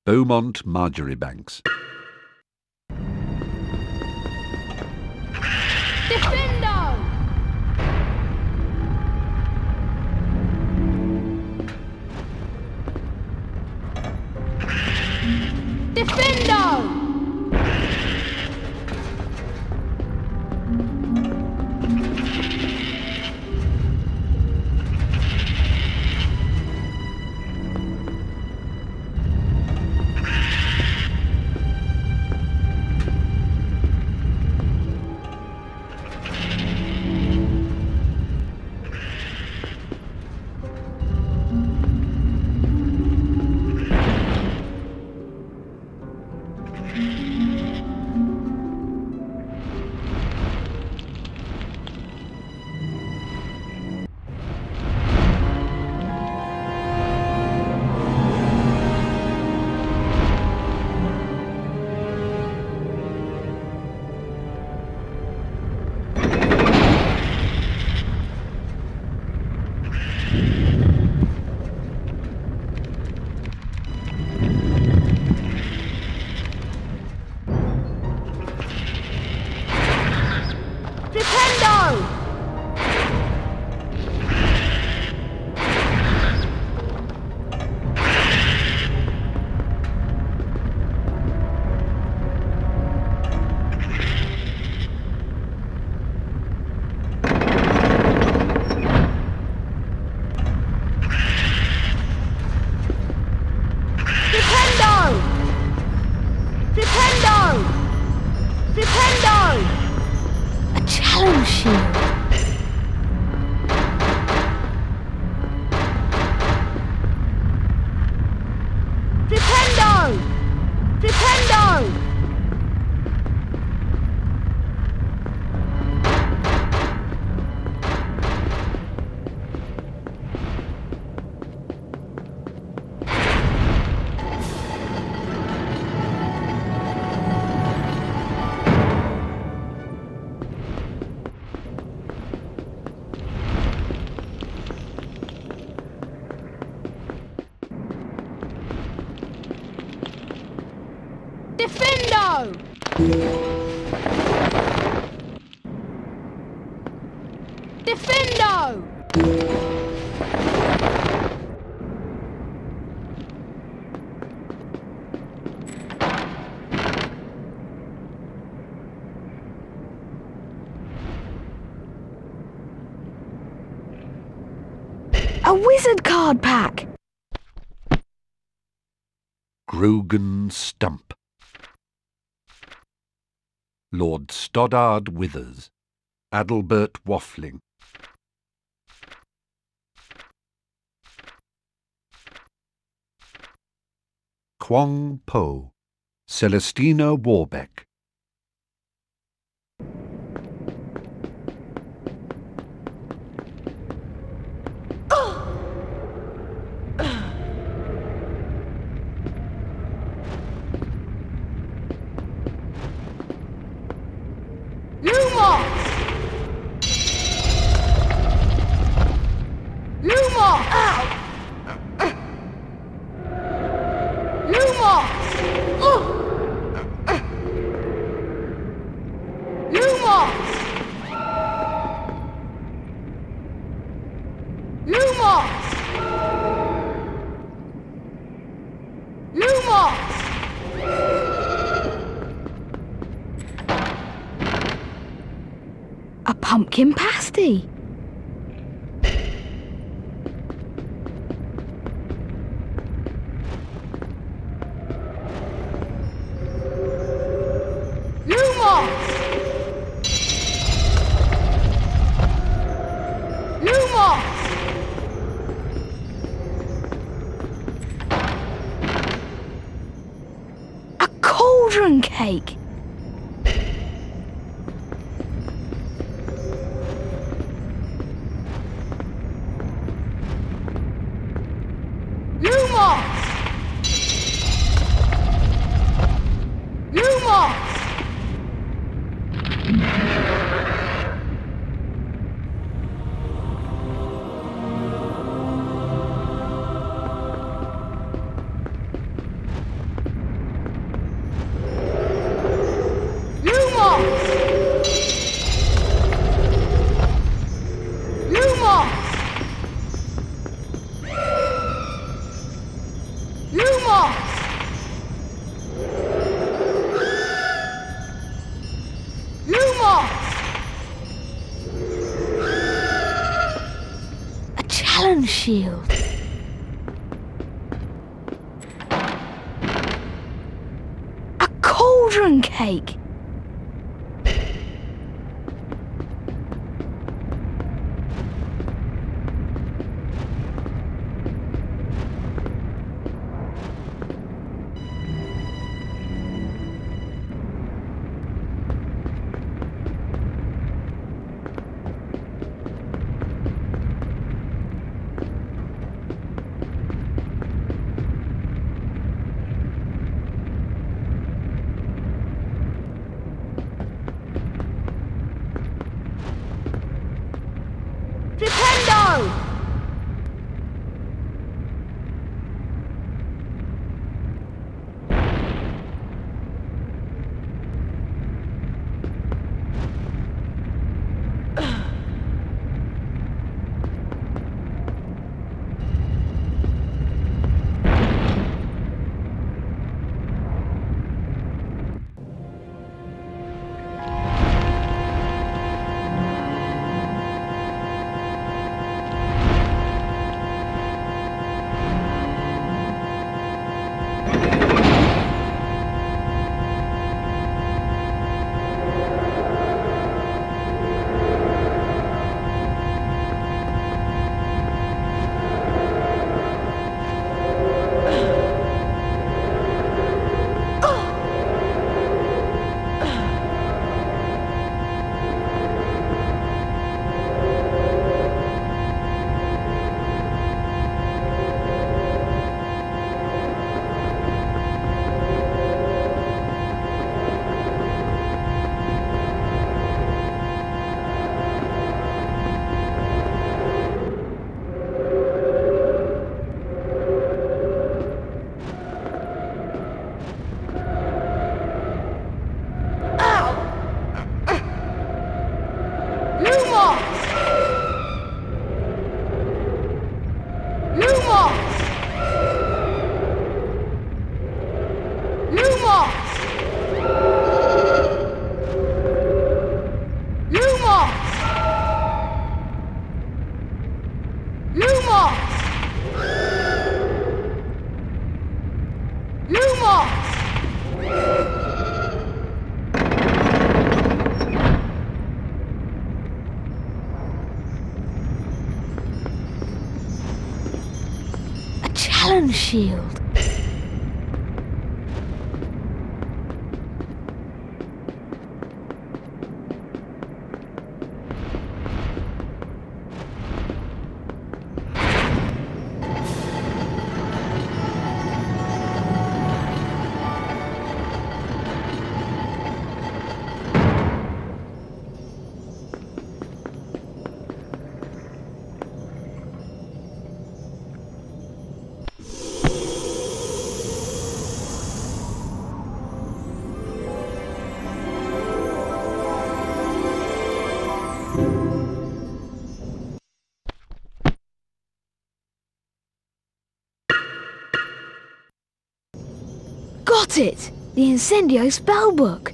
Beaumont Marjoribanks. Grogan Stump. Lord Stoddard Withers, Adalbert Waffling. Quong Po, Celestina Warbeck. Cauldron shield. Got it! The Incendio spellbook.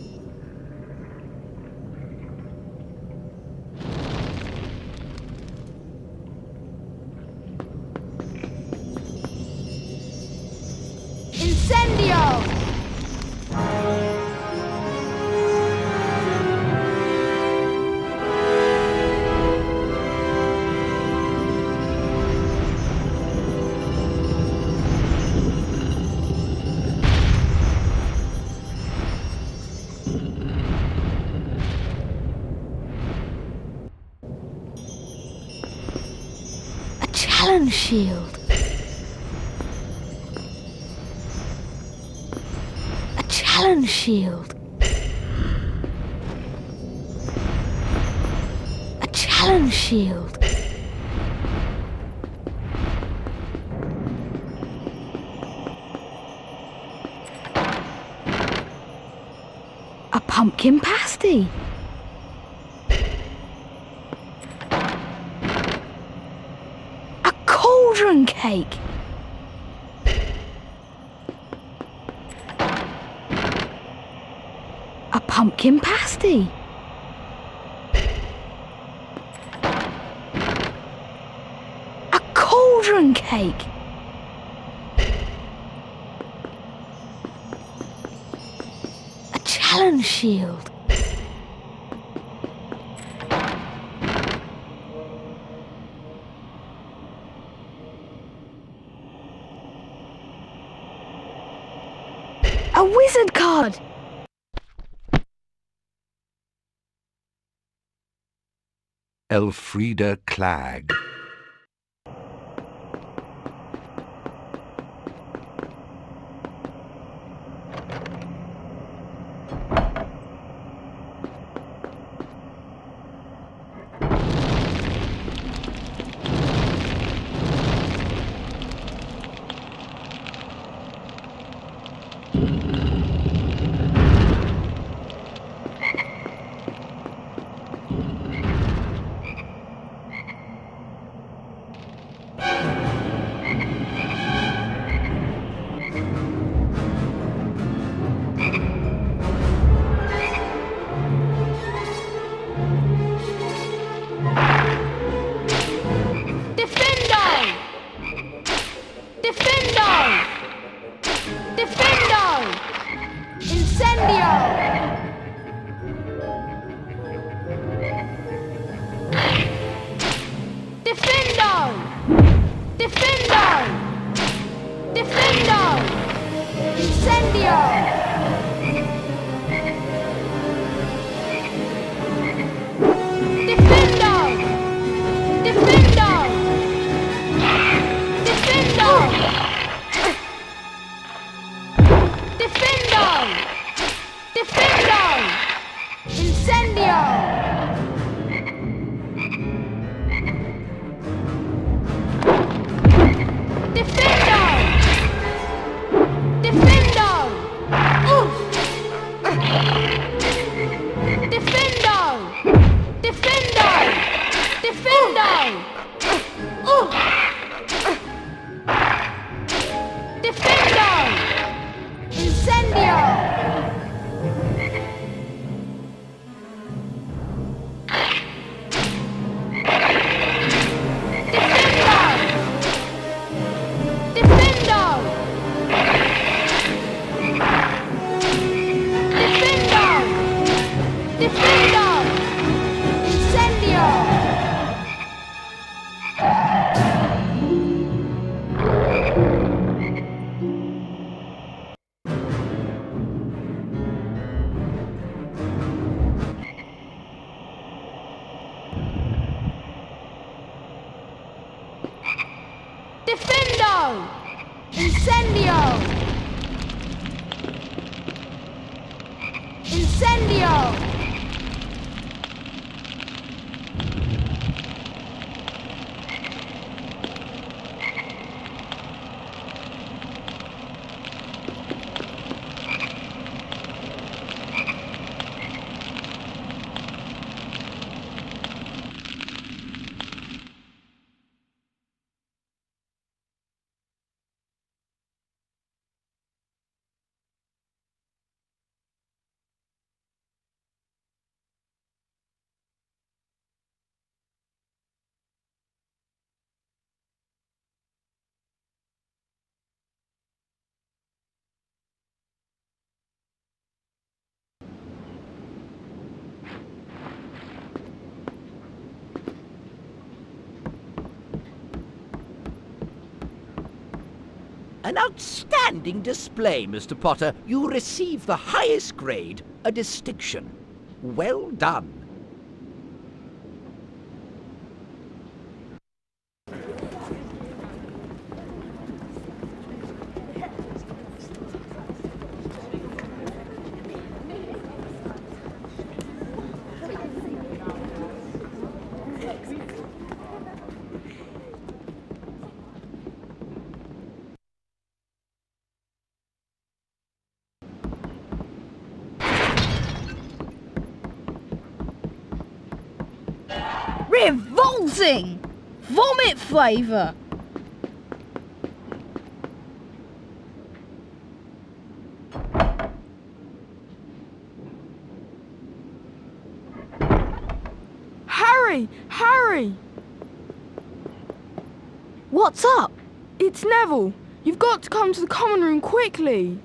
Shield. A challenge shield. A challenge shield. A pumpkin pasty. A cauldron cake. Pumpkin pasty. A cauldron cake. A challenge shield. A wizard card! Elfrida Clag. An outstanding display, Mr. Potter. You receive the highest grade, a distinction. Well done. Revolting! Harry! Harry! What's up? It's Neville! You've got to come to the common room quickly!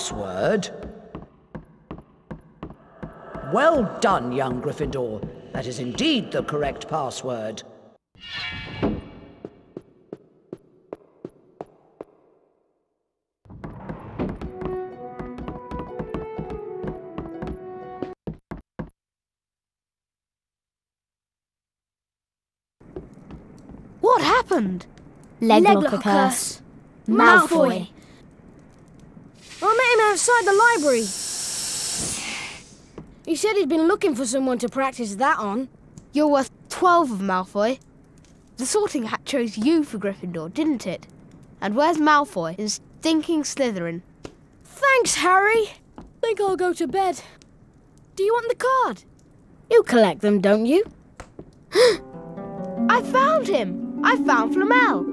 Password? Well done, young Gryffindor. That is indeed the correct password. What happened? Leglocker curse. Malfoy. I met him outside the library. He said he'd been looking for someone to practice that on. You're worth 12 of Malfoy. The sorting hat chose you for Gryffindor, didn't it? And where's Malfoy in stinking Slytherin? Thanks, Harry. Think I'll go to bed. Do you want the card? You collect them, don't you? I found him! I found Flamel!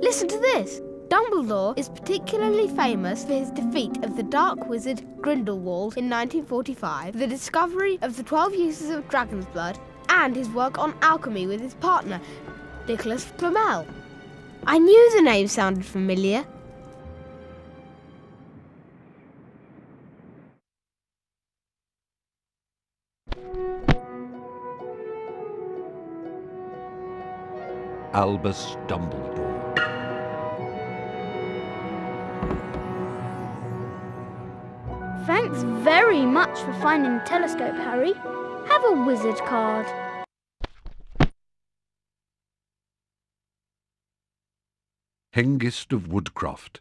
Listen to this. Dumbledore is particularly famous for his defeat of the dark wizard Grindelwald in 1945, the discovery of the 12 uses of dragon's blood, and his work on alchemy with his partner, Nicholas Flamel. I knew the name sounded familiar. Albus Dumbledore. Thanks very much for finding the telescope, Harry. Have a wizard card. Hengist of Woodcroft.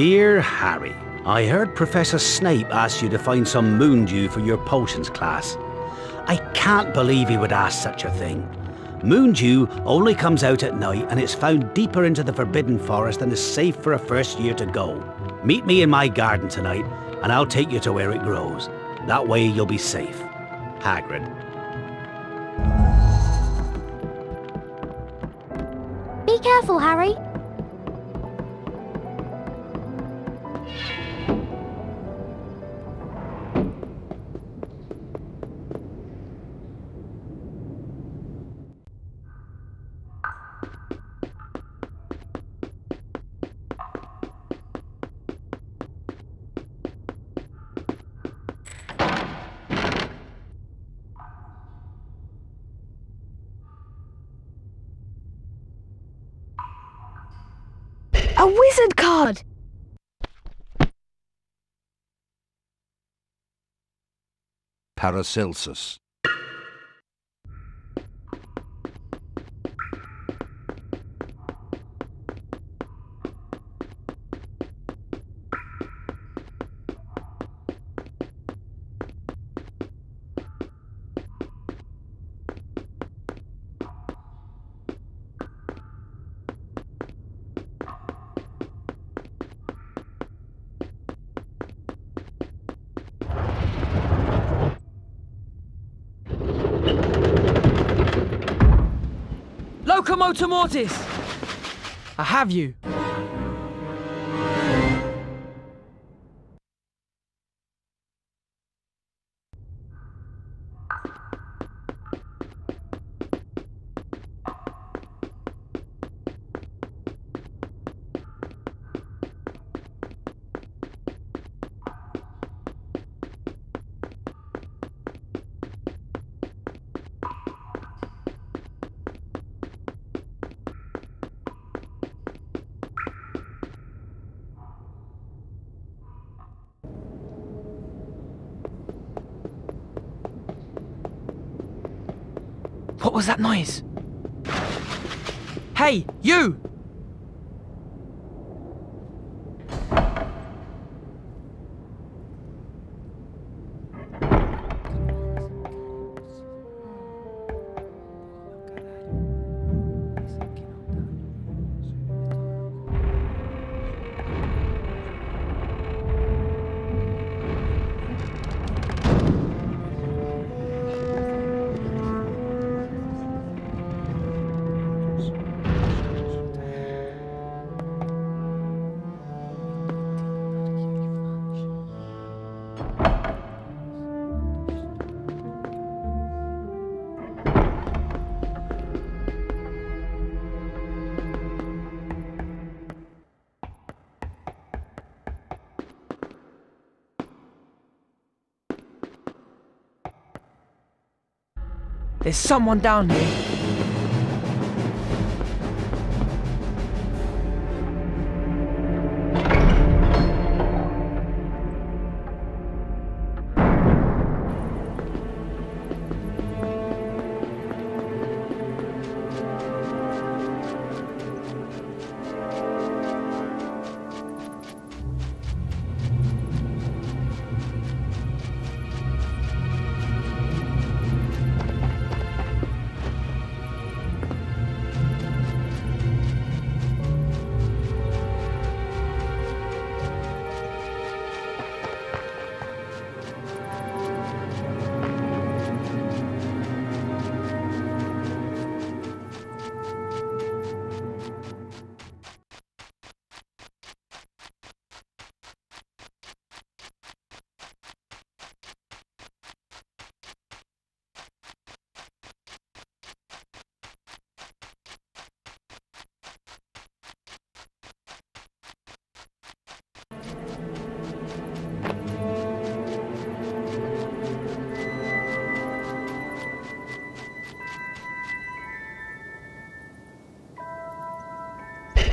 Dear Harry, I heard Professor Snape ask you to find some moon dew for your potions class. I can't believe he would ask such a thing. Moon dew only comes out at night and it's found deeper into the Forbidden Forest than is safe for a first year to go. Meet me in my garden tonight and I'll take you to where it grows. That way you'll be safe. Hagrid. Be careful, Harry. Paracelsus. Locomotor Mortis! I have you. Was that noise? Hey, you! There's someone down here.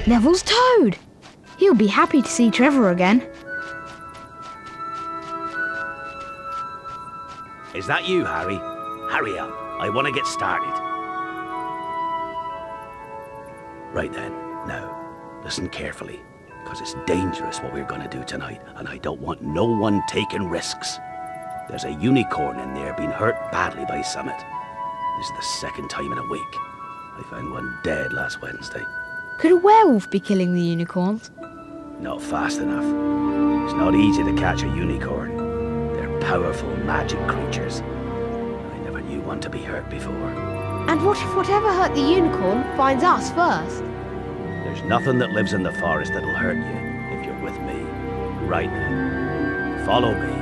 Neville's Toad! He'll be happy to see Trevor again. Is that you, Harry? Hurry up. I want to get started. Right then. Now, listen carefully, because it's dangerous what we're going to do tonight, and I don't want no one taking risks. There's a unicorn in there being hurt badly by Summit. This is the second time in a week. I found one dead last Wednesday. Could a werewolf be killing the unicorns? Not fast enough. It's not easy to catch a unicorn. They're powerful magic creatures. I never knew one to be hurt before. And what if whatever hurt the unicorn finds us first? There's nothing that lives in the forest that'll hurt you if you're with me. Right now. Follow me.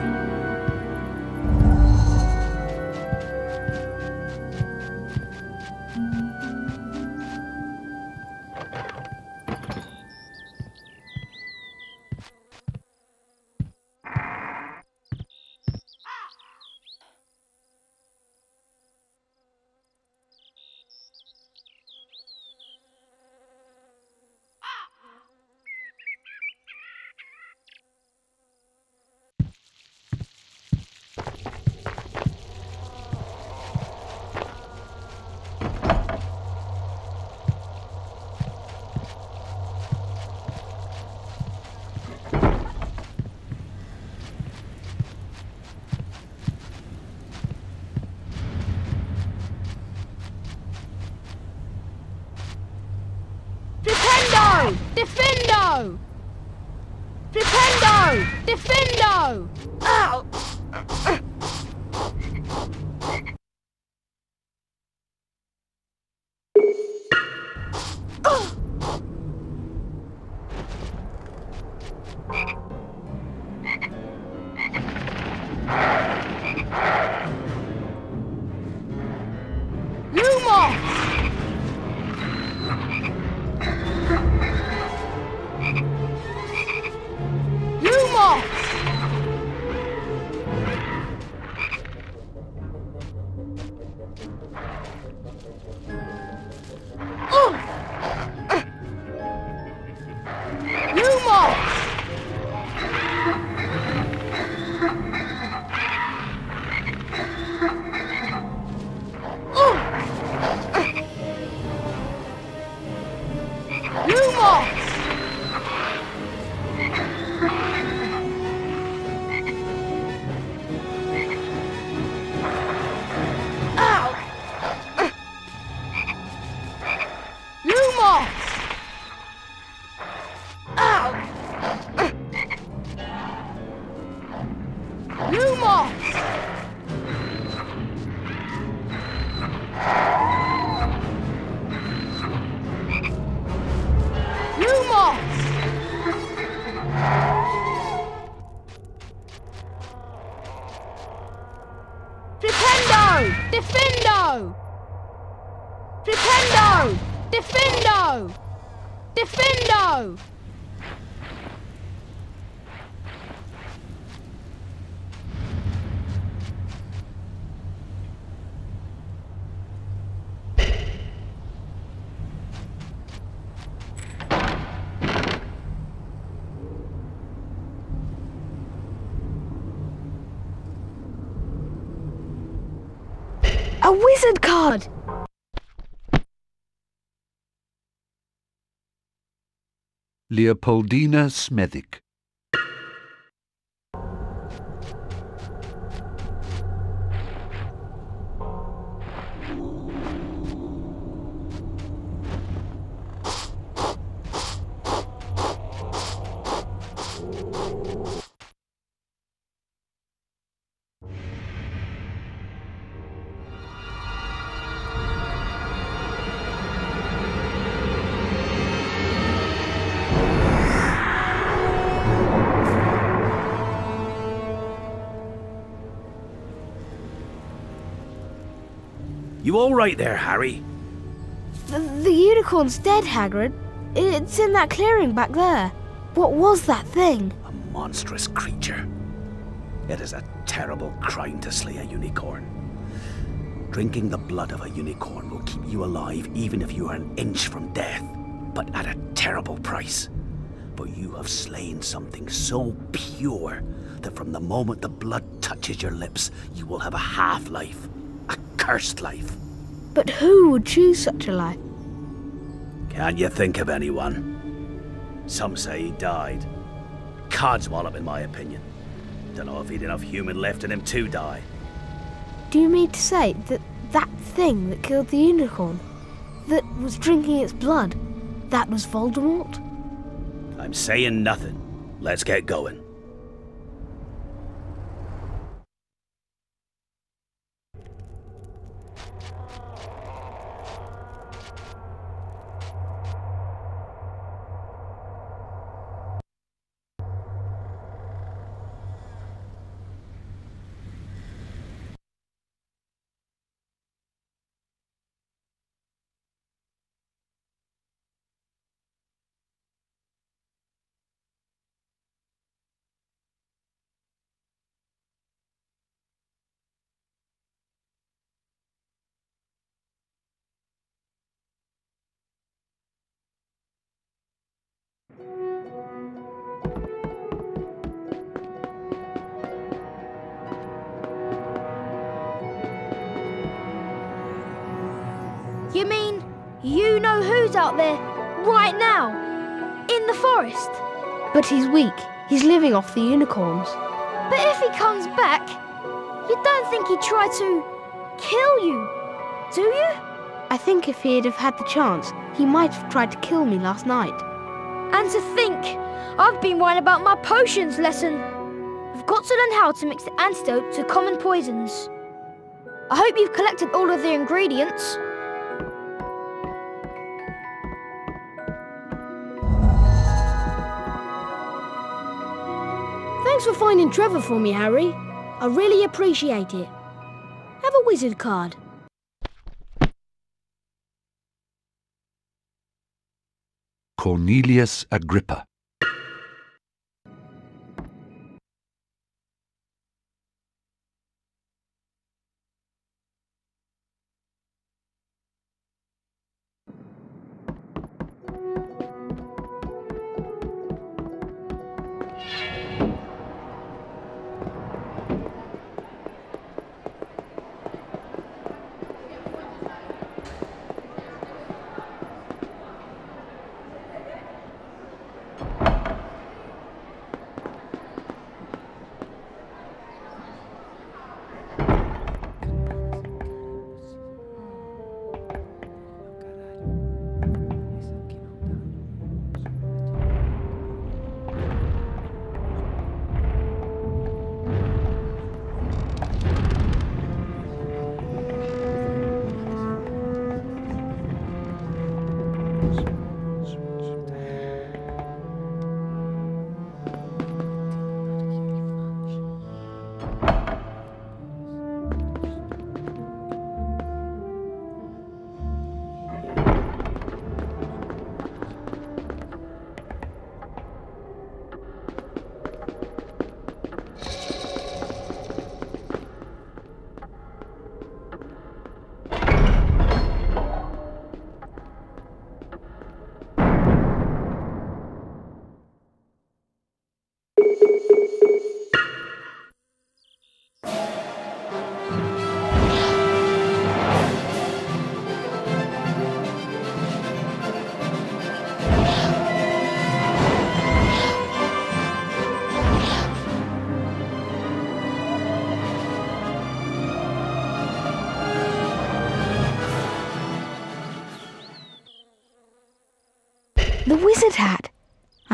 Card! Leopoldina Smethwick. Right there, Harry? The, the unicorn's dead, Hagrid. It's in that clearing back there. What was that thing? A monstrous creature. It is a terrible crime to slay a unicorn. Drinking the blood of a unicorn will keep you alive even if you are an inch from death, but at a terrible price. For you have slain something so pure that from the moment the blood touches your lips, you will have a half life, a cursed life. But who would choose such a life? Can't you think of anyone? Some say he died. Codswallop, in my opinion. Don't know if he'd enough human left in him to die. Do you mean to say that that thing that killed the unicorn, that was drinking its blood, that was Voldemort? I'm saying nothing. Let's get going. You mean you know who's out there right now? In the forest? But he's weak. He's living off the unicorns. But if he comes back, you don't think he'd try to kill you, do you? I think if he'd have had the chance, he might have tried to kill me last night. And to think, I've been worrying about my potions lesson. I've got to learn how to mix the antidote to common poisons. I hope you've collected all of the ingredients. Thanks for finding Trevor for me, Harry. I really appreciate it. Have a wizard card. Cornelius Agrippa.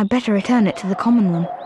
I'd better return it to the common one.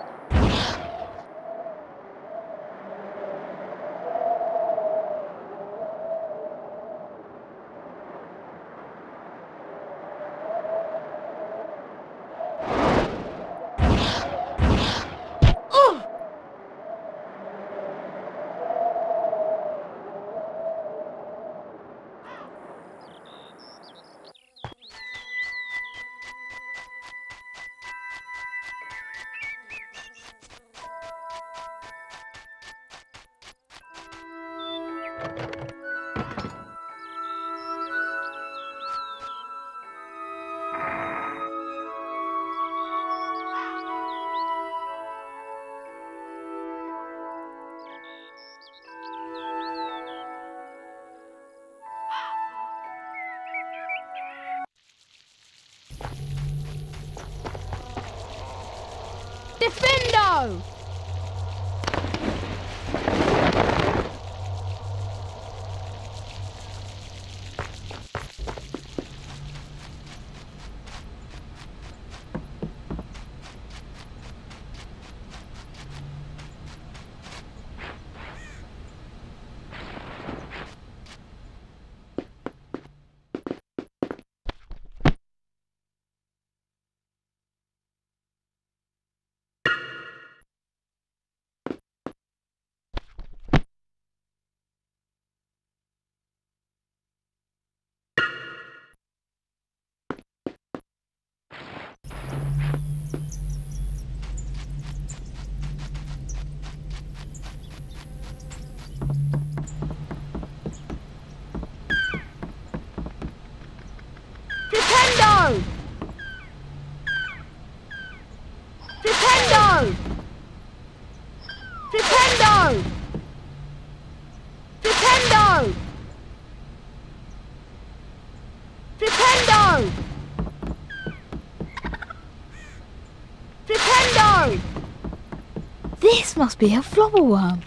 This must be a Flobberworm.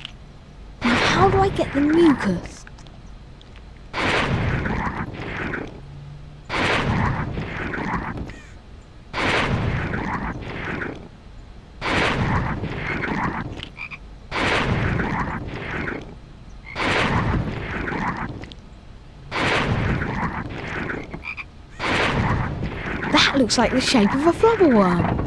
Now how do I get the mucus? That looks like the shape of a Flobberworm.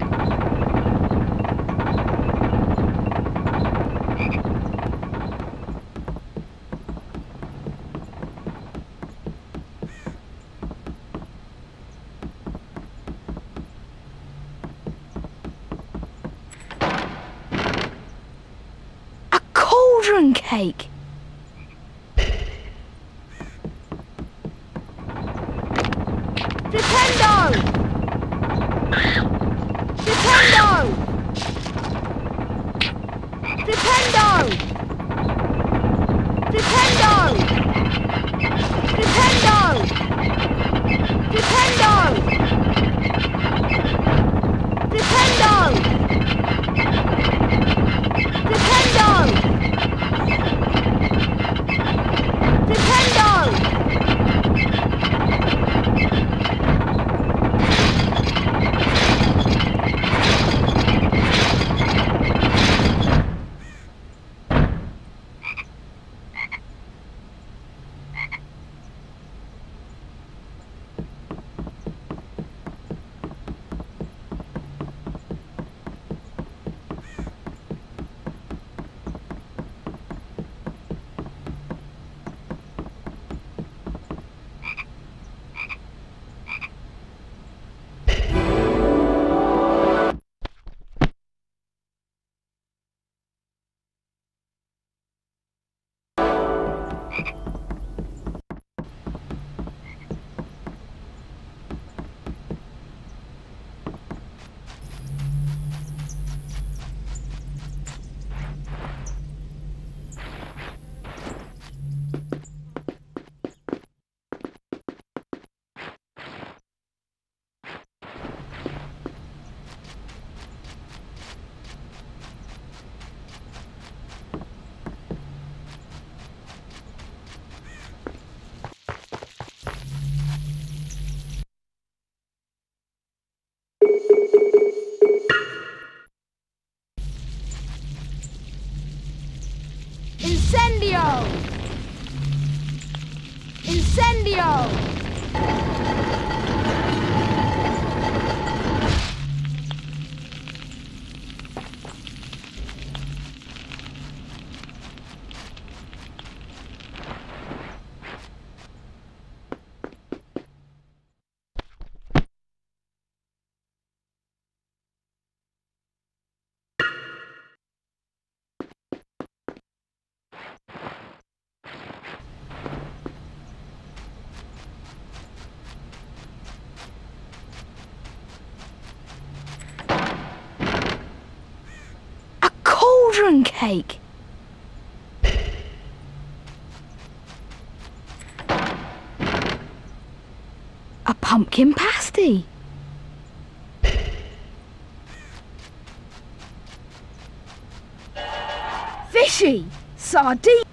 A pumpkin pasty! Fishy! Sardine!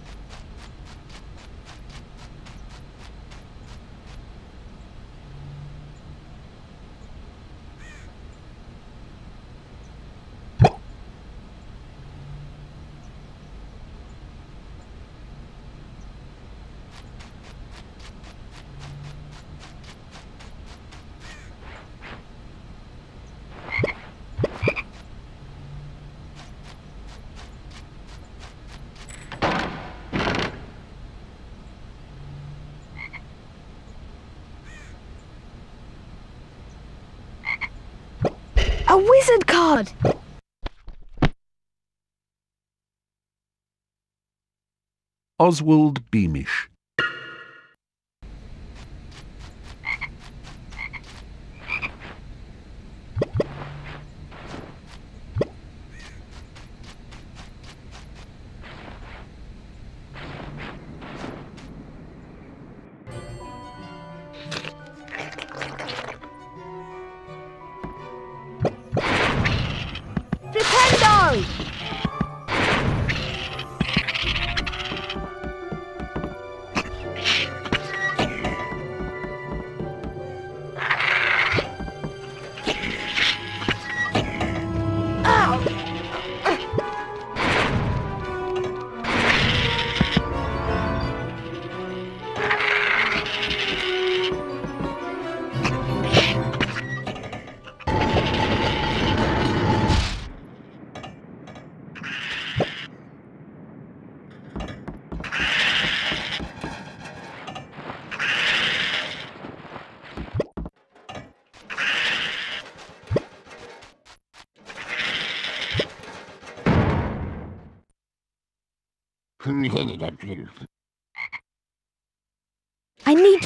God! Oswald Beamish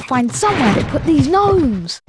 find somewhere to put these gnomes.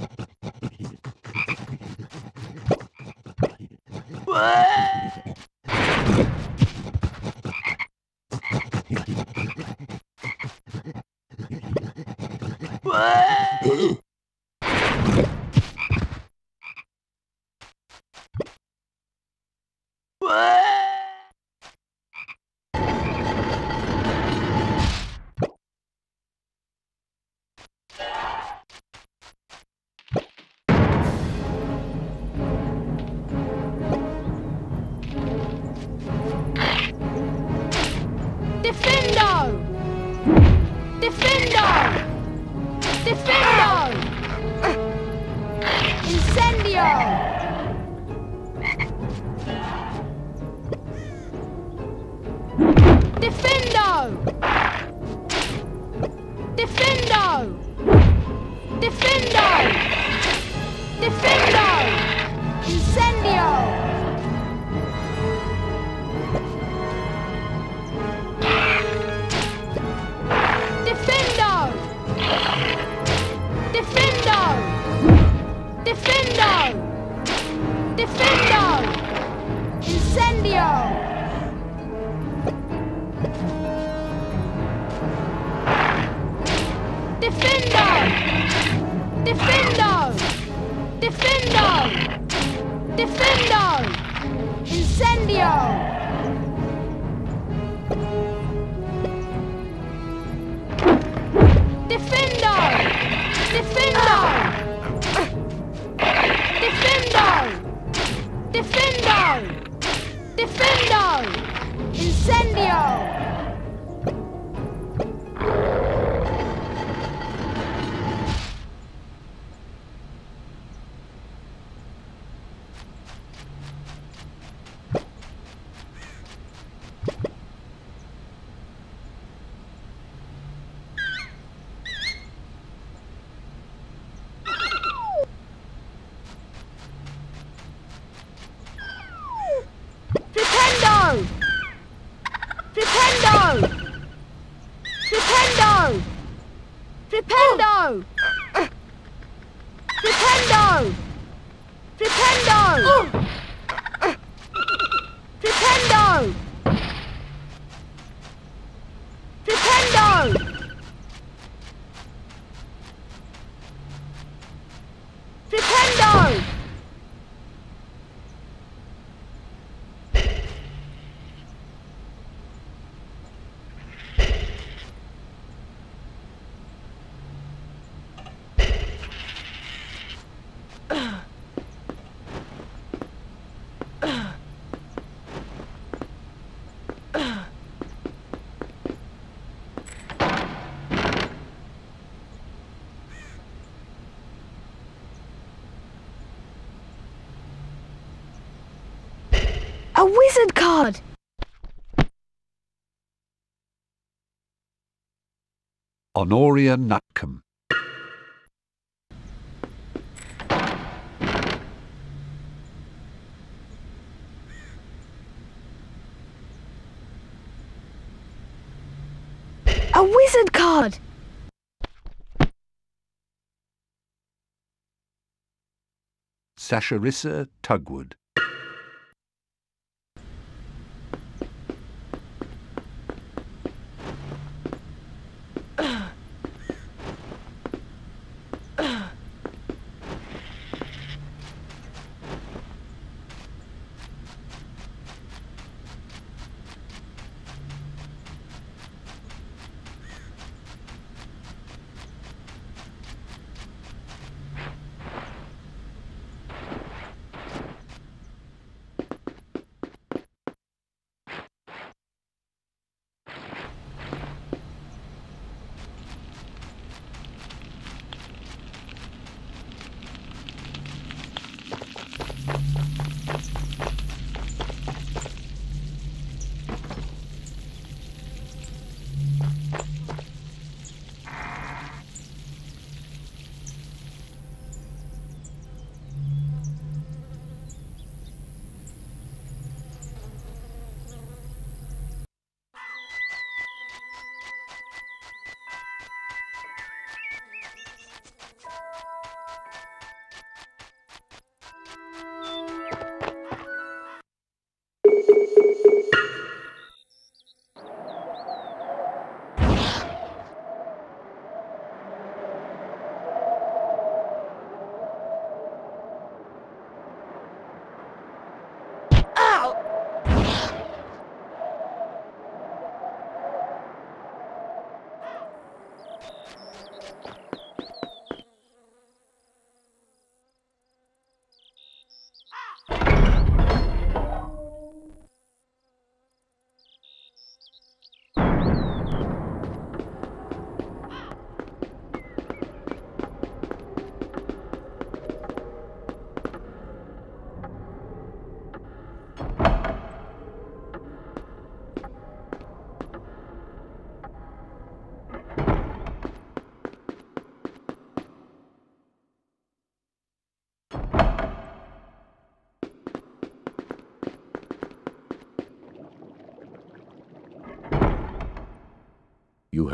A wizard card! Honoria Nutcombe. A wizard card! Sacharissa Tugwood.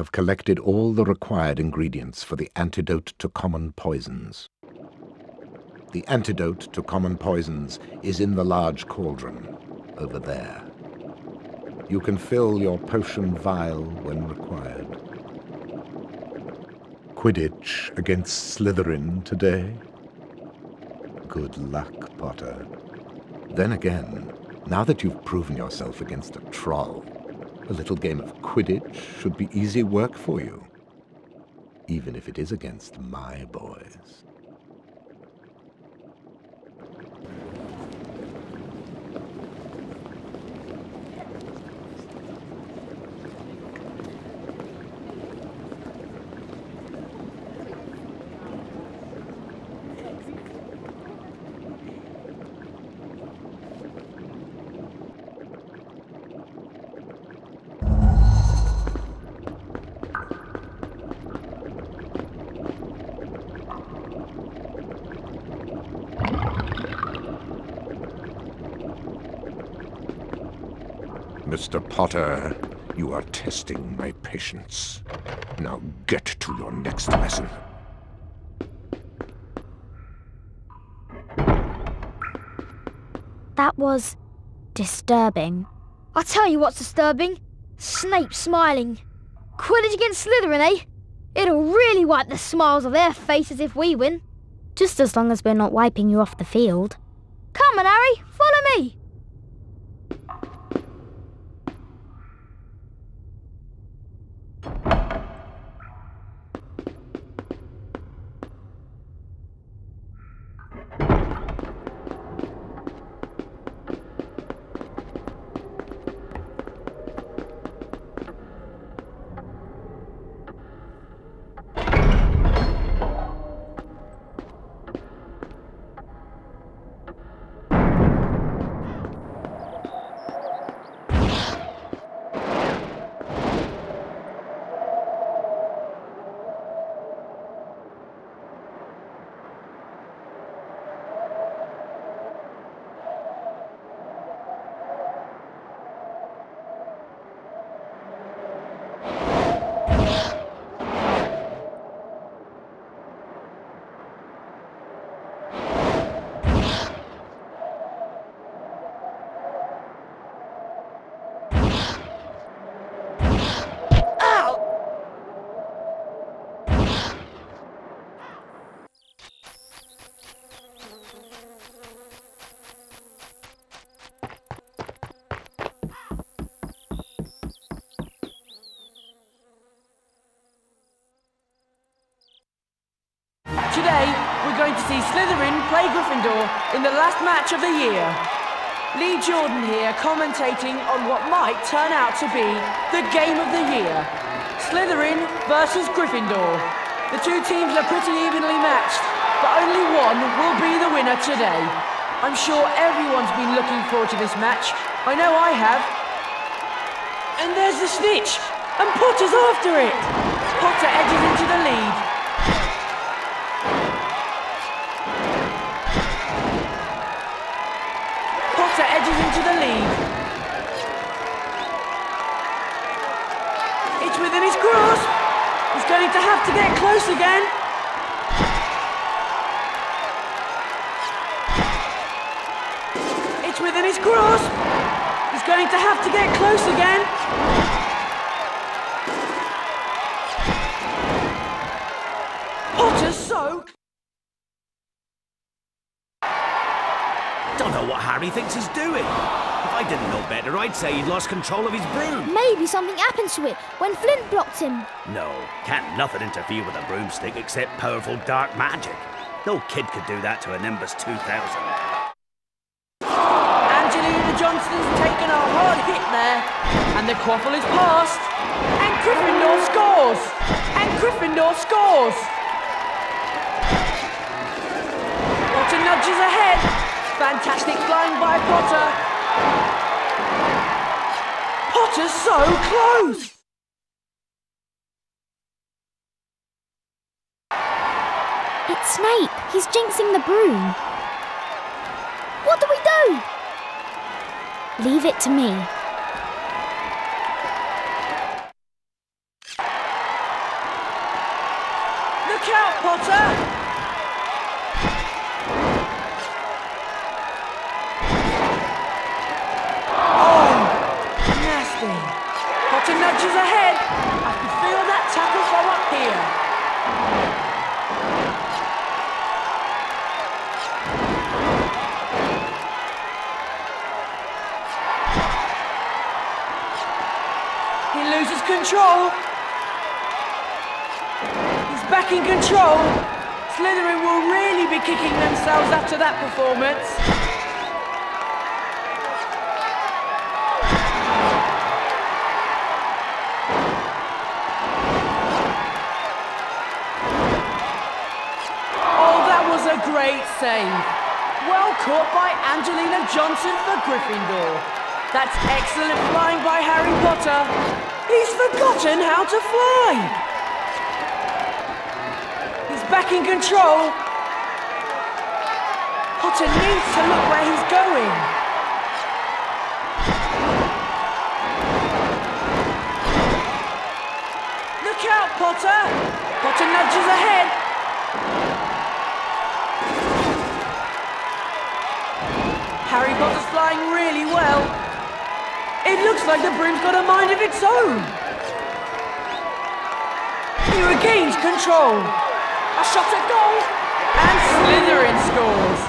Have collected all the required ingredients for the antidote to common poisons. The antidote to common poisons is in the large cauldron, over there. You can fill your potion vial when required. Quidditch against Slytherin today? Good luck, Potter. Then again, now that you've proven yourself against a troll, a little game of Quidditch should be easy work for you. Even if it is against my boys. Mr. Potter, you are testing my patience. Now get to your next lesson. That was disturbing. I'll tell you what's disturbing. Snape smiling. Quidditch against Slytherin, eh? It'll really wipe the smiles off their faces if we win. Just as long as we're not wiping you off the field. Come on, Harry, in the last match of the year. Lee Jordan here commentating on what might turn out to be the game of the year. Slytherin versus Gryffindor. The two teams are pretty evenly matched, but only one will be the winner today. I'm sure everyone's been looking forward to this match. I know I have. And there's the snitch, and Potter's after it. Potter edges into the lead. Control of his broom. Maybe something happened to it when Flint blocked him. No, can't nothing interfere with a broomstick except powerful dark magic. No kid could do that to a Nimbus 2000. Angelina Johnson's taken a hard hit there. And the quaffle is passed. And Gryffindor scores. And Gryffindor scores. Potter nudges ahead. Fantastic flying by Potter. Potter's so close. It's Snape. He's jinxing the broom. What do we do? Leave it to me. Forgotten how to fly. He's back in control. Potter needs to look where he's going. Look out, Potter! Potter nudges ahead. Harry Potter's flying really well. It looks like the broom's got a mind of its own. Regains control. A shot at goal. And Slytherin scores.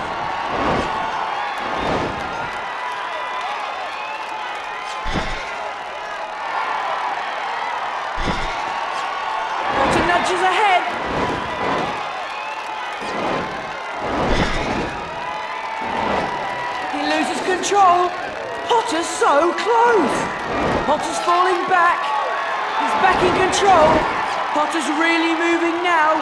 Potter nudges ahead. He loses control. Potter's so close. Potter's falling back. He's back in control. Potter's really moving now.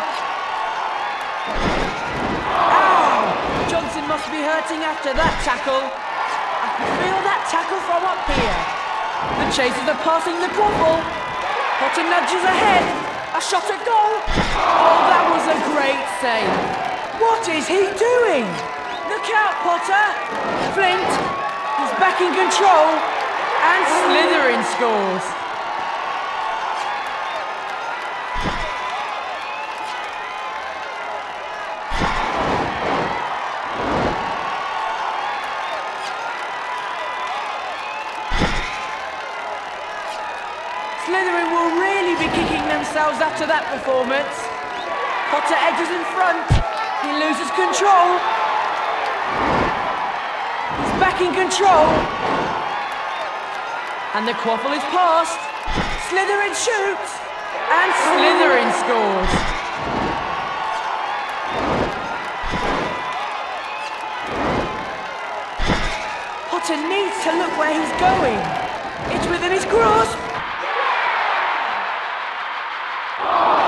Ow! Johnson must be hurting after that tackle. I can feel that tackle from up here. The chasers are passing the quaffle. Potter nudges ahead. A shot at goal. Oh, that was a great save. What is he doing? Look out, Potter! Flint! He's back in control! And Slytherin scores! Themselves after that performance. Potter edges in front. He loses control. He's back in control. And the quaffle is passed. Slytherin shoots. And Slytherin scores. Potter needs to look where he's going. It's within his grasp. Incendio.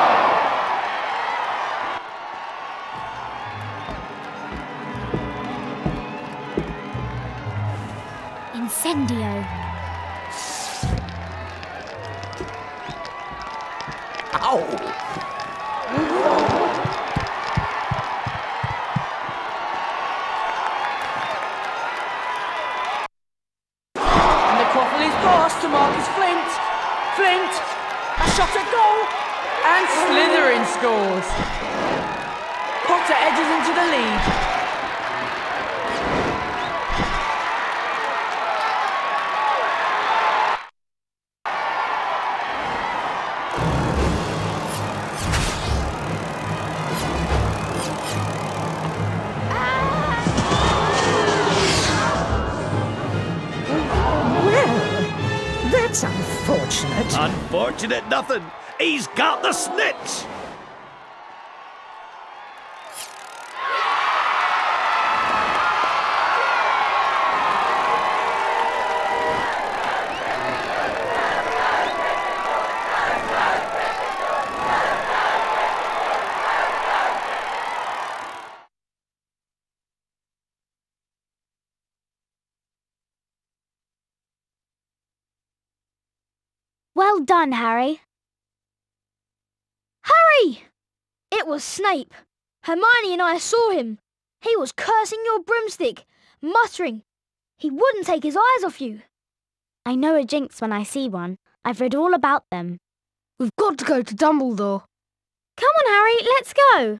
He's got the snitch. Well done, Harry. Harry! It was Snape. Hermione and I saw him. He was cursing your broomstick, muttering. He wouldn't take his eyes off you. I know a jinx when I see one. I've read all about them. We've got to go to Dumbledore. Come on, Harry, let's go.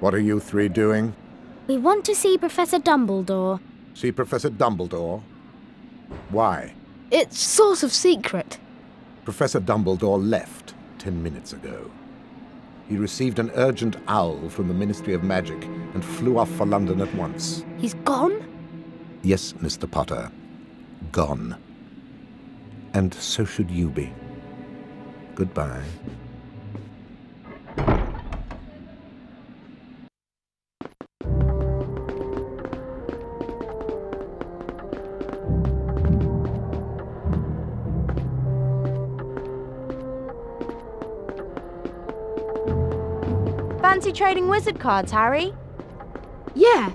What are you three doing? We want to see Professor Dumbledore. See Professor Dumbledore? Why? It's sort of secret. Professor Dumbledore left ten minutes ago. He received an urgent owl from the Ministry of Magic and flew off for London at once. He's gone? Yes, Mr. Potter. Gone. And so should you be. Goodbye. Trading wizard cards, Harry? Yeah.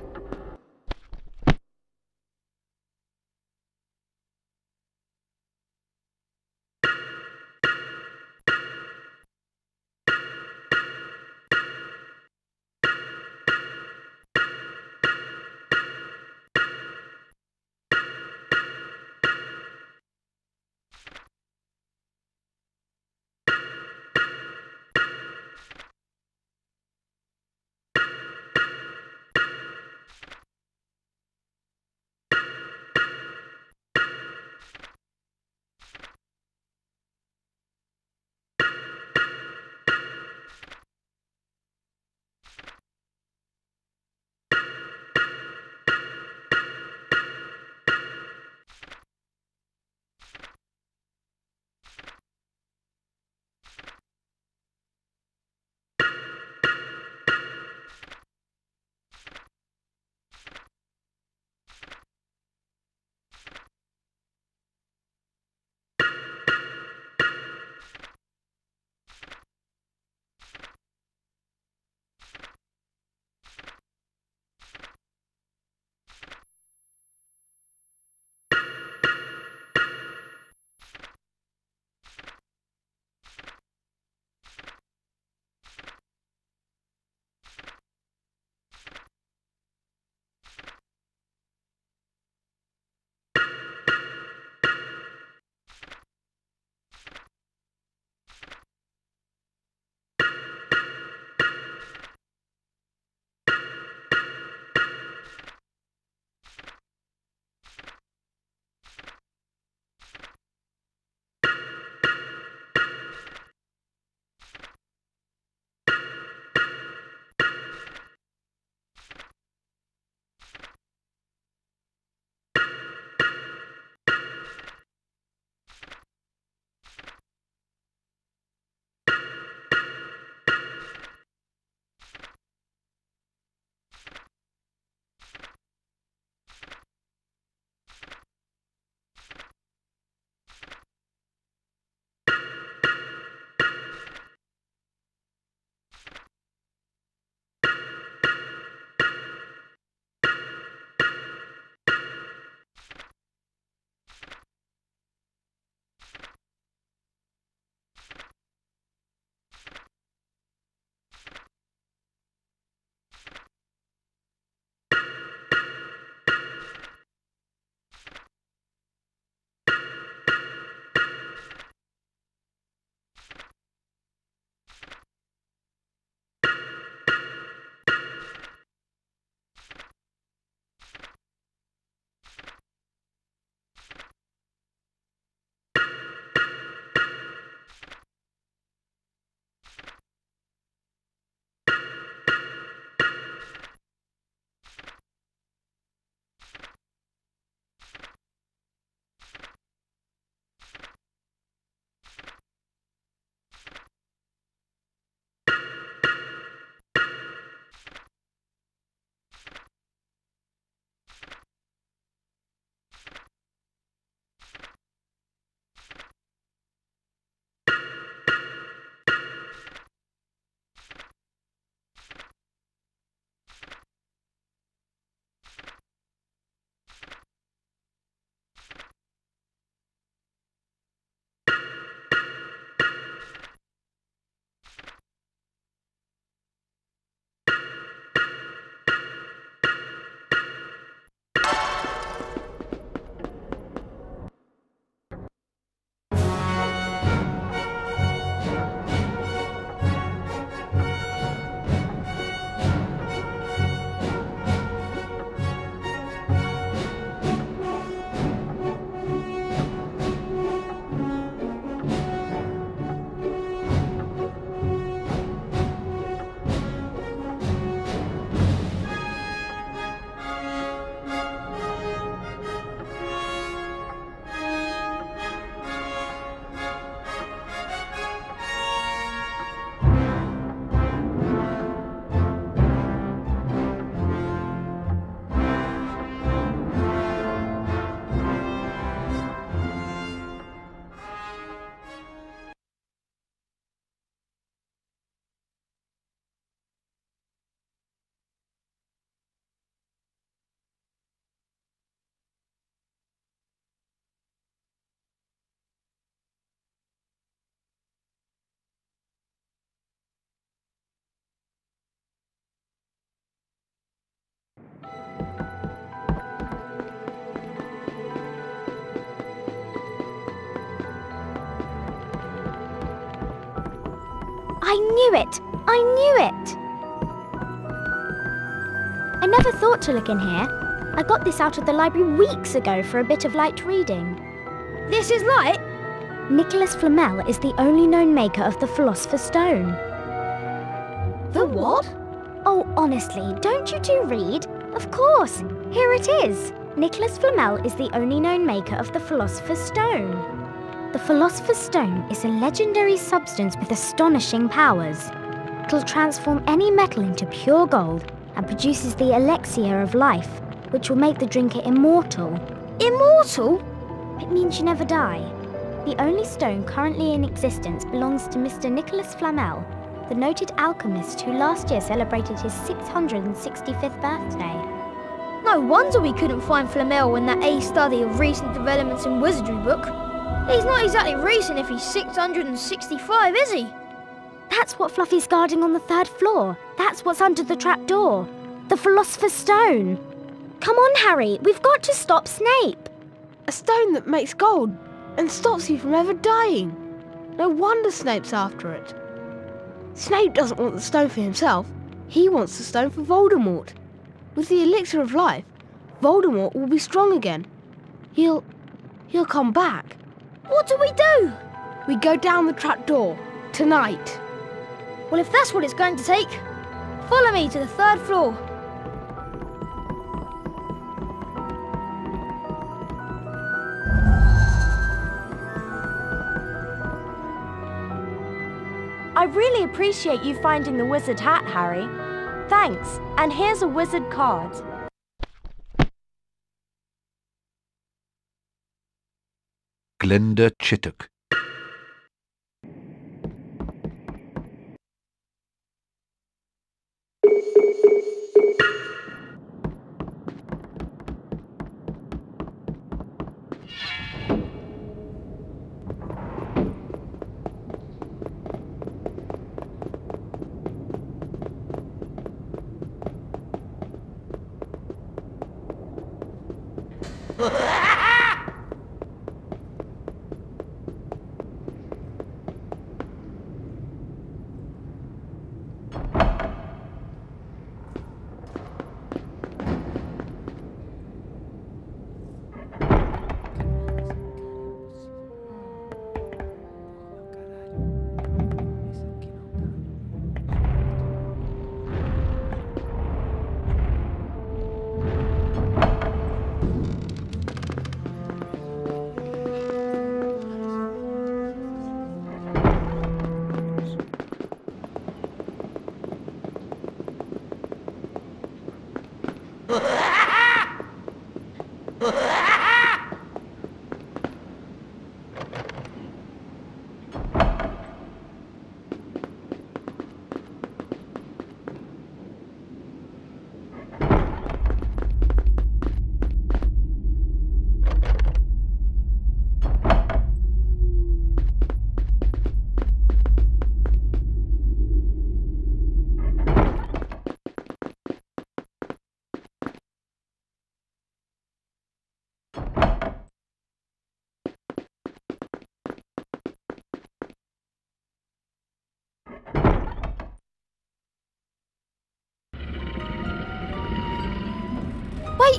I knew it! I knew it! I never thought to look in here. I got this out of the library weeks ago for a bit of light reading. This is light? Nicolas Flamel is the only known maker of the Philosopher's Stone. The what? Oh, honestly, don't you two read? Of course, here it is. Nicolas Flamel is the only known maker of the Philosopher's Stone. The Philosopher's Stone is a legendary substance with astonishing powers. It'll transform any metal into pure gold and produces the elixir of life, which will make the drinker immortal. Immortal? It means you never die. The only stone currently in existence belongs to Mr. Nicolas Flamel, the noted alchemist who last year celebrated his 665th birthday. No wonder we couldn't find Flamel in that A study of recent developments in wizardry book. He's not exactly recent if he's 665, is he? That's what Fluffy's guarding on the third floor. That's what's under the trap door. The Philosopher's Stone. Come on, Harry. We've got to stop Snape. A stone that makes gold and stops you from ever dying. No wonder Snape's after it. Snape doesn't want the stone for himself. He wants the stone for Voldemort. With the elixir of life, Voldemort will be strong again. He'll... he'll come back. What do we do? We go down the trapdoor. Tonight. Well, if that's what it's going to take, follow me to the third floor. I really appreciate you finding the wizard hat, Harry. Thanks, and here's a wizard card. Glenda Chittock.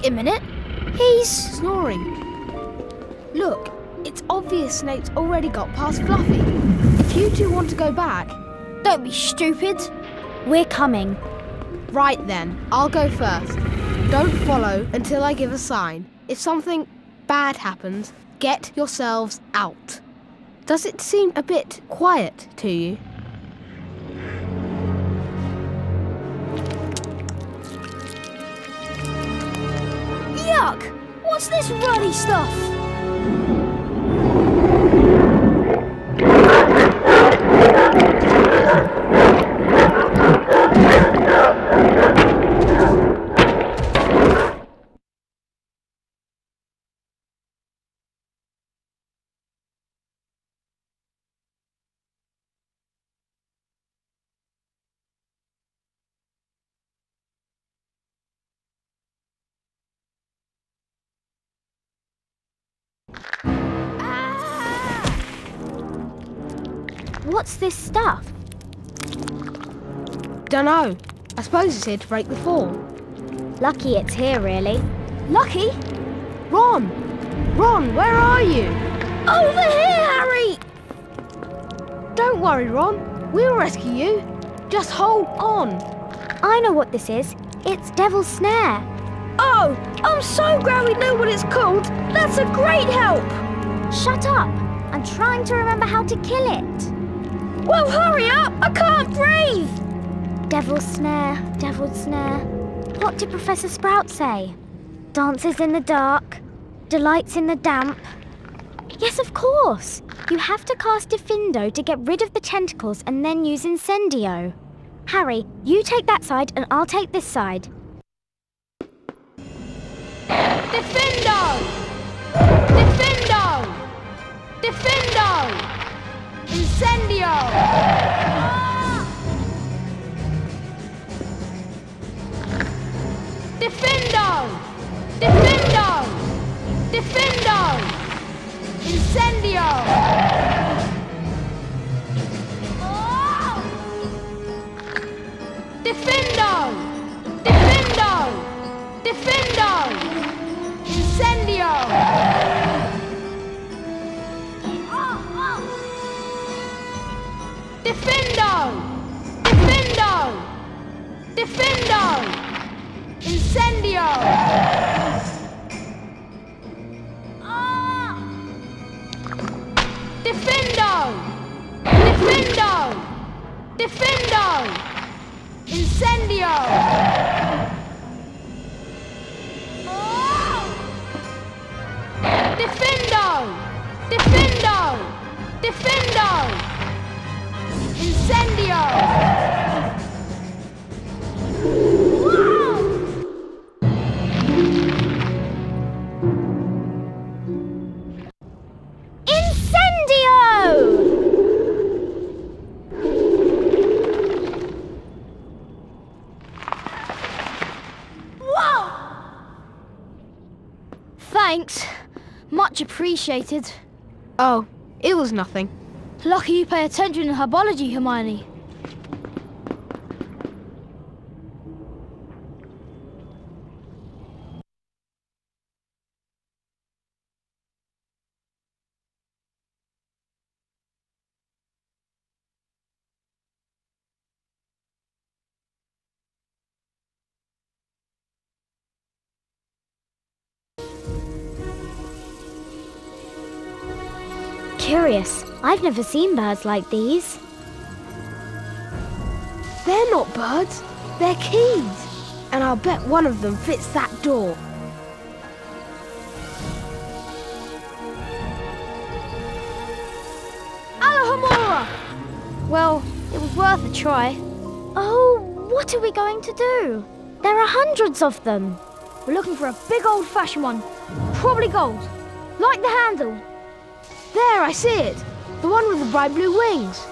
Wait a minute. He's snoring. Look, it's obvious Snape's already got past Fluffy. If you two want to go back, don't be stupid. We're coming. Right then, I'll go first. Don't follow until I give a sign. If something bad happens, get yourselves out. Does it seem a bit quiet to you? Ruddy What's this stuff? Dunno. I suppose it's here to break the fall. Lucky it's here, really. Lucky? Ron! Ron, where are you? Over here, Harry! Don't worry, Ron. We'll rescue you. Just hold on. I know what this is. It's Devil's Snare. Oh, I'm so glad we know what it's called. That's a great help. Shut up. I'm trying to remember how to kill it. Well, hurry up. I can't breathe. Devil's Snare, Devil's Snare. What did Professor Sprout say? Dances in the dark, delights in the damp. Yes, of course. You have to cast Diffindo to get rid of the tentacles and then use Incendio. Harry, you take that side and I'll take this side. Diffindo! Diffindo! Diffindo! Incendio! Diffindo! Diffindo! Diffindo! Incendio! Diffindo! Diffindo! Diffindo! Incendio! Diffindo! Diffindo! Diffindo! Incendio! Diffindo! Diffindo! Diffindo! Incendio! Diffindo! Diffindo! Diffindo! Incendio! Incendio! Whoa! Thanks. Much appreciated. Oh, it was nothing. Lucky you pay attention in herbology, Hermione. Curious. I've never seen birds like these. They're not birds, they're keys. And I'll bet one of them fits that door. Alohomora! Well, it was worth a try. Oh, what are we going to do? There are hundreds of them. We're looking for a big old-fashioned one. Probably gold. Like the handle. There, I see it. The one with the bright blue wings.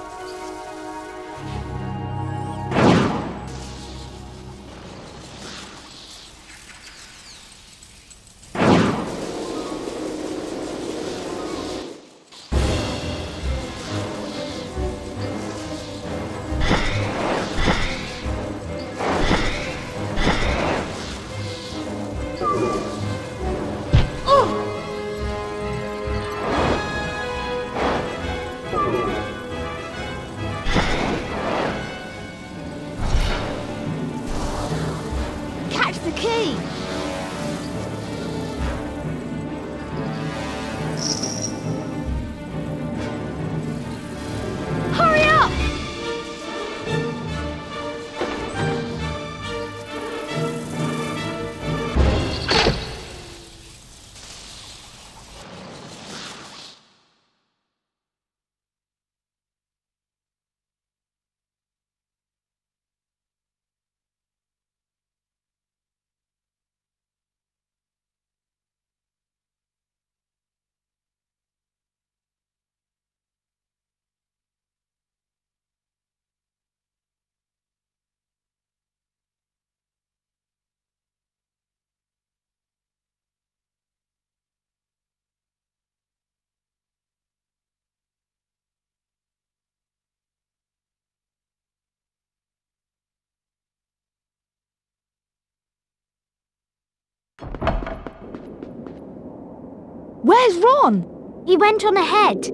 Where's Ron? He went on ahead.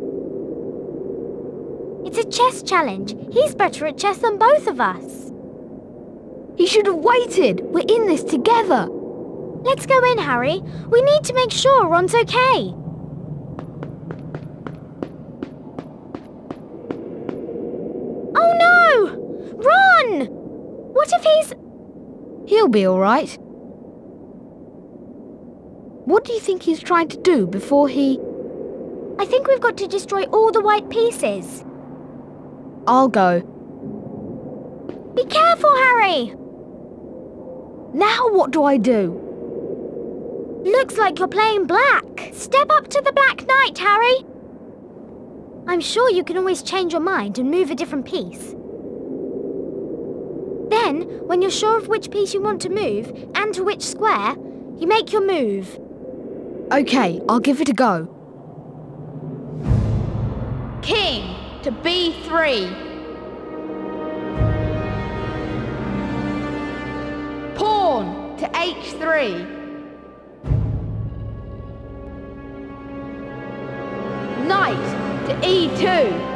It's a chess challenge. He's better at chess than both of us. He should have waited. We're in this together. Let's go in, Harry. We need to make sure Ron's okay. Oh no! Ron! What if he's. He'll be all right. What do you think he's trying to do before he. I think we've got to destroy all the white pieces. I'll go. Be careful, Harry! Now what do I do? Looks like you're playing black. Step up to the Black Knight, Harry. I'm sure you can always change your mind and move a different piece. Then, when you're sure of which piece you want to move and to which square, you make your move. Okay, I'll give it a go. King to b3. Pawn to h3. Knight to E e2.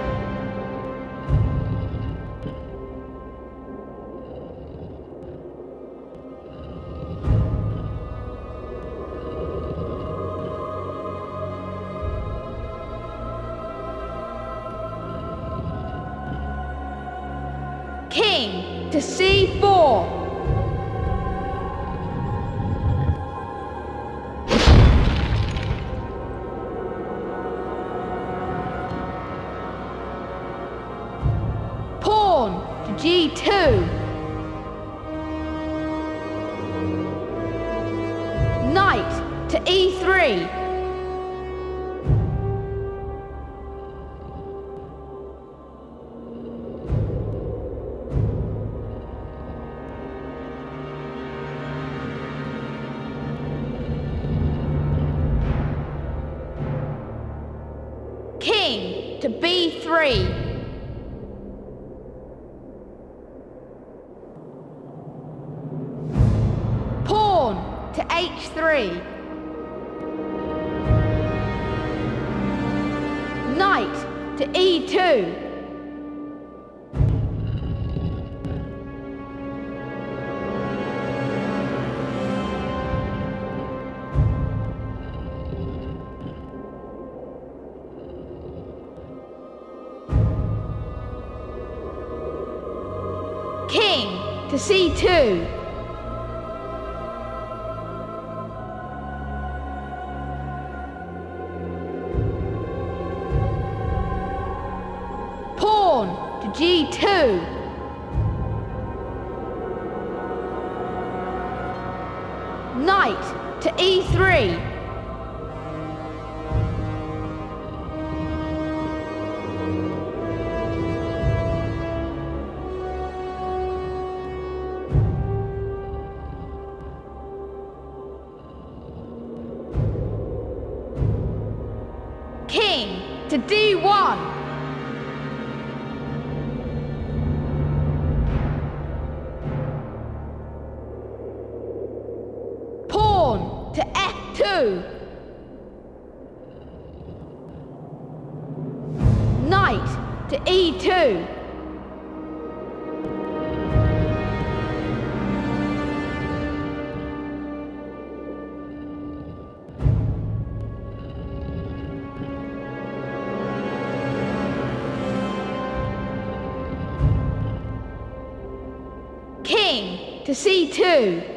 To c2. Pawn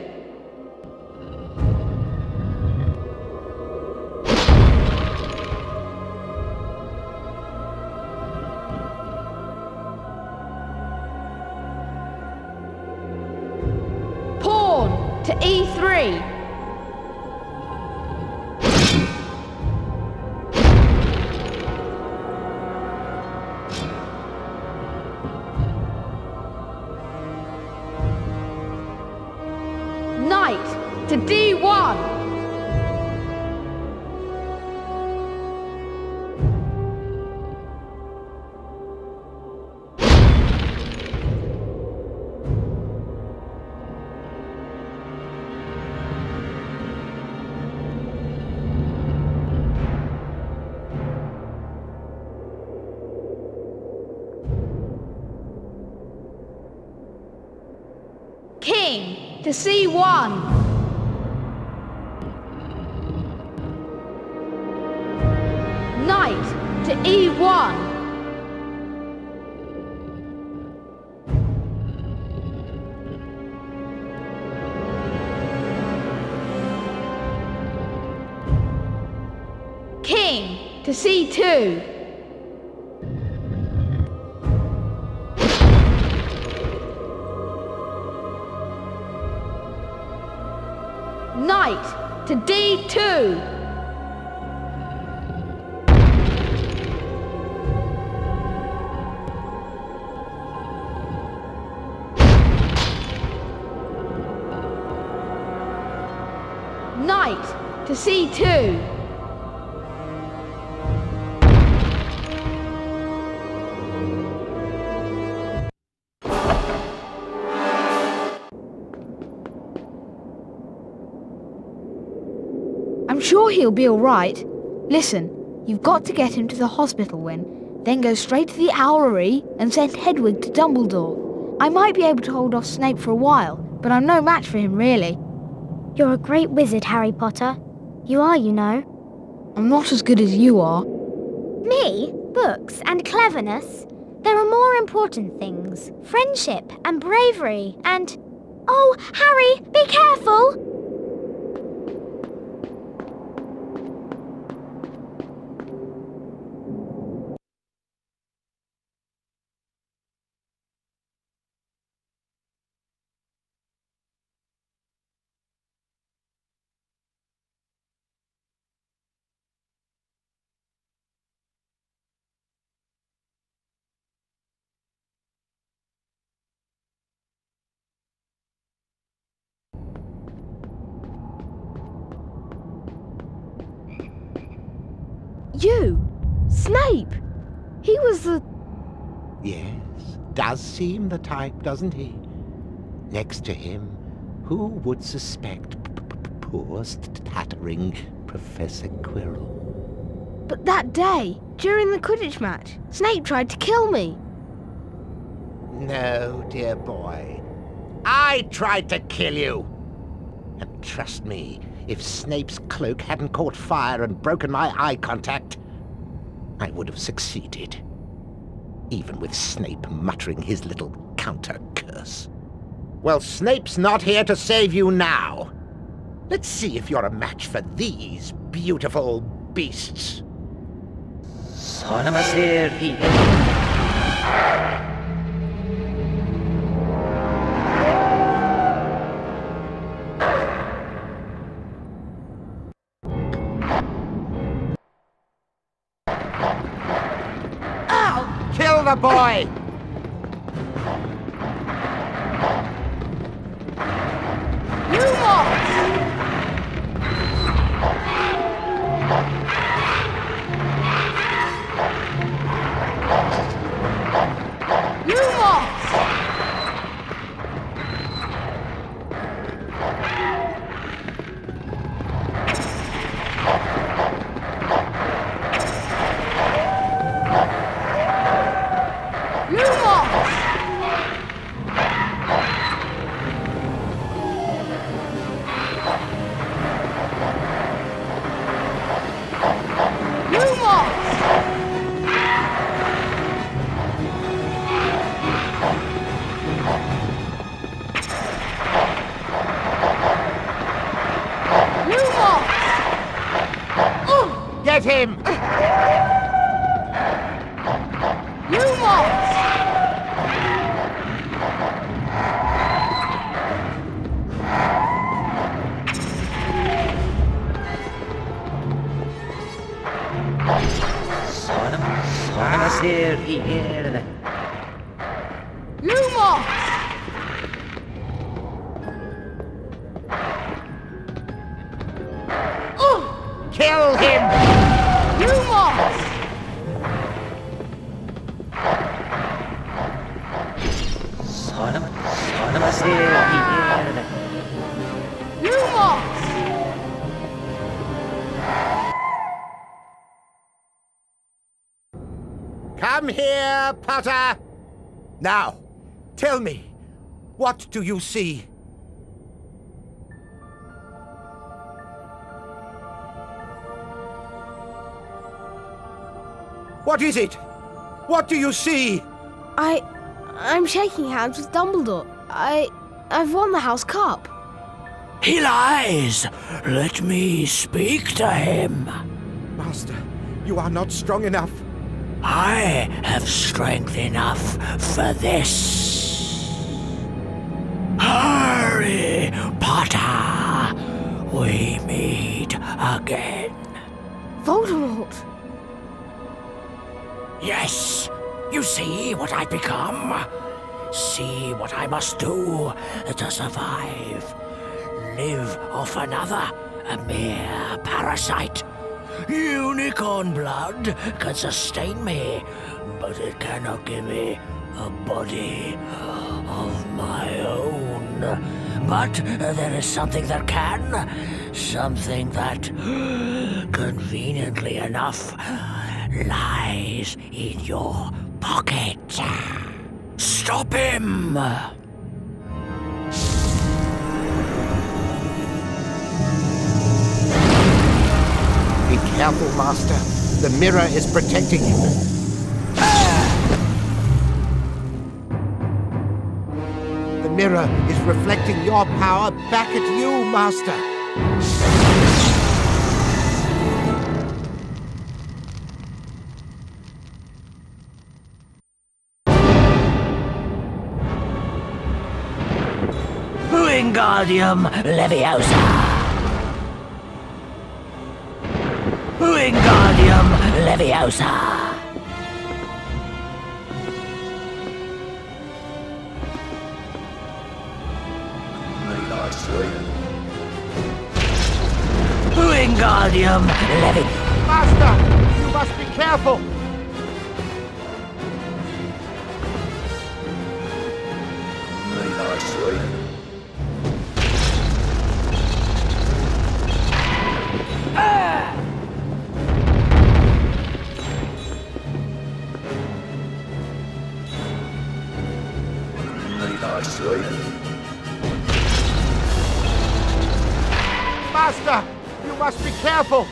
to C1. Knight to E E1. King to C2. He'll be all right. Listen, you've got to get him to the hospital, Win. Then go straight to the Owlery and send Hedwig to Dumbledore. I might be able to hold off Snape for a while, but I'm no match for him, really. You're a great wizard, Harry Potter. You are, you know. I'm not as good as you are. Me? Books and cleverness? There are more important things. Friendship and bravery and... Oh, Harry, be careful! You! Snape! He was the. Yes, does seem the type, doesn't he? Next to him, who would suspect poor tattering Professor Quirrell? But that day, during the Quidditch match, Snape tried to kill me. No, dear boy. I tried to kill you. And trust me, if Snape's cloak hadn't caught fire and broken my eye contact, I would have succeeded. Even with Snape muttering his little counter curse. Well, Snape's not here to save you now. Let's see if you're a match for these beautiful beasts. Ow! Kill the boy! Get him! Carter! Now, tell me, what do you see? What is it? What do you see? I... I'm shaking hands with Dumbledore. I... I've won the House Cup. He lies! Let me speak to him! Master, you are not strong enough. I have strength enough for this. Harry Potter, we meet again. Voldemort! Yes, you see what I've become? See what I must do to survive. Live off another, a mere parasite. Unicorn blood can sustain me, but it cannot give me a body of my own. But there is something that can. Something that, conveniently enough, lies in your pocket. Stop him! Be careful, Master. The mirror is protecting you. The mirror is reflecting your power back at you, Master. Wingardium Leviosa! Wingardium Leviosa! Wingardium Levi... Master, you must be careful. Master, you must be careful.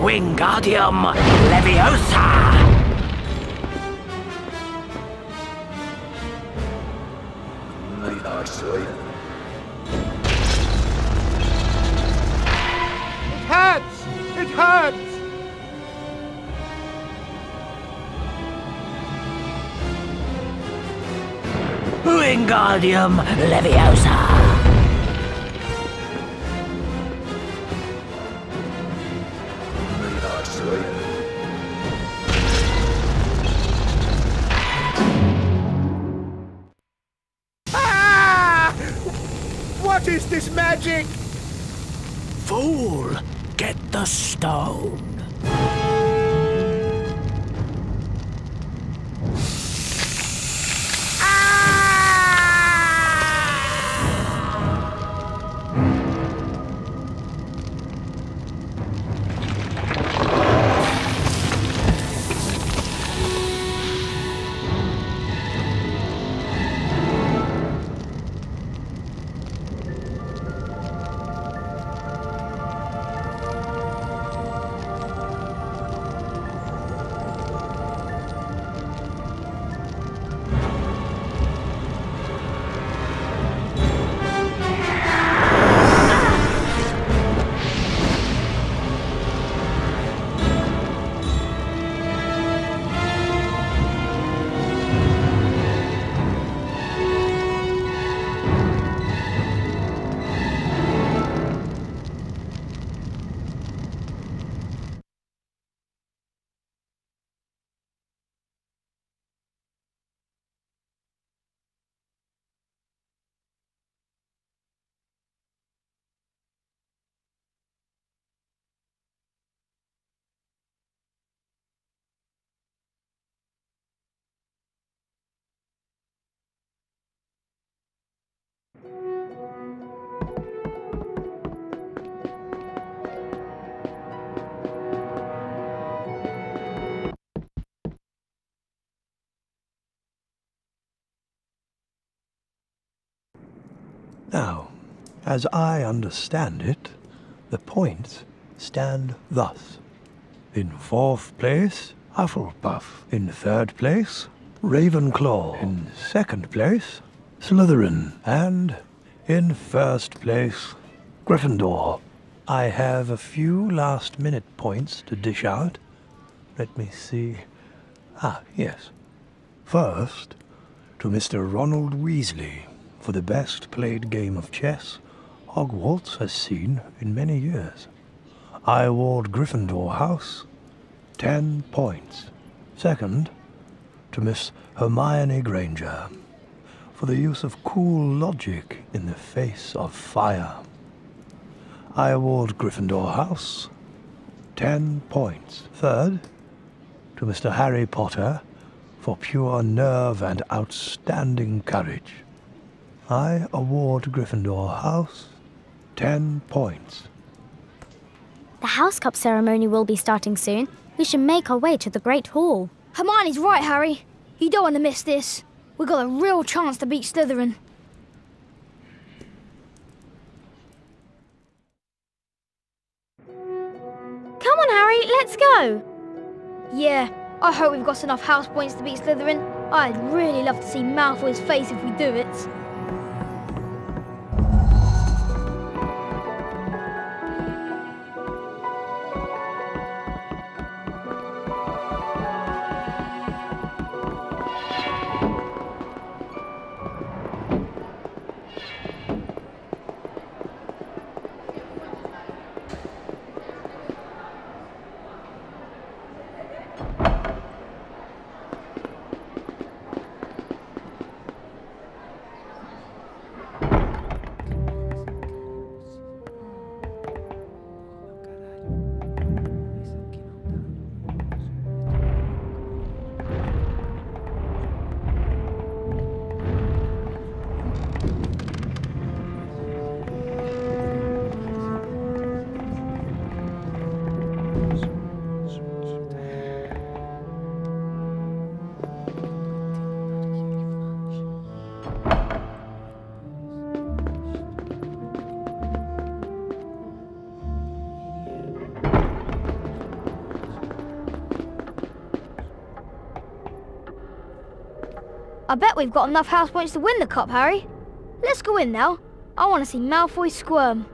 Wingardium Leviosa! It hurts! It hurts! Wingardium Leviosa! Ah! What is this magic? Fool! Get the stone! Now, as I understand it, The points stand thus. In fourth place, Hufflepuff. In third place, Ravenclaw. In second place, Slytherin. And in first place, Gryffindor. I have a few last minute points to dish out. Let me see. Ah, yes. First, to Mr. Ronald Weasley for the best played game of chess Hogwarts has seen in many years. I award Gryffindor House ten points. Second, to Miss Hermione Granger for the use of cool logic in the face of fire. I award Gryffindor House ten points. Third, to Mr. Harry Potter for pure nerve and outstanding courage. I award Gryffindor House ten points. The House Cup ceremony will be starting soon. We should make our way to the Great Hall. Hermione's right, Harry. You don't want to miss this. We've got a real chance to beat Slytherin. Come on, Harry, let's go. Yeah, I hope we've got enough house points to beat Slytherin. I'd really love to see Malfoy's face if we do it. I bet we've got enough house points to win the cup, Harry. Let's go in now. I want to see Malfoy squirm.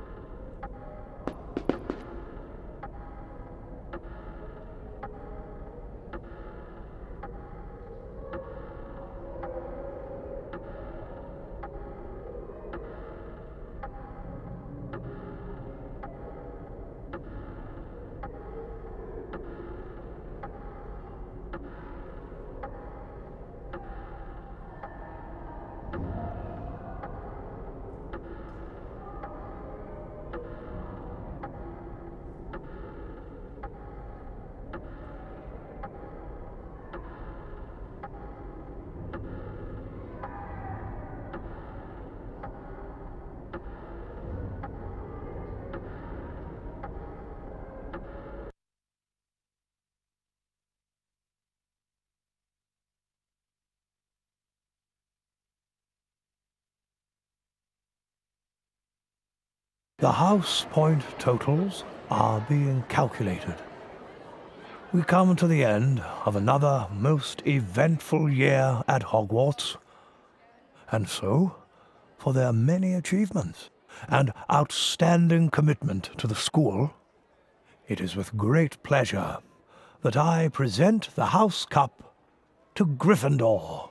The house point totals are being calculated. We come to the end of another most eventful year at Hogwarts. And so, for their many achievements and outstanding commitment to the school, it is with great pleasure that I present the House Cup to Gryffindor.